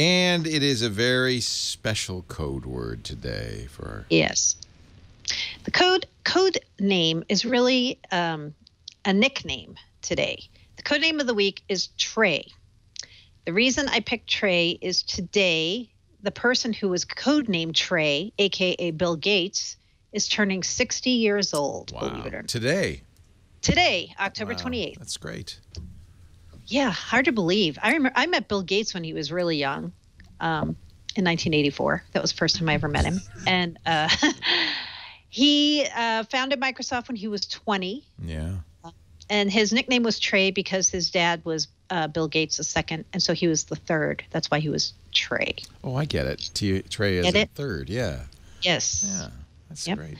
[SPEAKER 1] And it is a very special code word today for
[SPEAKER 5] Yes. The code code name is really um, a nickname today. The code name of the week is Trey. The reason I picked Trey is today the person who was codenamed Trey, aka Bill Gates, is turning 60 years old. Believe it or not.
[SPEAKER 1] today.
[SPEAKER 5] Today, October
[SPEAKER 1] Wow,
[SPEAKER 5] 28th.
[SPEAKER 1] That's great.
[SPEAKER 5] Yeah, hard to believe. I remember I met Bill Gates when he was really young, um, in 1984. That was the first time I ever met him, and uh, he uh, founded Microsoft when he was 20,
[SPEAKER 1] Yeah.
[SPEAKER 5] and his nickname was Trey because his dad was uh, Bill Gates the second, and so he was the third. That's why he was Trey.
[SPEAKER 1] Oh, I get it. T- Trey is
[SPEAKER 5] it?
[SPEAKER 1] third. Yeah.
[SPEAKER 5] Yes.
[SPEAKER 1] Yeah. That's
[SPEAKER 5] Yep.
[SPEAKER 1] great.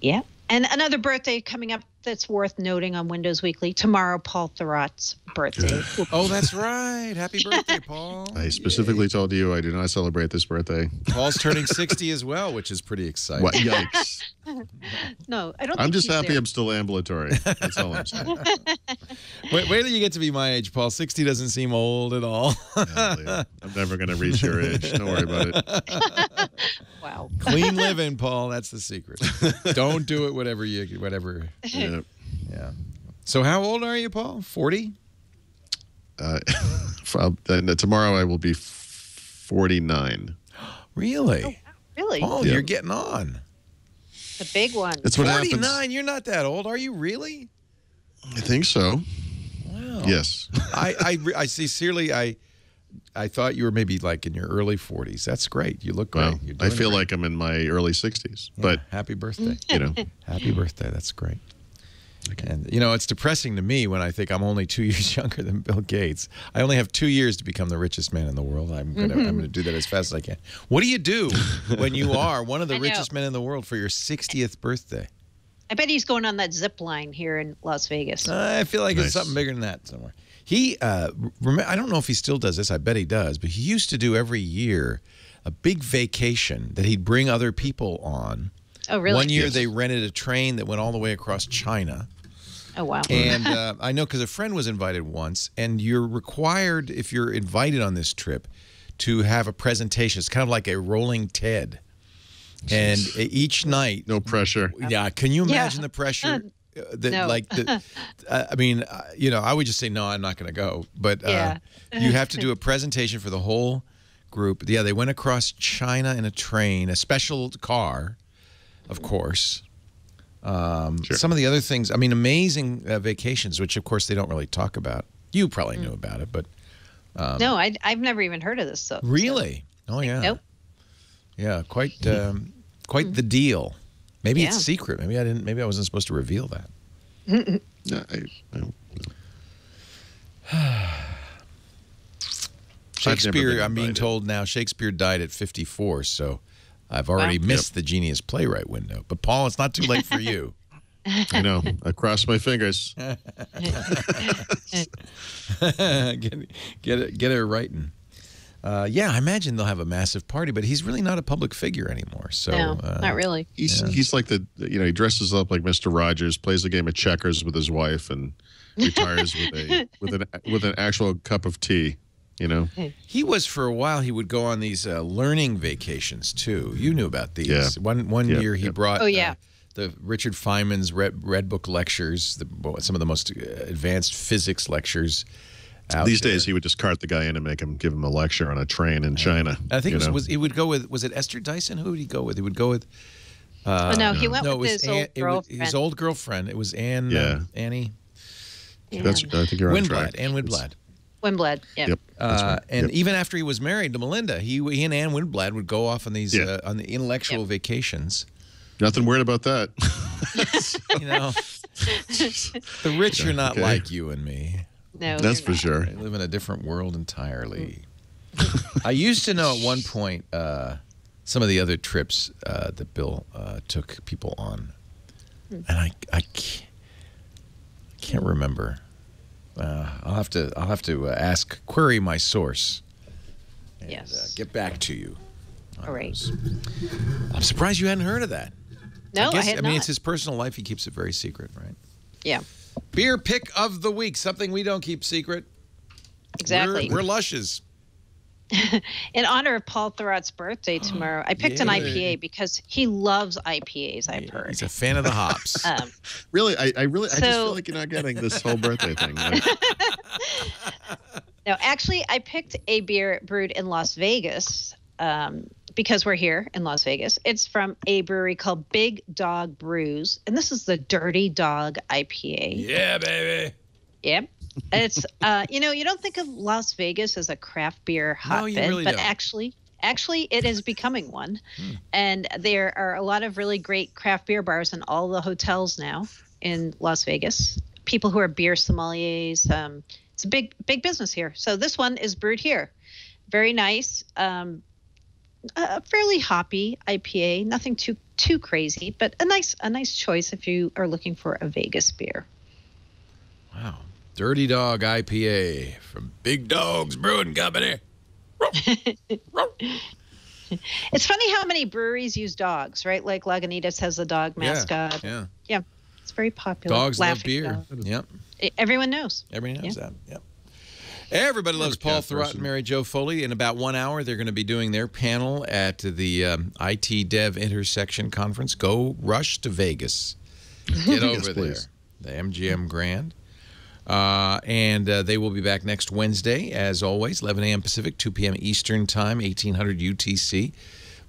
[SPEAKER 5] Yeah. And another birthday coming up that's worth noting on Windows Weekly tomorrow. Paul Thurrott's birthday.
[SPEAKER 1] Oh, that's right. Happy birthday, Paul.
[SPEAKER 4] I specifically told you I do not celebrate this birthday.
[SPEAKER 1] Paul's turning 60 as well, which is pretty exciting.
[SPEAKER 4] What? Yikes!
[SPEAKER 5] no, I don't.
[SPEAKER 4] I'm just happy
[SPEAKER 5] there.
[SPEAKER 4] I'm still ambulatory. That's all I'm saying.
[SPEAKER 1] Wait, wait till you get to be my age, Paul. 60 doesn't seem old at all.
[SPEAKER 4] Golly, I'm never going to reach your age. Don't worry about it.
[SPEAKER 5] Wow.
[SPEAKER 1] Clean living, Paul. That's the secret. Don't do it whatever you whatever.
[SPEAKER 4] Yeah.
[SPEAKER 1] Yeah. So how old are you, Paul? 40?
[SPEAKER 4] Uh, I'll- tomorrow I will be 49.
[SPEAKER 1] Really?
[SPEAKER 5] Really?
[SPEAKER 1] Paul,
[SPEAKER 4] Yeah.
[SPEAKER 1] you're getting on.
[SPEAKER 5] The big one.
[SPEAKER 4] It's what
[SPEAKER 1] 49?
[SPEAKER 4] happens.
[SPEAKER 1] You're not that old. Are you really?
[SPEAKER 4] I think so.
[SPEAKER 1] Wow.
[SPEAKER 4] Yes.
[SPEAKER 1] I, I, re- I sincerely, I, I thought you were maybe like in your early 40s. That's great. You look great.
[SPEAKER 4] Well, I feel
[SPEAKER 1] great.
[SPEAKER 4] like I'm in my early 60s,
[SPEAKER 1] Yeah,
[SPEAKER 4] but
[SPEAKER 1] happy birthday.
[SPEAKER 4] you know,
[SPEAKER 1] Happy birthday. That's great. And you know, it's depressing to me when I think I'm only two years younger than Bill Gates. I only have two years to become the richest man in the world. I'm gonna I'm gonna mm-hmm. do that as fast as I can. What do you do when you are one of the
[SPEAKER 5] I know.
[SPEAKER 1] richest men in the world for your 60th birthday?
[SPEAKER 5] I bet he's going on that zip line here in Las Vegas.
[SPEAKER 1] I feel like it's something bigger than that somewhere. He, uh, rem- I don't know if he still does this. I bet he does. But he used to do every year a big vacation that he'd bring other people on.
[SPEAKER 5] Oh, really?
[SPEAKER 1] One year
[SPEAKER 4] Yes.
[SPEAKER 1] they rented a train that went all the way across China.
[SPEAKER 5] Oh, wow.
[SPEAKER 1] And uh, I know because a friend was invited once, and you're required, if you're invited on this trip, to have a presentation. It's kind of like a rolling TED. And each night,
[SPEAKER 4] No pressure.
[SPEAKER 1] yeah, can you
[SPEAKER 5] Yeah.
[SPEAKER 1] imagine the pressure? uh, that
[SPEAKER 5] No.
[SPEAKER 1] like the, uh, I mean, uh, you know, I would just say no, I'm not going to go. But uh, you have to do a presentation for the whole group. Yeah, they went across China in a train, a special car, of course. Um,
[SPEAKER 4] Sure.
[SPEAKER 1] Some of the other things, I mean, amazing uh, vacations, which of course they don't really talk about. You probably
[SPEAKER 5] Mm.
[SPEAKER 1] knew about it, but
[SPEAKER 5] no, I, I've never even heard of this stuff. so-
[SPEAKER 1] really, oh yeah,
[SPEAKER 5] Nope.
[SPEAKER 1] yeah, quite, um, quite the deal. Maybe it's secret. Maybe I didn't. Maybe I wasn't supposed to reveal that.
[SPEAKER 4] No, I, I,
[SPEAKER 1] Shakespeare,
[SPEAKER 4] been
[SPEAKER 1] I'm being told now, Shakespeare died at 54, so I've already
[SPEAKER 5] Wow.
[SPEAKER 1] missed the genius playwright window. But Paul, it's not too late for you.
[SPEAKER 4] I know. I cross my fingers.
[SPEAKER 1] get, get it, get it writing. Uh, yeah, I imagine they'll have a massive party, but he's really not a public figure anymore. So
[SPEAKER 5] No,
[SPEAKER 1] uh,
[SPEAKER 5] not really.
[SPEAKER 4] He's he's like the you know he dresses up like Mister Rogers, plays a game of checkers with his wife, and retires with a with an with an actual cup of tea. You know,
[SPEAKER 1] He was for a while. He would go on these uh, learning vacations too. You knew about these.
[SPEAKER 4] Yeah.
[SPEAKER 1] One one
[SPEAKER 4] Yeah,
[SPEAKER 1] year he
[SPEAKER 4] yeah.
[SPEAKER 1] brought.
[SPEAKER 5] Oh, yeah.
[SPEAKER 1] uh, the Richard Feynman's Red, Red Book lectures, the, some of the most uh, advanced physics lectures. Out
[SPEAKER 4] these
[SPEAKER 1] there.
[SPEAKER 4] days he would just cart the guy in and make him give him a lecture on a train in China.
[SPEAKER 1] I think it was, was he would go with was it Esther Dyson? Who would he go with? He would go with
[SPEAKER 5] oh, no, he went
[SPEAKER 1] no,
[SPEAKER 5] with
[SPEAKER 1] was
[SPEAKER 5] his
[SPEAKER 1] Ann-
[SPEAKER 5] old
[SPEAKER 1] it was-
[SPEAKER 5] girlfriend.
[SPEAKER 1] his old girlfriend. It was Anne.
[SPEAKER 4] Yeah.
[SPEAKER 1] uh, Annie
[SPEAKER 4] That's I think you're on track.
[SPEAKER 1] Winblad. Anne Winblad.
[SPEAKER 5] Wimblad. Yep.
[SPEAKER 4] Yep.
[SPEAKER 1] Uh,
[SPEAKER 4] right.
[SPEAKER 1] and
[SPEAKER 4] Yep.
[SPEAKER 1] even after he was married to Melinda, he, he and Anne Winblad would go off on these
[SPEAKER 4] Yeah.
[SPEAKER 1] uh, on the intellectual
[SPEAKER 5] Yep.
[SPEAKER 1] vacations.
[SPEAKER 4] nothing weird about that.
[SPEAKER 1] You know, the rich are not
[SPEAKER 4] okay.
[SPEAKER 1] like you and me.
[SPEAKER 5] No,
[SPEAKER 4] That's for
[SPEAKER 5] not.
[SPEAKER 4] sure.
[SPEAKER 1] They live in a different world entirely. I used to know at one point uh, some of the other trips uh, that Bill uh, took people on, and I I can't, I can't remember. Uh, I'll have to I'll have to uh, ask query my source. And,
[SPEAKER 5] Yes.
[SPEAKER 1] uh, get back to you.
[SPEAKER 5] All right.
[SPEAKER 1] I'm surprised you hadn't heard of that.
[SPEAKER 5] No, I,
[SPEAKER 1] guess,
[SPEAKER 5] had
[SPEAKER 1] I mean,
[SPEAKER 5] not.
[SPEAKER 1] it's his personal life. He keeps it very secret, right?
[SPEAKER 5] yeah,
[SPEAKER 1] Beer pick of the week, something we don't keep secret.
[SPEAKER 5] exactly.
[SPEAKER 1] We're, we're lushes.
[SPEAKER 5] In honor of Paul Thurrott's birthday tomorrow, I picked an IPA because he loves IPAs. I've heard.
[SPEAKER 1] He's a fan of the hops.
[SPEAKER 5] Um,
[SPEAKER 4] Really, I, I really, I just feel like you're not getting this whole birthday thing. Like,
[SPEAKER 5] no, actually, I picked a beer brewed in Las Vegas um, because we're here in Las Vegas. It's from a brewery called Big Dog Brews, and this is the Dirty Dog IPA.
[SPEAKER 1] yeah, baby.
[SPEAKER 5] Yep. It's uh, you know, you don't think of Las Vegas as a craft beer
[SPEAKER 1] No,
[SPEAKER 5] hotbed,
[SPEAKER 1] really
[SPEAKER 5] but
[SPEAKER 1] don't. Hmm.
[SPEAKER 5] actually actually it is becoming one. And there are a lot of really great craft beer bars in all the hotels now in Las Vegas. People who are beer sommeliers, um, it's a big big business here. So this one is brewed here. Very nice. Um, a fairly hoppy IPA, nothing too too crazy, but a nice a nice choice if you are looking for a Vegas beer.
[SPEAKER 1] Wow. Dirty Dog IPA from Big Dogs Brewing Company.
[SPEAKER 5] It's funny how many breweries use dogs, right? Like Lagunitas has a dog mascot.
[SPEAKER 1] Yeah. yeah.
[SPEAKER 5] yeah It's very popular.
[SPEAKER 1] Dogs love beer.
[SPEAKER 5] dog.
[SPEAKER 1] Yep.
[SPEAKER 5] Everyone knows.
[SPEAKER 1] Everybody knows that. Yep. Everybody loves Paul Thurrott and. Mary Jo Foley. In about one hour, they're going to be doing their panel at the um, IT DevIntersection Conference. Go rush to Vegas. Get over there. The MGM Grand. Uh, and uh, they will be back next Wednesday, as always, 11 a.m. Pacific, 2 p.m. Eastern Time, 1800 UTC.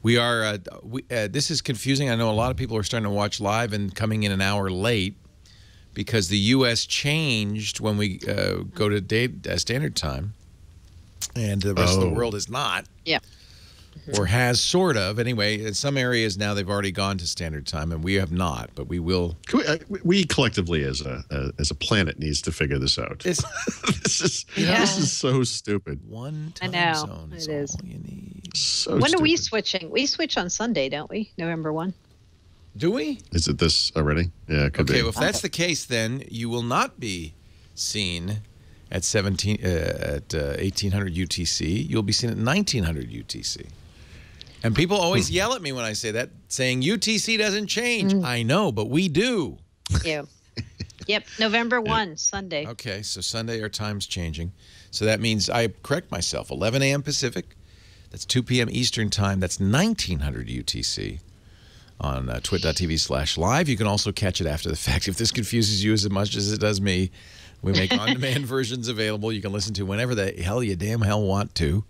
[SPEAKER 1] We are. Uh, we, uh, this is confusing. I know a lot of people are starting to watch live and coming in an hour late because the U.S. changed when we uh, go to date, uh, standard time, and the rest of the
[SPEAKER 4] Oh.
[SPEAKER 1] world is not,
[SPEAKER 5] Yeah.
[SPEAKER 1] or has sort of. Anyway, in some areas now they've already gone to standard time, and we have not. But we will.
[SPEAKER 4] can we, uh, we collectively, as a uh, as a planet, needs to figure this out. This is
[SPEAKER 5] Yeah.
[SPEAKER 4] this is so stupid.
[SPEAKER 1] one
[SPEAKER 5] I
[SPEAKER 1] time
[SPEAKER 5] know,
[SPEAKER 1] zone.
[SPEAKER 5] it
[SPEAKER 1] Is
[SPEAKER 5] is.
[SPEAKER 1] all you need.
[SPEAKER 4] So
[SPEAKER 5] when are we
[SPEAKER 4] stupid.
[SPEAKER 5] switching? We switch on Sunday, don't we? November 1.
[SPEAKER 1] Do we?
[SPEAKER 4] Is it this already? Yeah, it could
[SPEAKER 1] Okay,
[SPEAKER 4] be.
[SPEAKER 1] well, if that's the case, then you will not be seen at 17 uh, at uh, 1800 UTC. You'll be seen at 1900 UTC. And people always yell at me when I say that, saying UTC doesn't change. I know, but we do.
[SPEAKER 5] Yeah. yep. November 1, Sunday.
[SPEAKER 1] Okay, so Sunday our time's changing. So that means I correct myself 11 a.m. Pacific. That's 2 p.m. Eastern Time. That's 1900 UTC on uh, twit.tv slash live. You can also catch it after the fact. If this confuses you as much as it does me, we make on demand versions available. You can listen to whenever the hell you damn hell want to.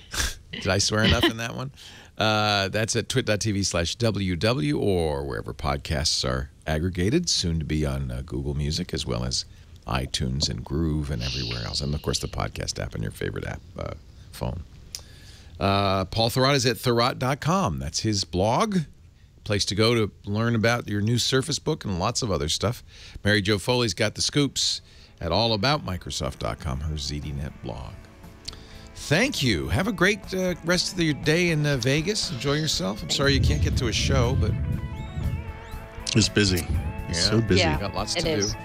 [SPEAKER 1] Did I swear enough in that one? Uh, that's at twit.tv slash WW or wherever podcasts are aggregated, soon to be on uh, Google Music as well as iTunes and Groove and everywhere else. And of course, the podcast app on your favorite app uh, phone. Uh, Paul Thurrott is at thurrott.com. That's his blog. Place to go to learn about your new Surface Book and lots of other stuff. Mary Jo Foley's got the scoops at allaboutmicrosoft.com, her ZDNet blog. Thank you. Have a great uh, rest of your day in uh, Vegas. Enjoy yourself. I'm sorry you can't get to a show, but
[SPEAKER 4] It's busy. It's so
[SPEAKER 1] Yeah.
[SPEAKER 4] busy.
[SPEAKER 5] Yeah.
[SPEAKER 1] got lots to
[SPEAKER 5] is.
[SPEAKER 1] do.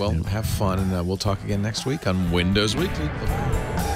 [SPEAKER 1] Well, have fun, and uh, we'll talk again next week on Windows Weekly. Bye-bye.